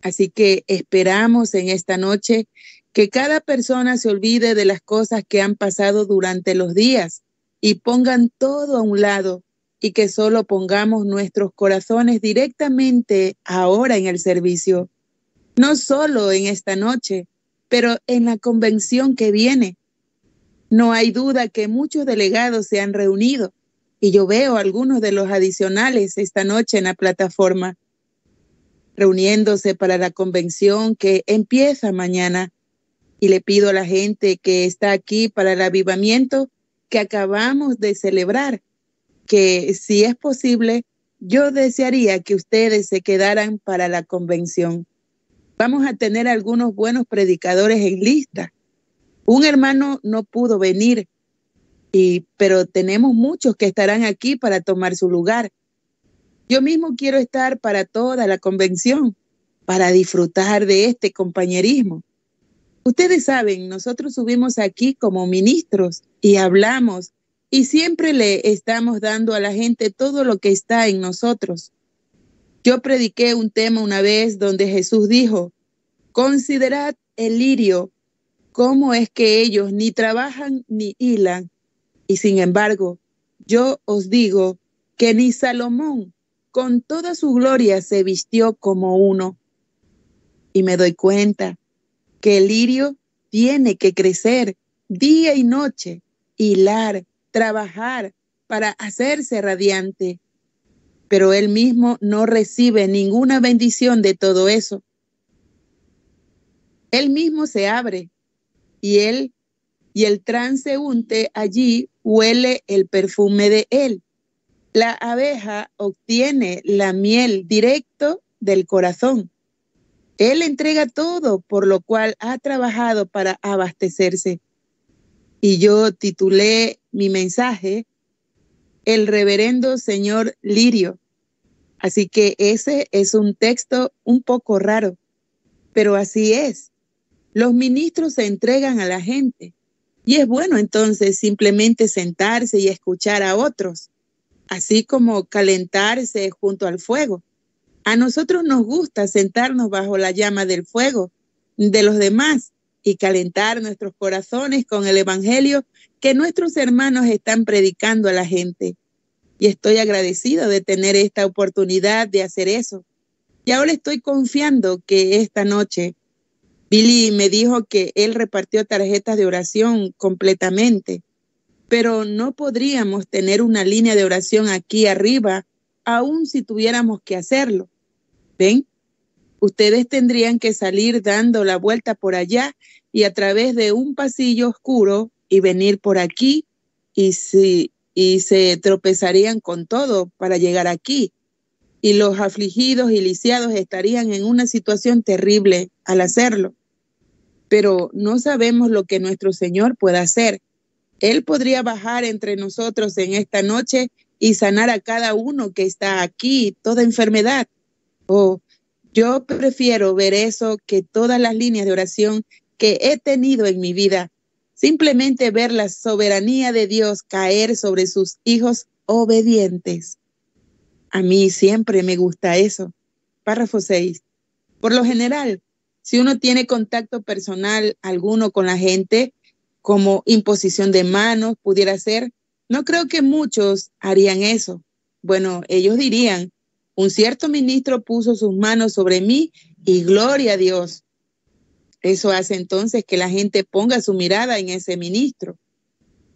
Así que esperamos en esta noche que cada persona se olvide de las cosas que han pasado durante los días y pongan todo a un lado y que solo pongamos nuestros corazones directamente ahora en el servicio, no solo en esta noche, pero en la convención que viene. No hay duda que muchos delegados se han reunido y yo veo algunos de los adicionales esta noche en la plataforma, reuniéndose para la convención que empieza mañana y le pido a la gente que está aquí para el avivamiento que acabamos de celebrar, que si es posible, yo desearía que ustedes se quedaran para la convención. Vamos a tener algunos buenos predicadores en lista. Un hermano no pudo venir, y, pero tenemos muchos que estarán aquí para tomar su lugar. Yo mismo quiero estar para toda la convención, para disfrutar de este compañerismo. Ustedes saben, nosotros subimos aquí como ministros y hablamos y siempre le estamos dando a la gente todo lo que está en nosotros. Yo prediqué un tema una vez donde Jesús dijo, considerad el lirio, cómo es que ellos ni trabajan ni hilan. Y sin embargo, yo os digo que ni Salomón con toda su gloria se vistió como uno. Y me doy cuenta que el lirio tiene que crecer día y noche, hilar, trabajar para hacerse radiante. Pero él mismo no recibe ninguna bendición de todo eso. Él mismo se abre y él y el transeúnte allí huele el perfume de él. La abeja obtiene la miel directo del corazón él entrega todo, por lo cual ha trabajado para abastecerse. Y yo titulé mi mensaje El reverendo señor Lirio. Así que ese es un texto un poco raro, pero así es. Los ministros se entregan a la gente y es bueno entonces simplemente sentarse y escuchar a otros, así como calentarse junto al fuego. A nosotros nos gusta sentarnos bajo la llama del fuego de los demás y calentar nuestros corazones con el Evangelio que nuestros hermanos están predicando a la gente. Y estoy agradecido de tener esta oportunidad de hacer eso. Y ahora estoy confiando que esta noche Billy me dijo que él repartió tarjetas de oración completamente, pero no podríamos tener una línea de oración aquí arriba aun si tuviéramos que hacerlo. ¿Ven? Ustedes tendrían que salir dando la vuelta por allá y a través de un pasillo oscuro y venir por aquí y, si, y se tropezarían con todo para llegar aquí. Y los afligidos y lisiados estarían en una situación terrible al hacerlo. Pero no sabemos lo que nuestro Señor puede hacer. Él podría bajar entre nosotros en esta noche y sanar a cada uno que está aquí, toda enfermedad. O yo prefiero ver eso que todas las líneas de oración que he tenido en mi vida. Simplemente ver la soberanía de Dios caer sobre sus hijos obedientes. A mí siempre me gusta eso. Párrafo 6. Por lo general, si uno tiene contacto personal alguno con la gente, como imposición de manos pudiera ser, no creo que muchos harían eso. Bueno, ellos dirían, un cierto ministro puso sus manos sobre mí y gloria a Dios. Eso hace entonces que la gente ponga su mirada en ese ministro.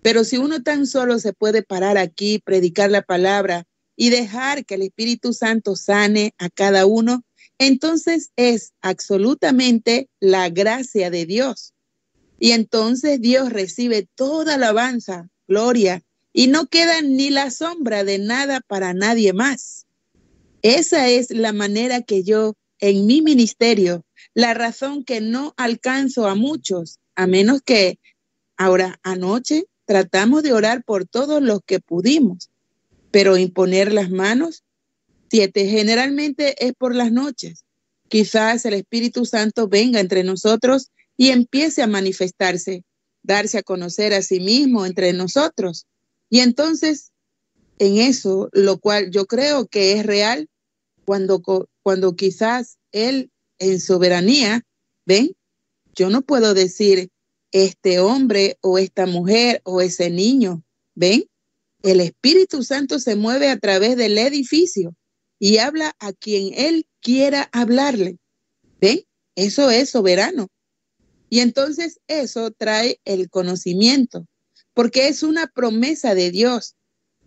Pero si uno tan solo se puede parar aquí, predicar la palabra y dejar que el Espíritu Santo sane a cada uno, entonces es absolutamente la gracia de Dios. Y entonces Dios recibe toda alabanza, gloria, y no queda ni la sombra de nada para nadie más. Esa es la manera que yo en mi ministerio, la razón que no alcanzo a muchos, a menos que ahora anoche tratamos de orar por todos los que pudimos, pero imponer las manos, siete, generalmente es por las noches. Quizás el Espíritu Santo venga entre nosotros y empiece a manifestarse, darse a conocer a sí mismo entre nosotros. Y entonces, en eso, lo cual yo creo que es real, cuando, cuando quizás Él en soberanía, ven, yo no puedo decir este hombre o esta mujer o ese niño, ven, el Espíritu Santo se mueve a través del edificio y habla a quien Él quiera hablarle. ¿Ven? Eso es soberano. Y entonces eso trae el conocimiento, porque es una promesa de Dios.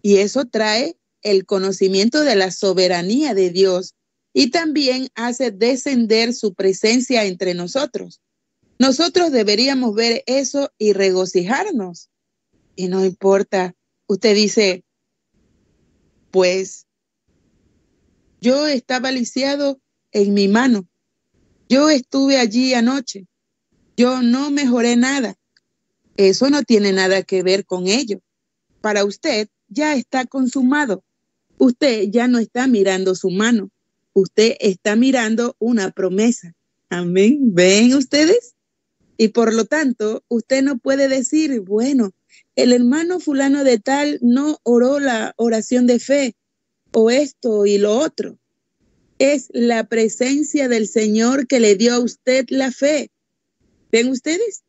Y eso trae el conocimiento de la soberanía de Dios y también hace descender su presencia entre nosotros. Nosotros deberíamos ver eso y regocijarnos. Y no importa usted dice, pues yo estaba lisiado en mi mano. Yo estuve allí anoche. Yo no mejoré nada. Eso no tiene nada que ver con ello. Para usted ya está consumado. Usted ya no está mirando su mano. Usted está mirando una promesa. Amén. ¿Ven ustedes? Y por lo tanto, usted no puede decir, bueno, el hermano fulano de tal no oró la oración de fe o esto y lo otro. Es la presencia del Señor que le dio a usted la fe. ¿Ven ustedes?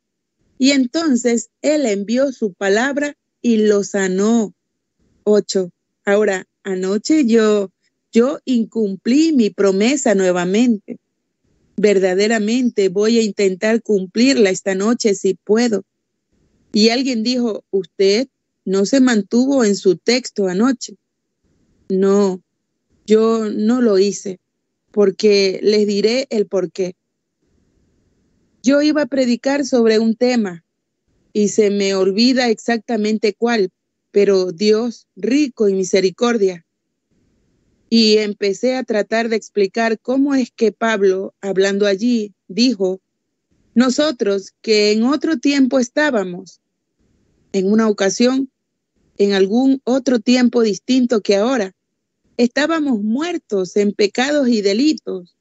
Y entonces Él envió su palabra y lo sanó. Ocho. Ahora, anoche yo, yo incumplí mi promesa nuevamente. Verdaderamente voy a intentar cumplirla esta noche si puedo. Y alguien dijo, usted no se mantuvo en su texto anoche. No, yo no lo hice, porque les diré el por qué. Yo iba a predicar sobre un tema y se me olvida exactamente cuál, pero Dios, rico y misericordia. Y empecé a tratar de explicar cómo es que Pablo, hablando allí, dijo, nosotros que en otro tiempo estábamos, en una ocasión, en algún otro tiempo distinto que ahora, estábamos muertos en pecados y delitos,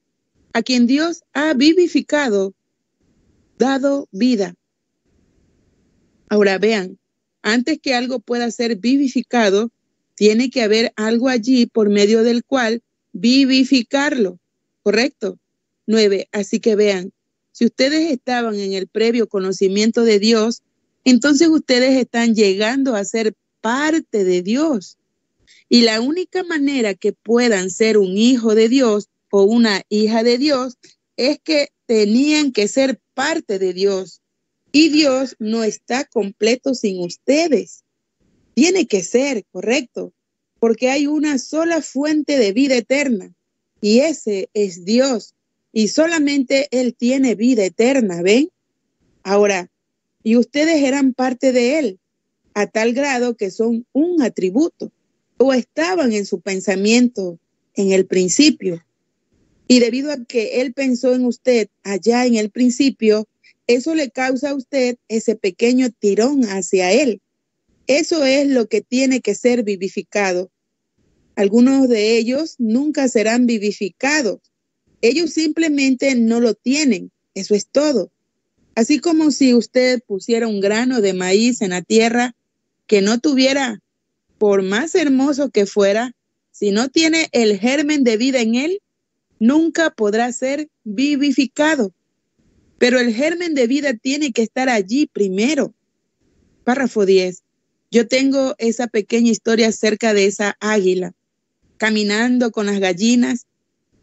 a quien Dios ha vivificado, dado vida. Ahora vean, antes que algo pueda ser vivificado, tiene que haber algo allí por medio del cual vivificarlo, ¿correcto? Nueve, así que vean, si ustedes estaban en el previo conocimiento de Dios, entonces ustedes están llegando a ser parte de Dios. Y la única manera que puedan ser un hijo de Dios o una hija de Dios es que tenían que ser parte de Dios. Y Dios no está completo sin ustedes. Tiene que ser, correcto, porque hay una sola fuente de vida eterna y ese es Dios y solamente Él tiene vida eterna, ¿ven? Ahora, y ustedes eran parte de Él, a tal grado que son un atributo, o estaban en su pensamiento en el principio. Y debido a que Él pensó en usted allá en el principio, eso le causa a usted ese pequeño tirón hacia Él. Eso es lo que tiene que ser vivificado. Algunos de ellos nunca serán vivificados. Ellos simplemente no lo tienen. Eso es todo. Así como si usted pusiera un grano de maíz en la tierra que no tuviera, por más hermoso que fuera, si no tiene el germen de vida en él, nunca podrá ser vivificado. Pero el germen de vida tiene que estar allí primero. Párrafo 10. Yo tengo esa pequeña historia acerca de esa águila, caminando con las gallinas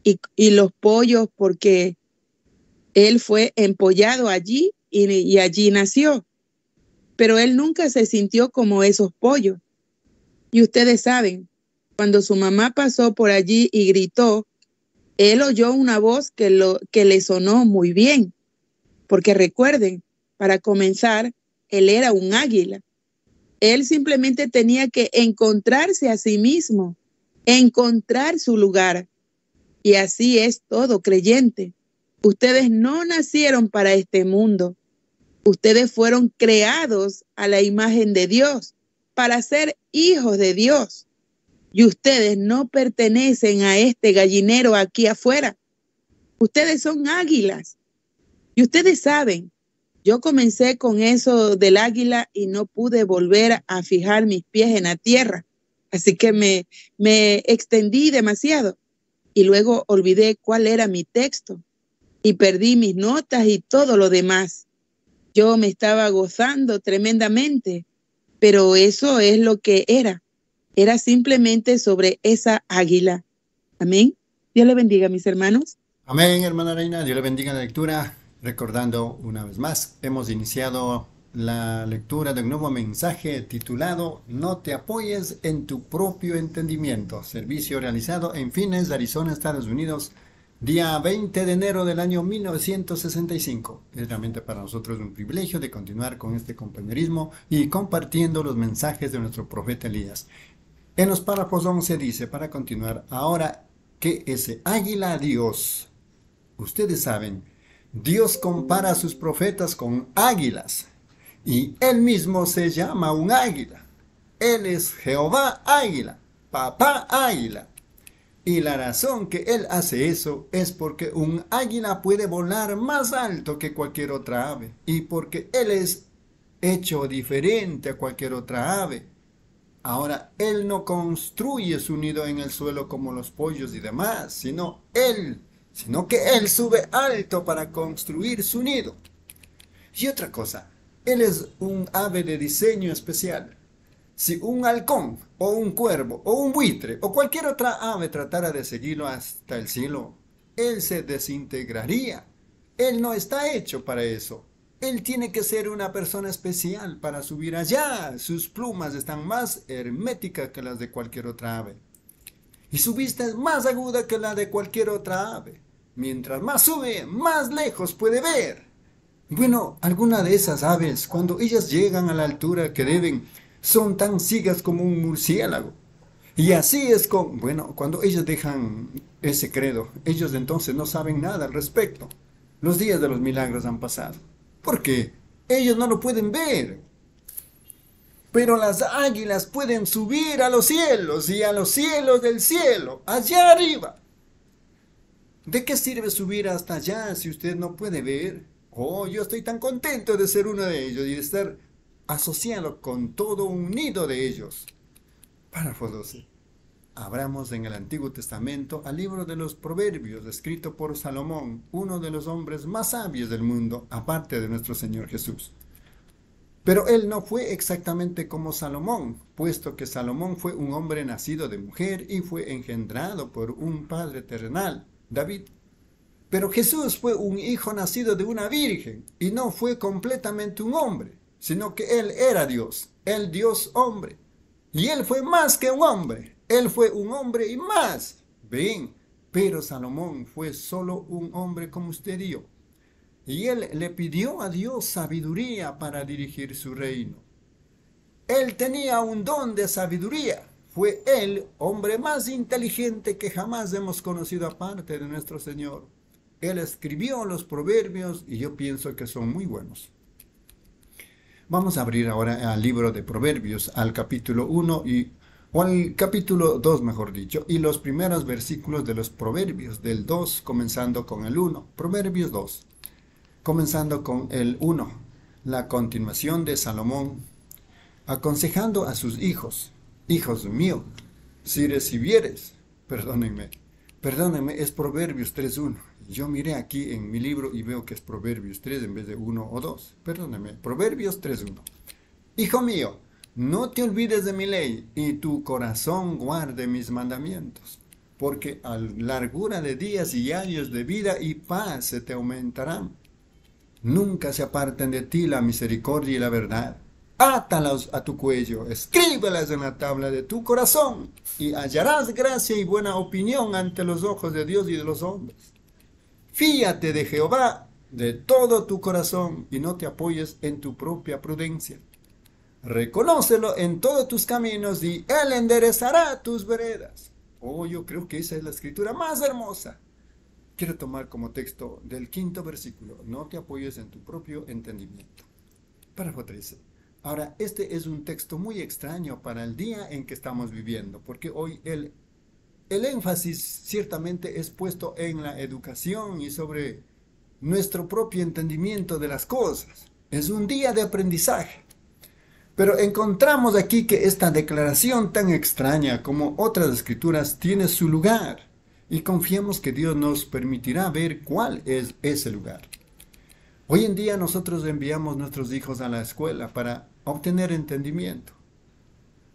y, los pollos, porque él fue empollado allí y, allí nació. Pero él nunca se sintió como esos pollos. Y ustedes saben, cuando su mamá pasó por allí y gritó, él oyó una voz que, que le sonó muy bien, porque recuerden, para comenzar, él era un águila. Él simplemente tenía que encontrarse a sí mismo, encontrar su lugar. Y así es todo creyente. Ustedes no nacieron para este mundo. Ustedes fueron creados a la imagen de Dios, para ser hijos de Dios y ustedes no pertenecen a este gallinero aquí afuera. Ustedes son águilas. Y ustedes saben, yo comencé con eso del águila y no pude volver a fijar mis pies en la tierra. Así que me, me extendí demasiado y luego olvidé cuál era mi texto y perdí mis notas y todo lo demás. Yo me estaba gozando tremendamente, pero eso es lo que era era simplemente sobre esa águila. Amén. Dios le bendiga, mis hermanos. Amén, hermana Reina. Dios le bendiga la lectura. Recordando una vez más, hemos iniciado la lectura de un nuevo mensaje titulado No te apoyes en tu propio entendimiento. Servicio realizado en Fines, Arizona, Estados Unidos, día 20 de enero del año 1965. Es realmente para nosotros un privilegio de continuar con este compañerismo y compartiendo los mensajes de nuestro profeta Elías. En los párrafos 11 dice, para continuar, ahora que ese águila Dios, ustedes saben, Dios compara a sus profetas con águilas y él mismo se llama un águila. Él es Jehová águila, papá águila. Y la razón que él hace eso es porque un águila puede volar más alto que cualquier otra ave y porque él es hecho diferente a cualquier otra ave. Ahora, Él no construye su nido en el suelo como los pollos y demás, sino Él, sino que Él sube alto para construir su nido. Y otra cosa, Él es un ave de diseño especial. Si un halcón o un cuervo o un buitre o cualquier otra ave tratara de seguirlo hasta el cielo, Él se desintegraría. Él no está hecho para eso. Él tiene que ser una persona especial para subir allá. Sus plumas están más herméticas que las de cualquier otra ave. Y su vista es más aguda que la de cualquier otra ave. Mientras más sube, más lejos puede ver. Bueno, algunas de esas aves, cuando ellas llegan a la altura que deben, son tan ciegas como un murciélago. Y así es con, bueno, cuando ellas dejan ese credo, ellos entonces no saben nada al respecto. Los días de los milagros han pasado porque ellos no lo pueden ver. Pero las águilas pueden subir a los cielos y a los cielos del cielo, allá arriba. ¿De qué sirve subir hasta allá si usted no puede ver? Oh, yo estoy tan contento de ser uno de ellos y de estar asociado con todo un nido de ellos. Párrafo 12. Abramos en el Antiguo Testamento al libro de los Proverbios, escrito por Salomón, uno de los hombres más sabios del mundo, aparte de nuestro Señor Jesús. Pero él no fue exactamente como Salomón, puesto que Salomón fue un hombre nacido de mujer y fue engendrado por un padre terrenal, David. Pero Jesús fue un hijo nacido de una virgen y no fue completamente un hombre, sino que él era Dios, el Dios hombre. Y él fue más que un hombre, él fue un hombre y más. Ven, pero Salomón fue solo un hombre como usted y yo. Y él le pidió a Dios sabiduría para dirigir su reino. Él tenía un don de sabiduría. Fue él hombre más inteligente que jamás hemos conocido aparte de nuestro Señor. Él escribió los proverbios y yo pienso que son muy buenos. Vamos a abrir ahora al libro de Proverbios, al capítulo 1 y o al capítulo 2, mejor dicho, y los primeros versículos de los Proverbios, del 2 comenzando con el 1. Proverbios 2, comenzando con el 1, la continuación de Salomón, aconsejando a sus hijos, hijos míos, si recibieres, perdónenme, perdónenme, es Proverbios 3.1. Yo miré aquí en mi libro y veo que es Proverbios 3 en vez de 1 o 2. Perdónenme, Proverbios 3.1. Hijo mío, no te olvides de mi ley y tu corazón guarde mis mandamientos, porque a largura de días y años de vida y paz se te aumentarán. Nunca se aparten de ti la misericordia y la verdad. Átalas a tu cuello, escríbelas en la tabla de tu corazón, y hallarás gracia y buena opinión ante los ojos de Dios y de los hombres. Fíate de Jehová de todo tu corazón y no te apoyes en tu propia prudencia. Reconócelo en todos tus caminos y Él enderezará tus veredas. Oh, yo creo que esa es la escritura más hermosa. Quiero tomar como texto del quinto versículo. No te apoyes en tu propio entendimiento. Párrafo 13. Ahora, este es un texto muy extraño para el día en que estamos viviendo, porque hoy el, el énfasis ciertamente es puesto en la educación y sobre nuestro propio entendimiento de las cosas. Es un día de aprendizaje. Pero encontramos aquí que esta declaración tan extraña como otras escrituras tiene su lugar y confiamos que Dios nos permitirá ver cuál es ese lugar. Hoy en día nosotros enviamos nuestros hijos a la escuela para obtener entendimiento.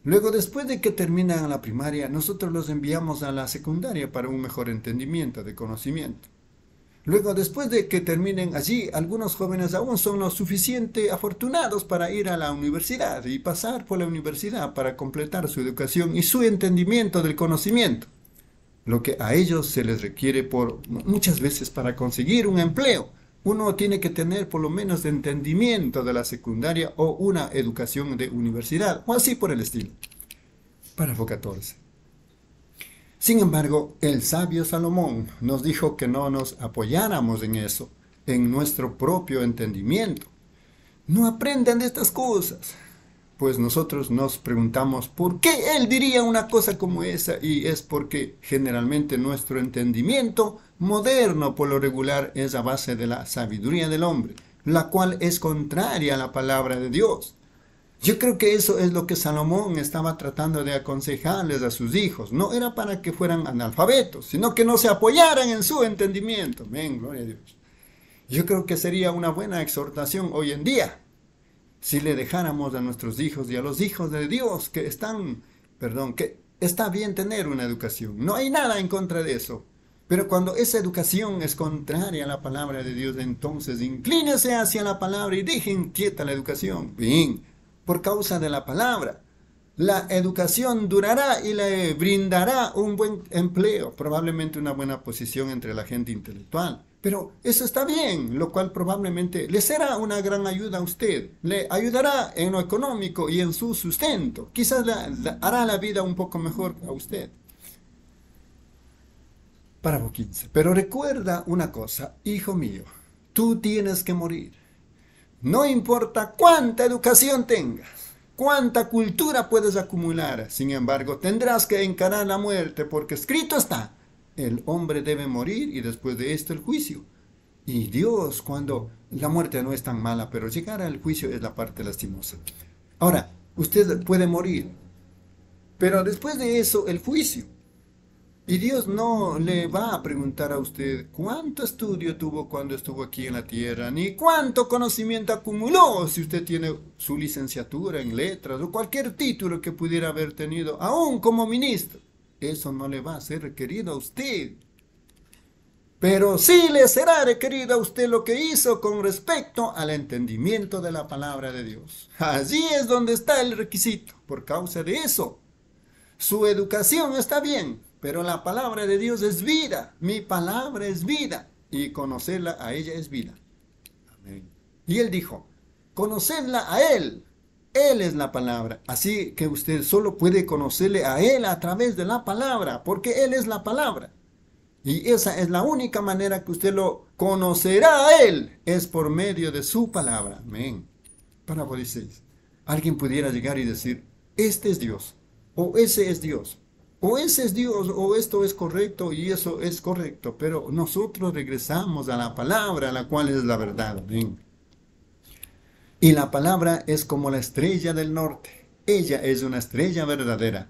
Luego, después de que terminan la primaria, nosotros los enviamos a la secundaria para un mejor entendimiento de conocimiento. Luego, después de que terminen allí, algunos jóvenes aún son lo suficiente afortunados para ir a la universidad y pasar por la universidad para completar su educación y su entendimiento del conocimiento. Lo que a ellos se les requiere por muchas veces para conseguir un empleo. Uno tiene que tener por lo menos entendimiento de la secundaria o una educación de universidad, o así por el estilo. Párrafo 14. Sin embargo, el sabio Salomón nos dijo que no nos apoyáramos en eso, en nuestro propio entendimiento. No aprendan de estas cosas. Pues nosotros nos preguntamos por qué él diría una cosa como esa y es porque generalmente nuestro entendimiento moderno por lo regular es a base de la sabiduría del hombre, la cual es contraria a la palabra de Dios. Yo creo que eso es lo que Salomón estaba tratando de aconsejarles a sus hijos. No era para que fueran analfabetos, sino que no se apoyaran en su entendimiento. Amén, gloria a Dios. Yo creo que sería una buena exhortación hoy en día si le dejáramos a nuestros hijos y a los hijos de Dios que están, perdón, que está bien tener una educación. No hay nada en contra de eso. Pero cuando esa educación es contraria a la palabra de Dios, entonces inclínese hacia la palabra y dejen quieta la educación. Bien, por causa de la palabra. La educación durará y le brindará un buen empleo, probablemente una buena posición entre la gente intelectual. Pero eso está bien, lo cual probablemente le será una gran ayuda a usted. Le ayudará en lo económico y en su sustento. Quizás hará la vida un poco mejor a usted. Párrafo 15. Pero recuerda una cosa, hijo mío, tú tienes que morir. No importa cuánta educación tengas, cuánta cultura puedes acumular, sin embargo tendrás que encarar la muerte porque escrito está, el hombre debe morir y después de esto el juicio. Y Dios, cuando la muerte no es tan mala, pero llegar al juicio es la parte lastimosa. Ahora, usted puede morir, pero después de eso el juicio. Y Dios no le va a preguntar a usted cuánto estudio tuvo cuando estuvo aquí en la tierra, ni cuánto conocimiento acumuló si usted tiene su licenciatura en letras o cualquier título que pudiera haber tenido, aún como ministro. Eso no le va a ser requerido a usted. Pero sí le será requerido a usted lo que hizo con respecto al entendimiento de la palabra de Dios. Allí es donde está el requisito. Por causa de eso, su educación está bien, pero la palabra de Dios es vida. Mi palabra es vida. Y conocerla a ella es vida. Y él dijo, conocerla a él. Él es la palabra. Así que usted solo puede conocerle a él a través de la palabra, porque él es la palabra. Y esa es la única manera que usted lo conocerá a él, es por medio de su palabra. Amén. Para 16. Alguien pudiera llegar y decir, este es Dios. o ese es Dios, o ese es Dios, o esto es correcto y eso es correcto, pero nosotros regresamos a la palabra, la cual es la verdad. Y la palabra es como la estrella del norte. Ella es una estrella verdadera.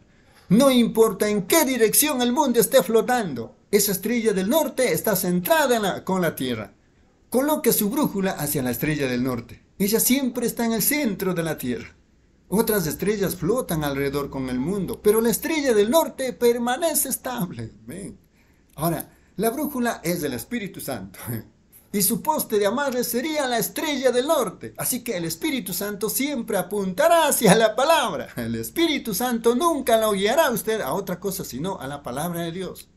No importa en qué dirección el mundo esté flotando, esa estrella del norte está centrada con la tierra. Coloque su brújula hacia la estrella del norte. Ella siempre está en el centro de la tierra. Otras estrellas flotan alrededor con el mundo, pero la estrella del norte permanece estable. Ahora, la brújula es del Espíritu Santo. (laughs) Y su poste de amarre sería la estrella del norte. Así que el Espíritu Santo siempre apuntará hacia la palabra. El Espíritu Santo nunca lo guiará a usted a otra cosa sino a la palabra de Dios.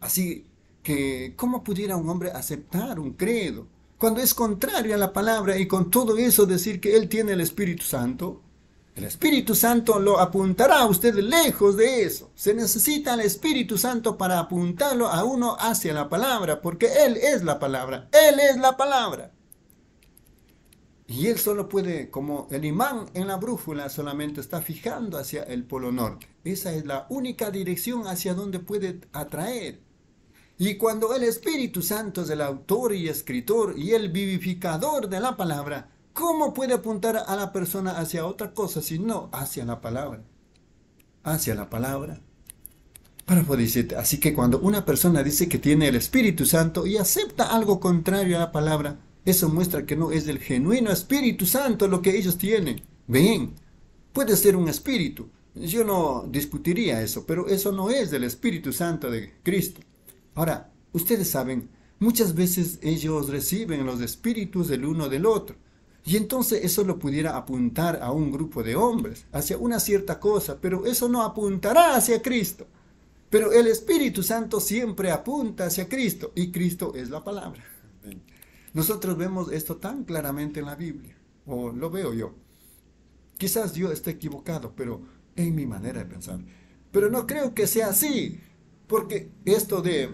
Así que, ¿cómo pudiera un hombre aceptar un credo cuando es contrario a la palabra y con todo eso decir que él tiene el Espíritu Santo? El Espíritu Santo lo apuntará a usted lejos de eso. Se necesita el Espíritu Santo para apuntarlo a uno hacia la palabra, porque Él es la palabra. Él es la palabra. Y Él solo puede, como el imán en la brújula, solamente está fijando hacia el polo norte. Esa es la única dirección hacia donde puede atraer. Y cuando el Espíritu Santo es el autor y escritor y el vivificador de la palabra, ¿cómo puede apuntar a la persona hacia otra cosa si no hacia la palabra? Hacia la palabra. Poder decirte, así que cuando una persona dice que tiene el Espíritu Santo y acepta algo contrario a la palabra, eso muestra que no es del genuino Espíritu Santo lo que ellos tienen. Ven, puede ser un espíritu. Yo no discutiría eso, pero eso no es del Espíritu Santo de Cristo. Ahora, ustedes saben, muchas veces ellos reciben los espíritus del uno del otro. Y entonces eso lo pudiera apuntar a un grupo de hombres, hacia una cierta cosa, pero eso no apuntará hacia Cristo. Pero el Espíritu Santo siempre apunta hacia Cristo y Cristo es la palabra. Nosotros vemos esto tan claramente en la Biblia, o lo veo yo. Quizás yo esté equivocado, pero en mi manera de pensar. Pero no creo que sea así, porque esto de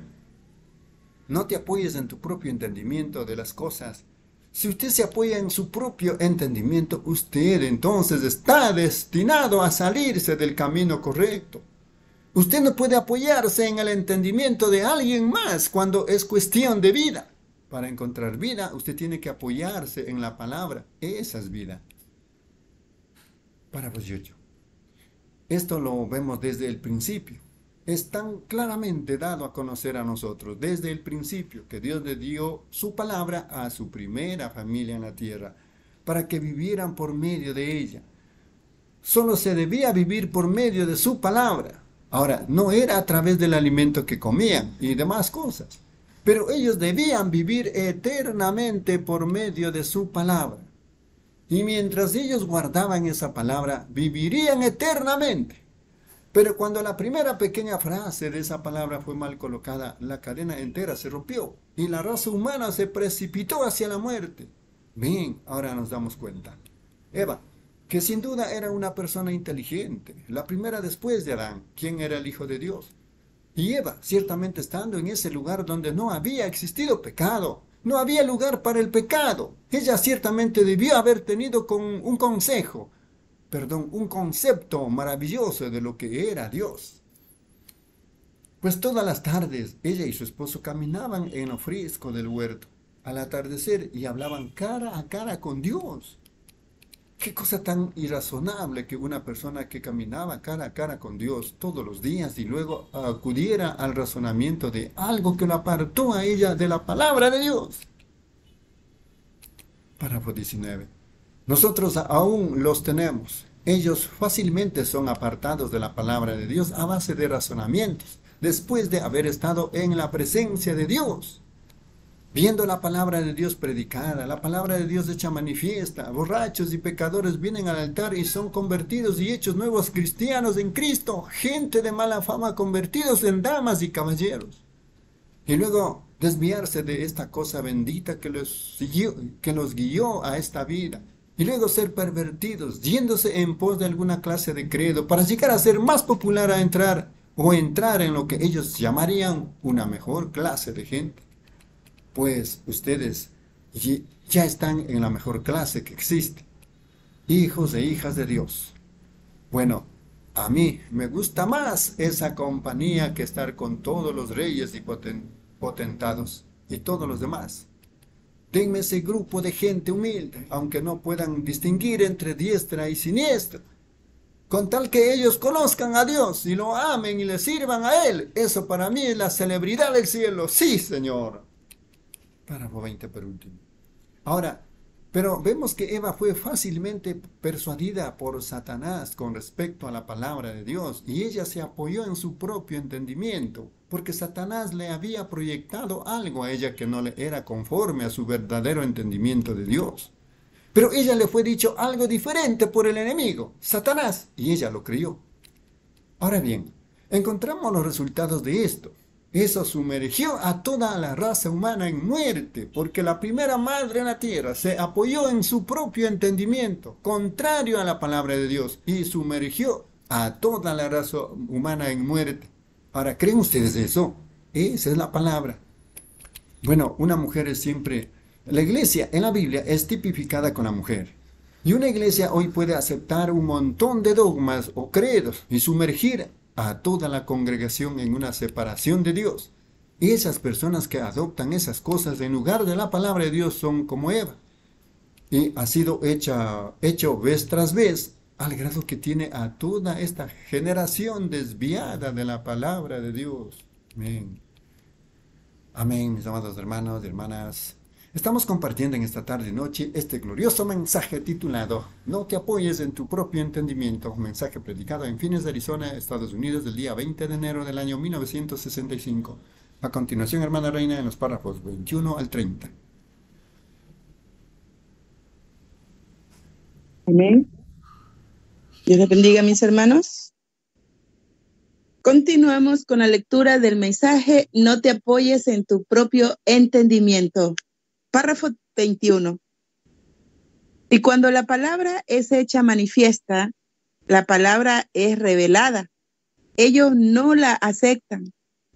no te apoyes en tu propio entendimiento de las cosas. Si usted se apoya en su propio entendimiento, usted entonces está destinado a salirse del camino correcto. Usted no puede apoyarse en el entendimiento de alguien más cuando es cuestión de vida. Para encontrar vida, usted tiene que apoyarse en la palabra. Esa es vida. Para vosotros. Esto lo vemos desde el principio es tan claramente dado a conocer a nosotros desde el principio que Dios le dio su palabra a su primera familia en la tierra para que vivieran por medio de ella. Solo se debía vivir por medio de su palabra. Ahora, no era a través del alimento que comían y demás cosas, pero ellos debían vivir eternamente por medio de su palabra. Y mientras ellos guardaban esa palabra, vivirían eternamente. Pero cuando la primera pequeña frase de esa palabra fue mal colocada, la cadena entera se rompió y la raza humana se precipitó hacia la muerte. Bien, ahora nos damos cuenta. Eva, que sin duda era una persona inteligente, la primera después de Adán, quien era el Hijo de Dios. Y Eva, ciertamente estando en ese lugar donde no había existido pecado, no había lugar para el pecado, ella ciertamente debió haber tenido con un consejo, perdón, un concepto maravilloso de lo que era Dios. Pues todas las tardes ella y su esposo caminaban en lo fresco del huerto al atardecer y hablaban cara a cara con Dios. Qué cosa tan irrazonable que una persona que caminaba cara a cara con Dios todos los días y luego acudiera al razonamiento de algo que lo apartó a ella de la palabra de Dios. Párrafo 19. Nosotros aún los tenemos. Ellos fácilmente son apartados de la palabra de Dios a base de razonamientos, después de haber estado en la presencia de Dios. Viendo la palabra de Dios predicada, la palabra de Dios hecha manifiesta, borrachos y pecadores vienen al altar y son convertidos y hechos nuevos cristianos en Cristo, gente de mala fama convertidos en damas y caballeros. Y luego desviarse de esta cosa bendita que los, que los guió a esta vida y luego ser pervertidos, yéndose en pos de alguna clase de credo para llegar a ser más popular a entrar o entrar en lo que ellos llamarían una mejor clase de gente. Pues ustedes ya están en la mejor clase que existe, hijos e hijas de Dios. Bueno, A mí me gusta más esa compañía que estar con todos los reyes y potentados y todos los demás. Denme ese grupo de gente humilde, aunque no puedan distinguir entre diestra y siniestra. Con tal que ellos conozcan a Dios y lo amen y le sirvan a Él. Eso para mí es la celebridad del cielo. Sí, Señor. Párrafo 20 por último. Ahora, pero vemos que Eva fue fácilmente persuadida por Satanás con respecto a la palabra de Dios y ella se apoyó en su propio entendimiento, porque Satanás le había proyectado algo a ella que no le era conforme a su verdadero entendimiento de Dios. Pero ella le fue dicho algo diferente por el enemigo, Satanás, y ella lo creyó. Ahora bien, encontramos los resultados de esto. Eso sumergió a toda la raza humana en muerte, porque la primera madre en la tierra se apoyó en su propio entendimiento, contrario a la palabra de Dios, y sumergió a toda la raza humana en muerte. Ahora, ¿creen ustedes eso? Esa es la palabra. Bueno, una mujer es siempre... La iglesia en la Biblia es tipificada con la mujer. Y una iglesia hoy puede aceptar un montón de dogmas o credos y sumergir a toda la congregación en una separación de Dios. Y esas personas que adoptan esas cosas en lugar de la palabra de Dios son como Eva. Y ha sido hecha, hecho vez tras vez al grado que tiene a toda esta generación desviada de la palabra de Dios. Amén. Amén, mis amados hermanos y hermanas. Estamos compartiendo en esta tarde y noche este glorioso mensaje titulado No te apoyes en tu propio entendimiento, mensaje predicado en Phoenix, Arizona, Estados Unidos, del día 20 de enero del año 1965. A continuación, hermana Reina, en los párrafos 21 al 30. Amén. Dios les bendiga, mis hermanos. Continuamos con la lectura del mensaje No te apoyes en tu propio entendimiento. Párrafo 21. Y cuando la palabra es hecha manifiesta, la palabra es revelada. Ellos no la aceptan.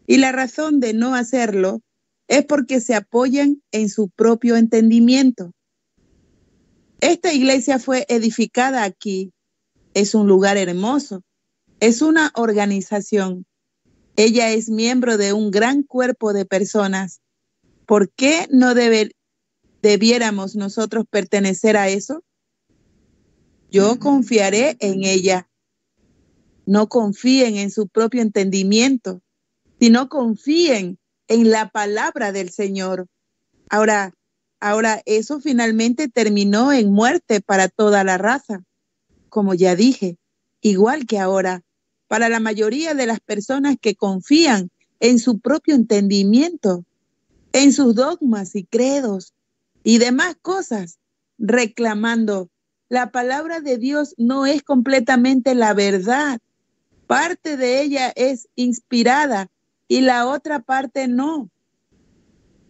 Y la razón de no hacerlo es porque se apoyan en su propio entendimiento. Esta iglesia fue edificada aquí. Es un lugar hermoso. Es una organización. Ella es miembro de un gran cuerpo de personas. ¿Por qué no debe, debiéramos nosotros pertenecer a eso? Yo confiaré en ella. No confíen en su propio entendimiento, sino confíen en la palabra del Señor. Ahora, ahora eso finalmente terminó en muerte para toda la raza, como ya dije, igual que ahora, para la mayoría de las personas que confían en su propio entendimiento, en sus dogmas y credos, y demás cosas, reclamando. La palabra de Dios no es completamente la verdad. Parte de ella es inspirada y la otra parte no.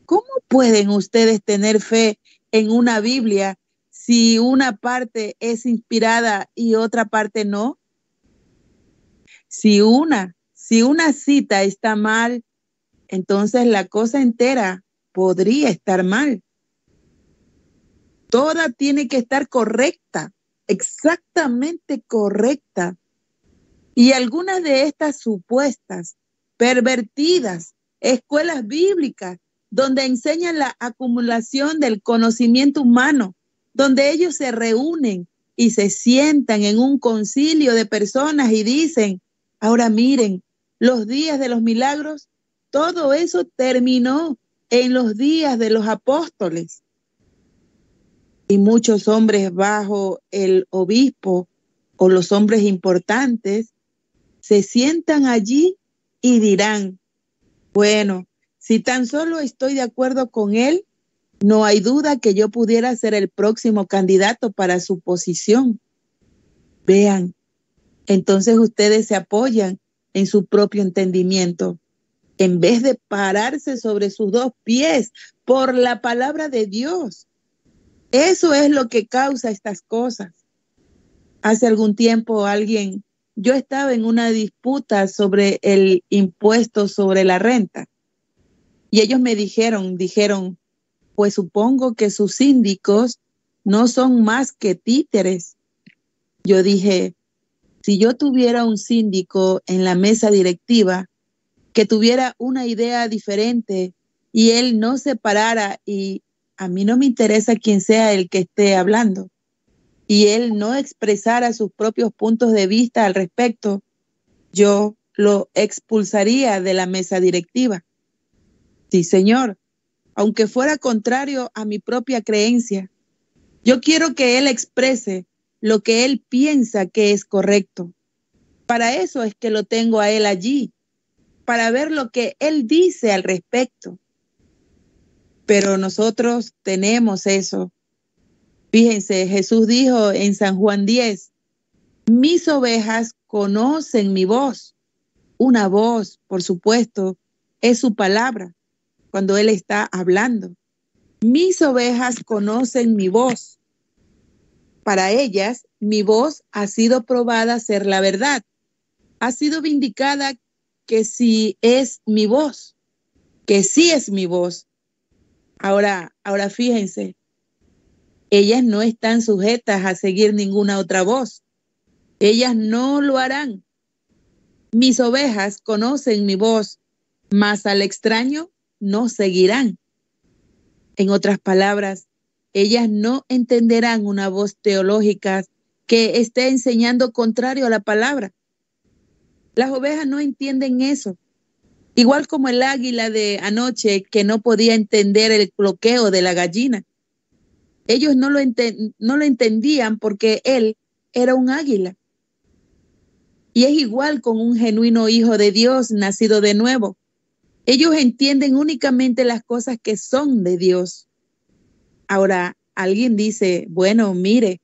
¿Cómo pueden ustedes tener fe en una Biblia si una parte es inspirada y otra parte no? Si una, si una cita está mal, entonces la cosa entera podría estar mal. Toda tiene que estar correcta, exactamente correcta. Y algunas de estas supuestas, pervertidas, escuelas bíblicas, donde enseñan la acumulación del conocimiento humano, donde ellos se reúnen y se sientan en un concilio de personas y dicen, ahora miren, los días de los milagros, todo eso terminó en los días de los apóstoles y muchos hombres bajo el obispo o los hombres importantes se sientan allí y dirán, bueno, si tan solo estoy de acuerdo con él, no hay duda que yo pudiera ser el próximo candidato para su posición. Vean, entonces ustedes se apoyan en su propio entendimiento en vez de pararse sobre sus dos pies por la palabra de Dios eso es lo que causa estas cosas. Hace algún tiempo alguien, yo estaba en una disputa sobre el impuesto sobre la renta y ellos me dijeron, dijeron, pues supongo que sus síndicos no son más que títeres. Yo dije, si yo tuviera un síndico en la mesa directiva que tuviera una idea diferente y él no se parara y a mí no me interesa quién sea el que esté hablando y él no expresara sus propios puntos de vista al respecto, yo lo expulsaría de la mesa directiva. Sí, señor, aunque fuera contrario a mi propia creencia, yo quiero que él exprese lo que él piensa que es correcto. Para eso es que lo tengo a él allí, para ver lo que él dice al respecto. Pero nosotros tenemos eso. Fíjense, Jesús dijo en San Juan 10, mis ovejas conocen mi voz. Una voz, por supuesto, es su palabra cuando Él está hablando. Mis ovejas conocen mi voz. Para ellas, mi voz ha sido probada ser la verdad. Ha sido vindicada que sí es mi voz, que sí es mi voz. Ahora, ahora fíjense, ellas no están sujetas a seguir ninguna otra voz. Ellas no lo harán. Mis ovejas conocen mi voz, mas al extraño no seguirán. En otras palabras, ellas no entenderán una voz teológica que esté enseñando contrario a la palabra. Las ovejas no entienden eso. Igual como el águila de anoche que no podía entender el bloqueo de la gallina. Ellos no lo, no lo entendían porque él era un águila. Y es igual con un genuino hijo de Dios nacido de nuevo. Ellos entienden únicamente las cosas que son de Dios. Ahora, alguien dice, bueno, mire,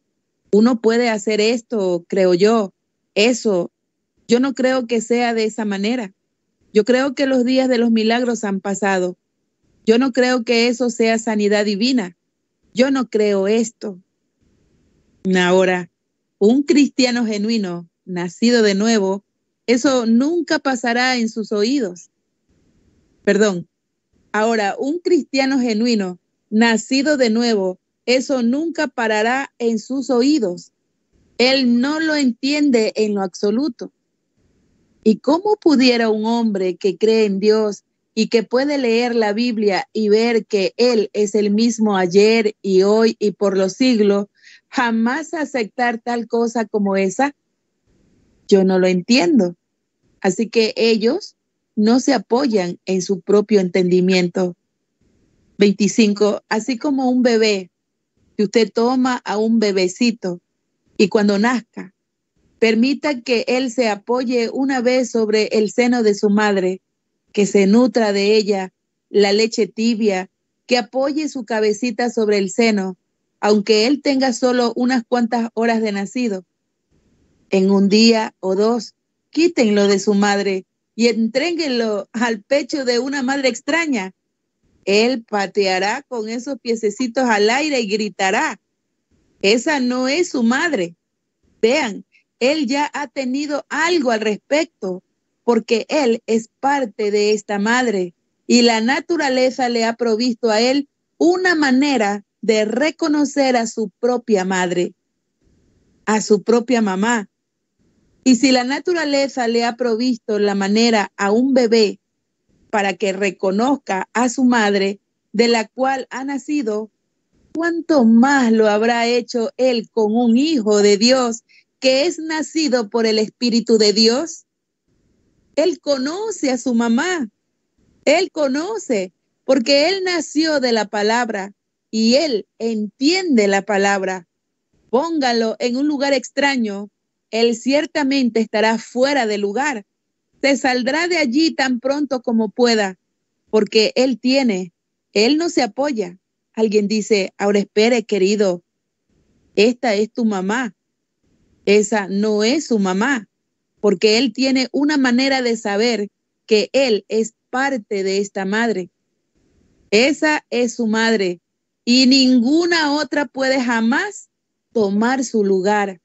uno puede hacer esto, creo yo, eso. Yo no creo que sea de esa manera. Yo creo que los días de los milagros han pasado. Yo no creo que eso sea sanidad divina. Yo no creo esto. Ahora, un cristiano genuino, nacido de nuevo, eso nunca pasará en sus oídos perdón. Ahora, un cristiano genuino, nacido de nuevo, eso nunca parará en sus oídos. Él no lo entiende en lo absoluto. ¿Y cómo pudiera un hombre que cree en Dios y que puede leer la Biblia y ver que Él es el mismo ayer y hoy y por los siglos, jamás aceptar tal cosa como esa? Yo no lo entiendo. Así que ellos no se apoyan en su propio entendimiento. 25. Así como un bebé, que usted toma a un bebecito y cuando nazca, permita que él se apoye una vez sobre el seno de su madre, que se nutra de ella la leche tibia, que apoye su cabecita sobre el seno, aunque él tenga solo unas cuantas horas de nacido. En un día o dos, quítenlo de su madre y entréguenlo al pecho de una madre extraña. Él pateará con esos piececitos al aire y gritará. Esa no es su madre. Vean, él ya ha tenido algo al respecto, porque él es parte de esta madre y la naturaleza le ha provisto a él una manera de reconocer a su propia madre, a su propia mamá, y si la naturaleza le ha provisto la manera a un bebé para que reconozca a su madre de la cual ha nacido, ¿cuánto más lo habrá hecho él con un hijo de Dios que es nacido por el Espíritu de Dios? Él conoce a su mamá, él conoce, porque él nació de la palabra y él entiende la palabra. Póngalo en un lugar extraño él ciertamente estará fuera de lugar. Se saldrá de allí tan pronto como pueda, porque Él tiene, Él no se apoya. Alguien dice, ahora espere, querido, esta es tu mamá. Esa no es su mamá, porque Él tiene una manera de saber que Él es parte de esta madre. Esa es su madre y ninguna otra puede jamás tomar su lugar.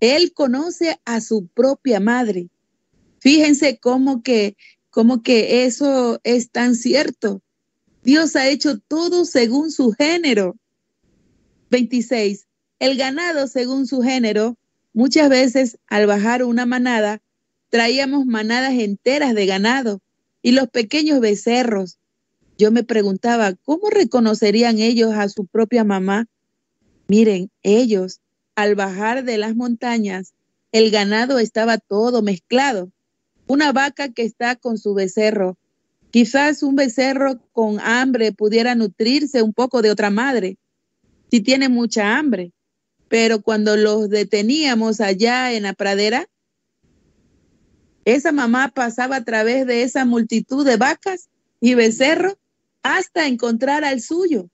Él conoce a su propia madre. Fíjense cómo que, cómo que eso es tan cierto. Dios ha hecho todo según su género. 26. El ganado según su género muchas veces al bajar una manada, traíamos manadas enteras de ganado y los pequeños becerros. Yo me preguntaba, ¿cómo reconocerían ellos a su propia mamá? Miren, ellos, al bajar de las montañas, el ganado estaba todo mezclado. Una vaca que está con su becerro. Quizás un becerro con hambre pudiera nutrirse un poco de otra madre, si tiene mucha hambre. Pero cuando los deteníamos allá en la pradera, esa mamá pasaba a través de esa multitud de vacas y becerros hasta encontrar al suyo.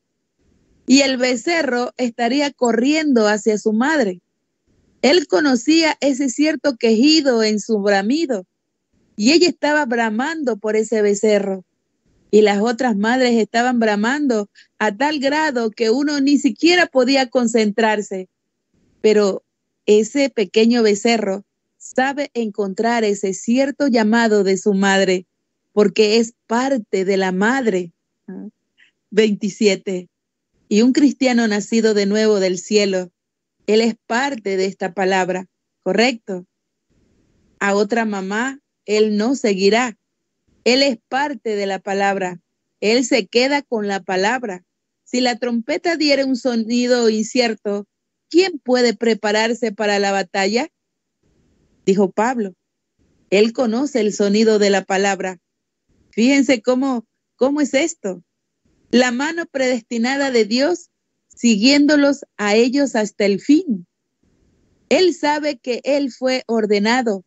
Y el becerro estaría corriendo hacia su madre. Él conocía ese cierto quejido en su bramido y ella estaba bramando por ese becerro. Y las otras madres estaban bramando a tal grado que uno ni siquiera podía concentrarse. Pero ese pequeño becerro sabe encontrar ese cierto llamado de su madre, porque es parte de la madre. 27. Y un cristiano nacido de nuevo del cielo, él es parte de esta palabra, ¿correcto? A otra mamá, él no seguirá. Él es parte de la palabra. Él se queda con la palabra. Si la trompeta diera un sonido incierto, ¿quién puede prepararse para la batalla? dijo Pablo. Él conoce el sonido de la palabra. Fíjense cómo, cómo es esto. La mano predestinada de Dios siguiéndolos a ellos hasta el fin. Él sabe que Él fue ordenado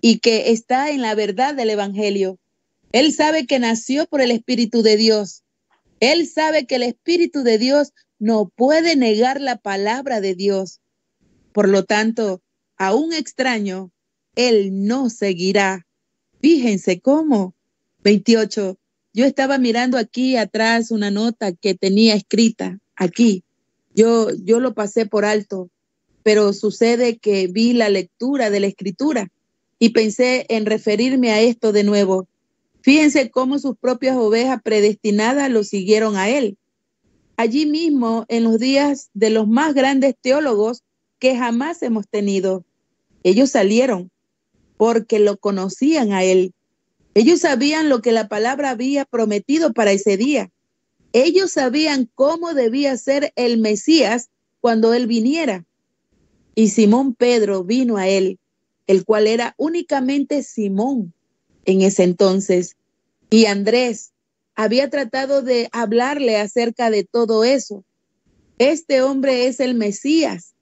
y que está en la verdad del Evangelio. Él sabe que nació por el Espíritu de Dios. Él sabe que el Espíritu de Dios no puede negar la palabra de Dios. Por lo tanto, a un extraño, él no seguirá. Fíjense cómo. 28. Yo estaba mirando aquí atrás una nota que tenía escrita aquí. Yo, yo lo pasé por alto, pero sucede que vi la lectura de la escritura y pensé en referirme a esto de nuevo. Fíjense cómo sus propias ovejas predestinadas lo siguieron a él. Allí mismo, en los días de los más grandes teólogos, que jamás hemos tenido. Ellos salieron porque lo conocían a él. Ellos sabían lo que la palabra había prometido para ese día. Ellos sabían cómo debía ser el Mesías cuando él viniera. Y Simón Pedro vino a él, el cual era únicamente Simón en ese entonces. Y Andrés había tratado de hablarle acerca de todo eso. Este hombre es el Mesías.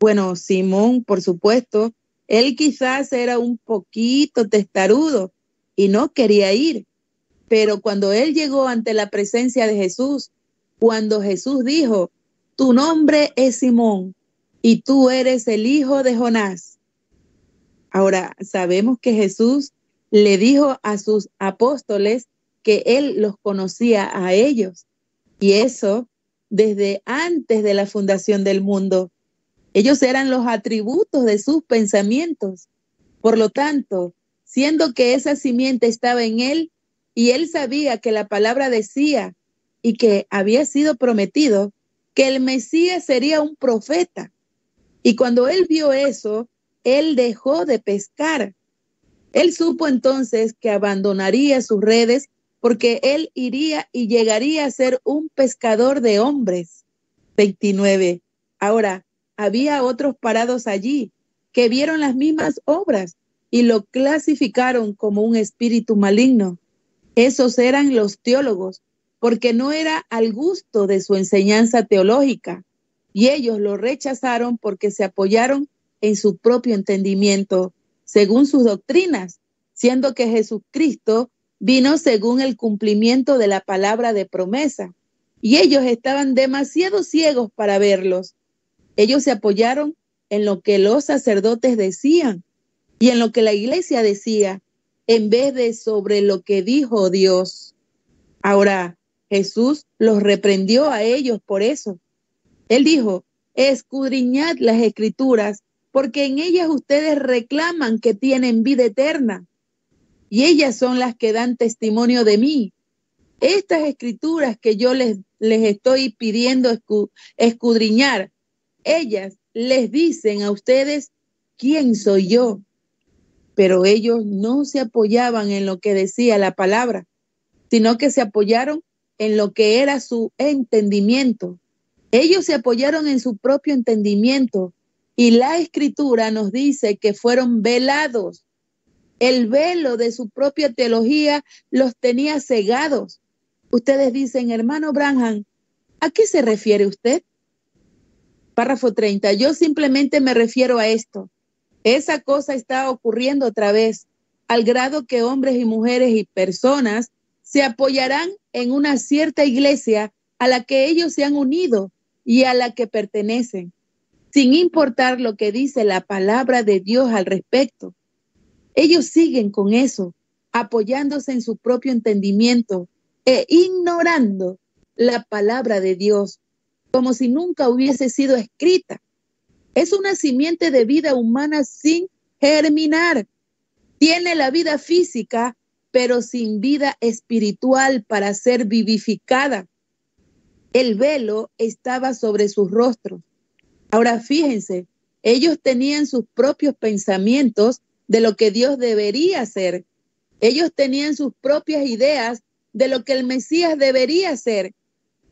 Bueno, Simón, por supuesto, él quizás era un poquito testarudo y no quería ir. Pero cuando él llegó ante la presencia de Jesús, cuando Jesús dijo, tu nombre es Simón y tú eres el hijo de Jonás. Ahora, sabemos que Jesús le dijo a sus apóstoles que él los conocía a ellos. Y eso desde antes de la fundación del mundo. Ellos eran los atributos de sus pensamientos. Por lo tanto, siendo que esa simiente estaba en él y él sabía que la palabra decía y que había sido prometido que el Mesías sería un profeta. Y cuando él vio eso, él dejó de pescar. Él supo entonces que abandonaría sus redes porque él iría y llegaría a ser un pescador de hombres. 29. Ahora, había otros parados allí que vieron las mismas obras y lo clasificaron como un espíritu maligno. Esos eran los teólogos, porque no era al gusto de su enseñanza teológica, y ellos lo rechazaron porque se apoyaron en su propio entendimiento, según sus doctrinas, siendo que Jesucristo vino según el cumplimiento de la palabra de promesa, y ellos estaban demasiado ciegos para verlos. Ellos se apoyaron en lo que los sacerdotes decían y en lo que la iglesia decía, en vez de sobre lo que dijo Dios. Ahora, Jesús los reprendió a ellos por eso. Él dijo, escudriñad las escrituras, porque en ellas ustedes reclaman que tienen vida eterna, y ellas son las que dan testimonio de mí. Estas escrituras que yo les, les estoy pidiendo escudriñar ellas les dicen a ustedes ¿quién soy yo? Pero ellos no se apoyaban en lo que decía la palabra, sino que se apoyaron en lo que era su entendimiento. Ellos se apoyaron en su propio entendimiento y la escritura nos dice que fueron velados. El velo de su propia teología los tenía cegados. Ustedes dicen, hermano Branham, ¿a qué se refiere usted? Párrafo 30. Yo simplemente me refiero a esto. Esa cosa está ocurriendo otra vez, al grado que hombres y mujeres y personas se apoyarán en una cierta iglesia a la que ellos se han unido y a la que pertenecen, sin importar lo que dice la palabra de Dios al respecto. Ellos siguen con eso, apoyándose en su propio entendimiento e ignorando la palabra de Dios como si nunca hubiese sido escrita. Es una simiente de vida humana sin germinar. Tiene la vida física, pero sin vida espiritual para ser vivificada. El velo estaba sobre sus rostros. Ahora fíjense, ellos tenían sus propios pensamientos de lo que Dios debería ser. Ellos tenían sus propias ideas de lo que el Mesías debería ser.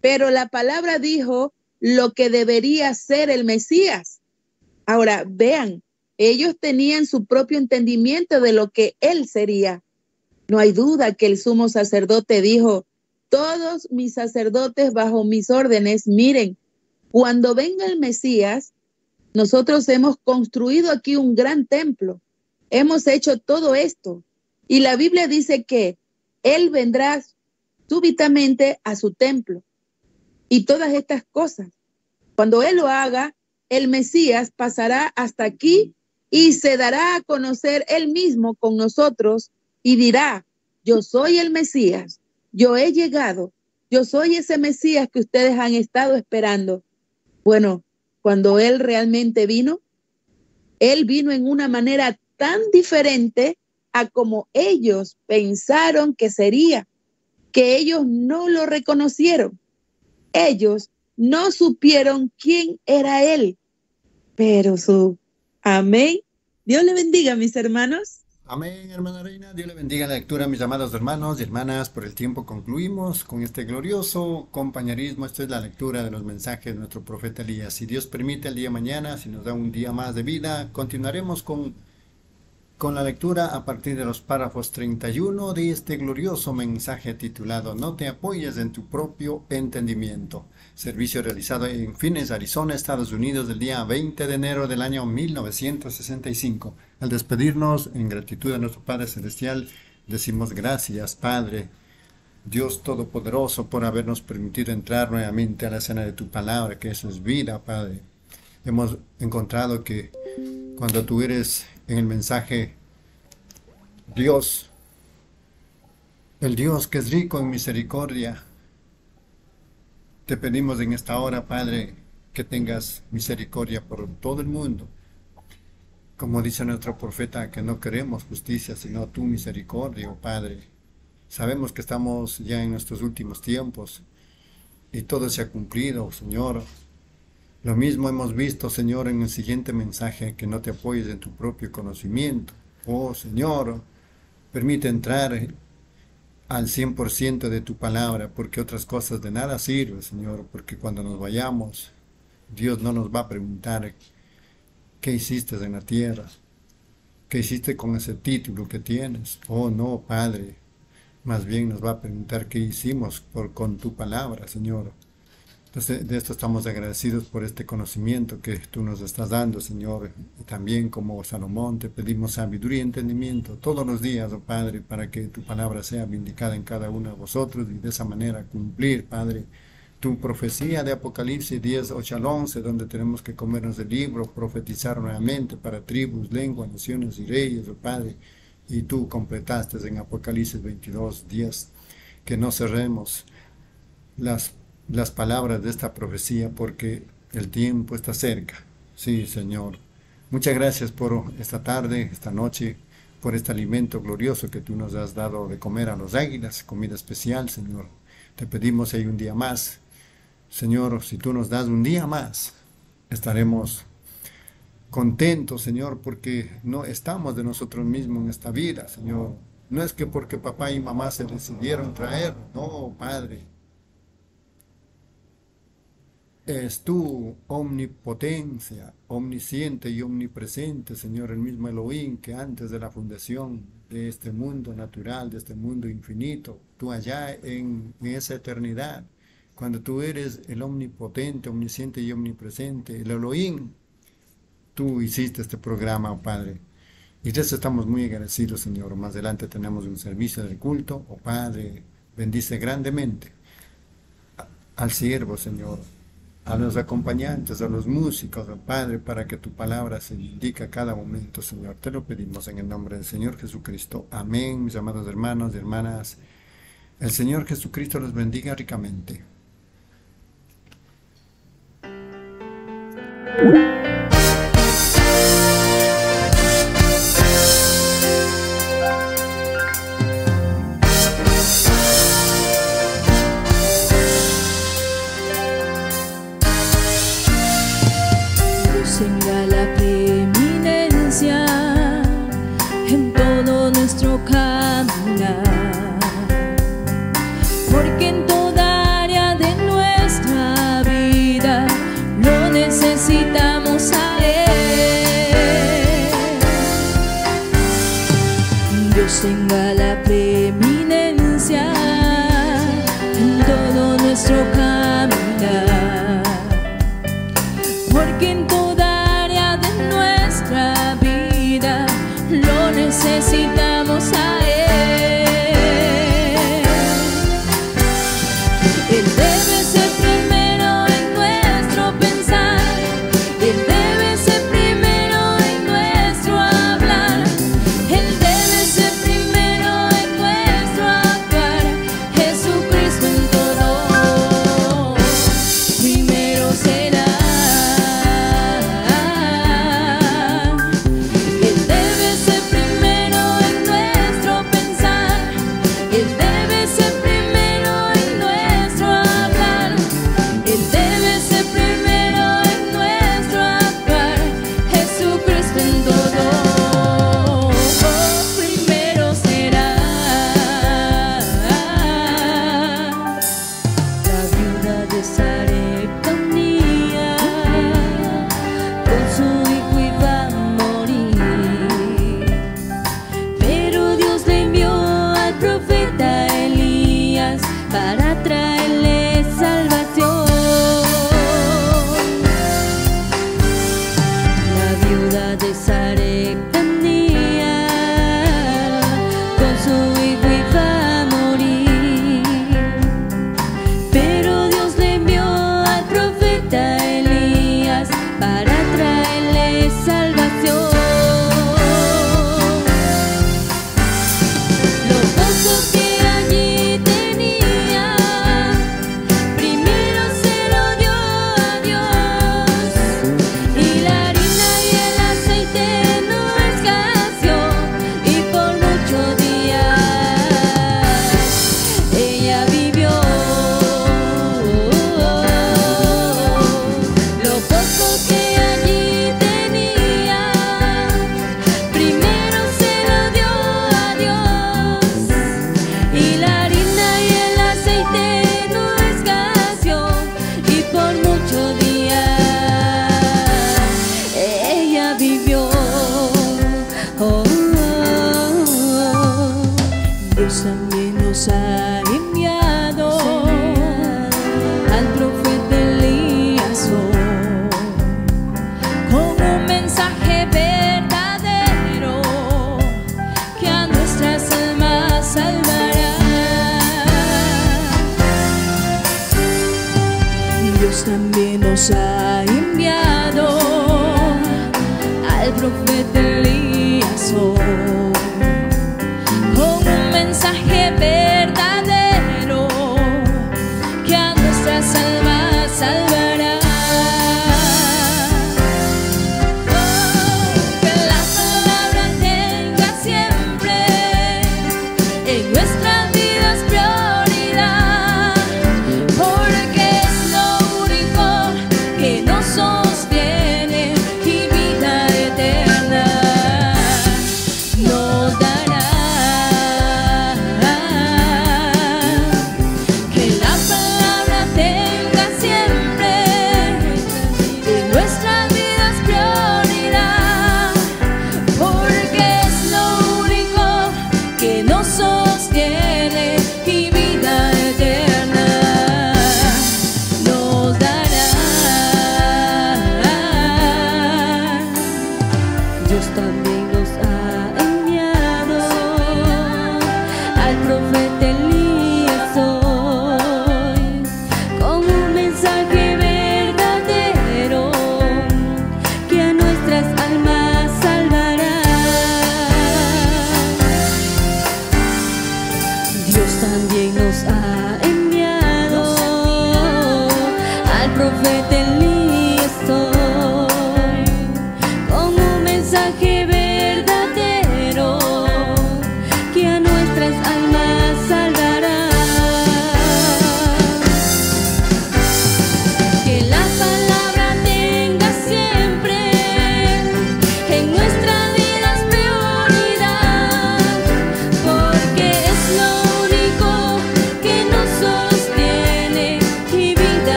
Pero la palabra dijo lo que debería ser el Mesías. Ahora, vean, ellos tenían su propio entendimiento de lo que él sería. No hay duda que el sumo sacerdote dijo, todos mis sacerdotes bajo mis órdenes, miren, cuando venga el Mesías, nosotros hemos construido aquí un gran templo, hemos hecho todo esto. Y la Biblia dice que Él vendrá súbitamente a su templo y todas estas cosas. Cuando Él lo haga, el Mesías pasará hasta aquí y se dará a conocer Él mismo con nosotros y dirá, yo soy el Mesías, yo he llegado, yo soy ese Mesías que ustedes han estado esperando. Bueno, cuando Él realmente vino, Él vino en una manera tan diferente a como ellos pensaron que sería, que ellos no lo reconocieron. Ellos no supieron quién era Él pero su amén. Dios le bendiga, mis hermanos. Amén, hermana Reina. Dios le bendiga la lectura, mis amados hermanos y hermanas. Por el tiempo concluimos con este glorioso compañerismo. Esta es la lectura de los mensajes de nuestro profeta Elías. Si Dios permite, el día mañana, si nos da un día más de vida, continuaremos con con la lectura a partir de los párrafos 31 de este glorioso mensaje titulado No te apoyes en tu propio entendimiento. Servicio realizado en Phoenix, Arizona, Estados Unidos, del día 20 de enero del año 1965. Al despedirnos, en gratitud a nuestro Padre Celestial, decimos gracias, Padre, Dios Todopoderoso, por habernos permitido entrar nuevamente a la escena de tu palabra, que eso es vida, Padre. Hemos encontrado que cuando tú eres en el mensaje Dios, el Dios que es rico en misericordia. Te pedimos en esta hora, Padre, que tengas misericordia por todo el mundo. Como dice nuestro profeta, que no queremos justicia, sino tu misericordia, oh Padre. Sabemos que estamos ya en nuestros últimos tiempos y todo se ha cumplido, Señor. Lo mismo hemos visto, Señor, en el siguiente mensaje, que no te apoyes en tu propio conocimiento. Oh, Señor, permite entrar al 100% de tu palabra, porque otras cosas de nada sirven, Señor, porque cuando nos vayamos, Dios no nos va a preguntar qué hiciste en la tierra, qué hiciste con ese título que tienes. Oh, no, Padre, más bien nos va a preguntar qué hicimos con tu palabra, Señor. Entonces, de esto estamos agradecidos por este conocimiento que tú nos estás dando, Señor. Y también como Salomón te pedimos sabiduría y entendimiento todos los días, oh Padre, para que tu palabra sea vindicada en cada uno de vosotros y de esa manera cumplir, Padre, tu profecía de Apocalipsis 10, 8 al 11, donde tenemos que comernos el libro, profetizar nuevamente para tribus, lenguas, naciones y reyes, oh Padre. Y tú completaste en Apocalipsis 22, 10, que no cerremos las las palabras de esta profecía porque el tiempo está cerca. Sí, Señor. Muchas gracias por esta tarde, esta noche, por este alimento glorioso que tú nos has dado de comer a los águilas, comida especial, Señor. Te pedimos hay un día más. Señor, si tú nos das un día más, estaremos contentos, Señor, porque no estamos de nosotros mismos en esta vida, Señor. No es que porque papá y mamá se decidieron traer, no, Padre. Es tu omnipotencia, omnisciente y omnipresente, Señor, el mismo Elohim que antes de la fundación de este mundo natural, de este mundo infinito, tú allá en, esa eternidad, cuando tú eres el omnipotente, omnisciente y omnipresente, el Elohim, tú hiciste este programa, oh Padre. Y de eso estamos muy agradecidos, Señor. Más adelante tenemos un servicio del culto, oh Padre, bendice grandemente al siervo, Señor, a los acompañantes, a los músicos, oh Padre, para que tu palabra se indique a cada momento, Señor. Te lo pedimos en el nombre del Señor Jesucristo. Amén, mis amados hermanos y hermanas. El Señor Jesucristo los bendiga ricamente.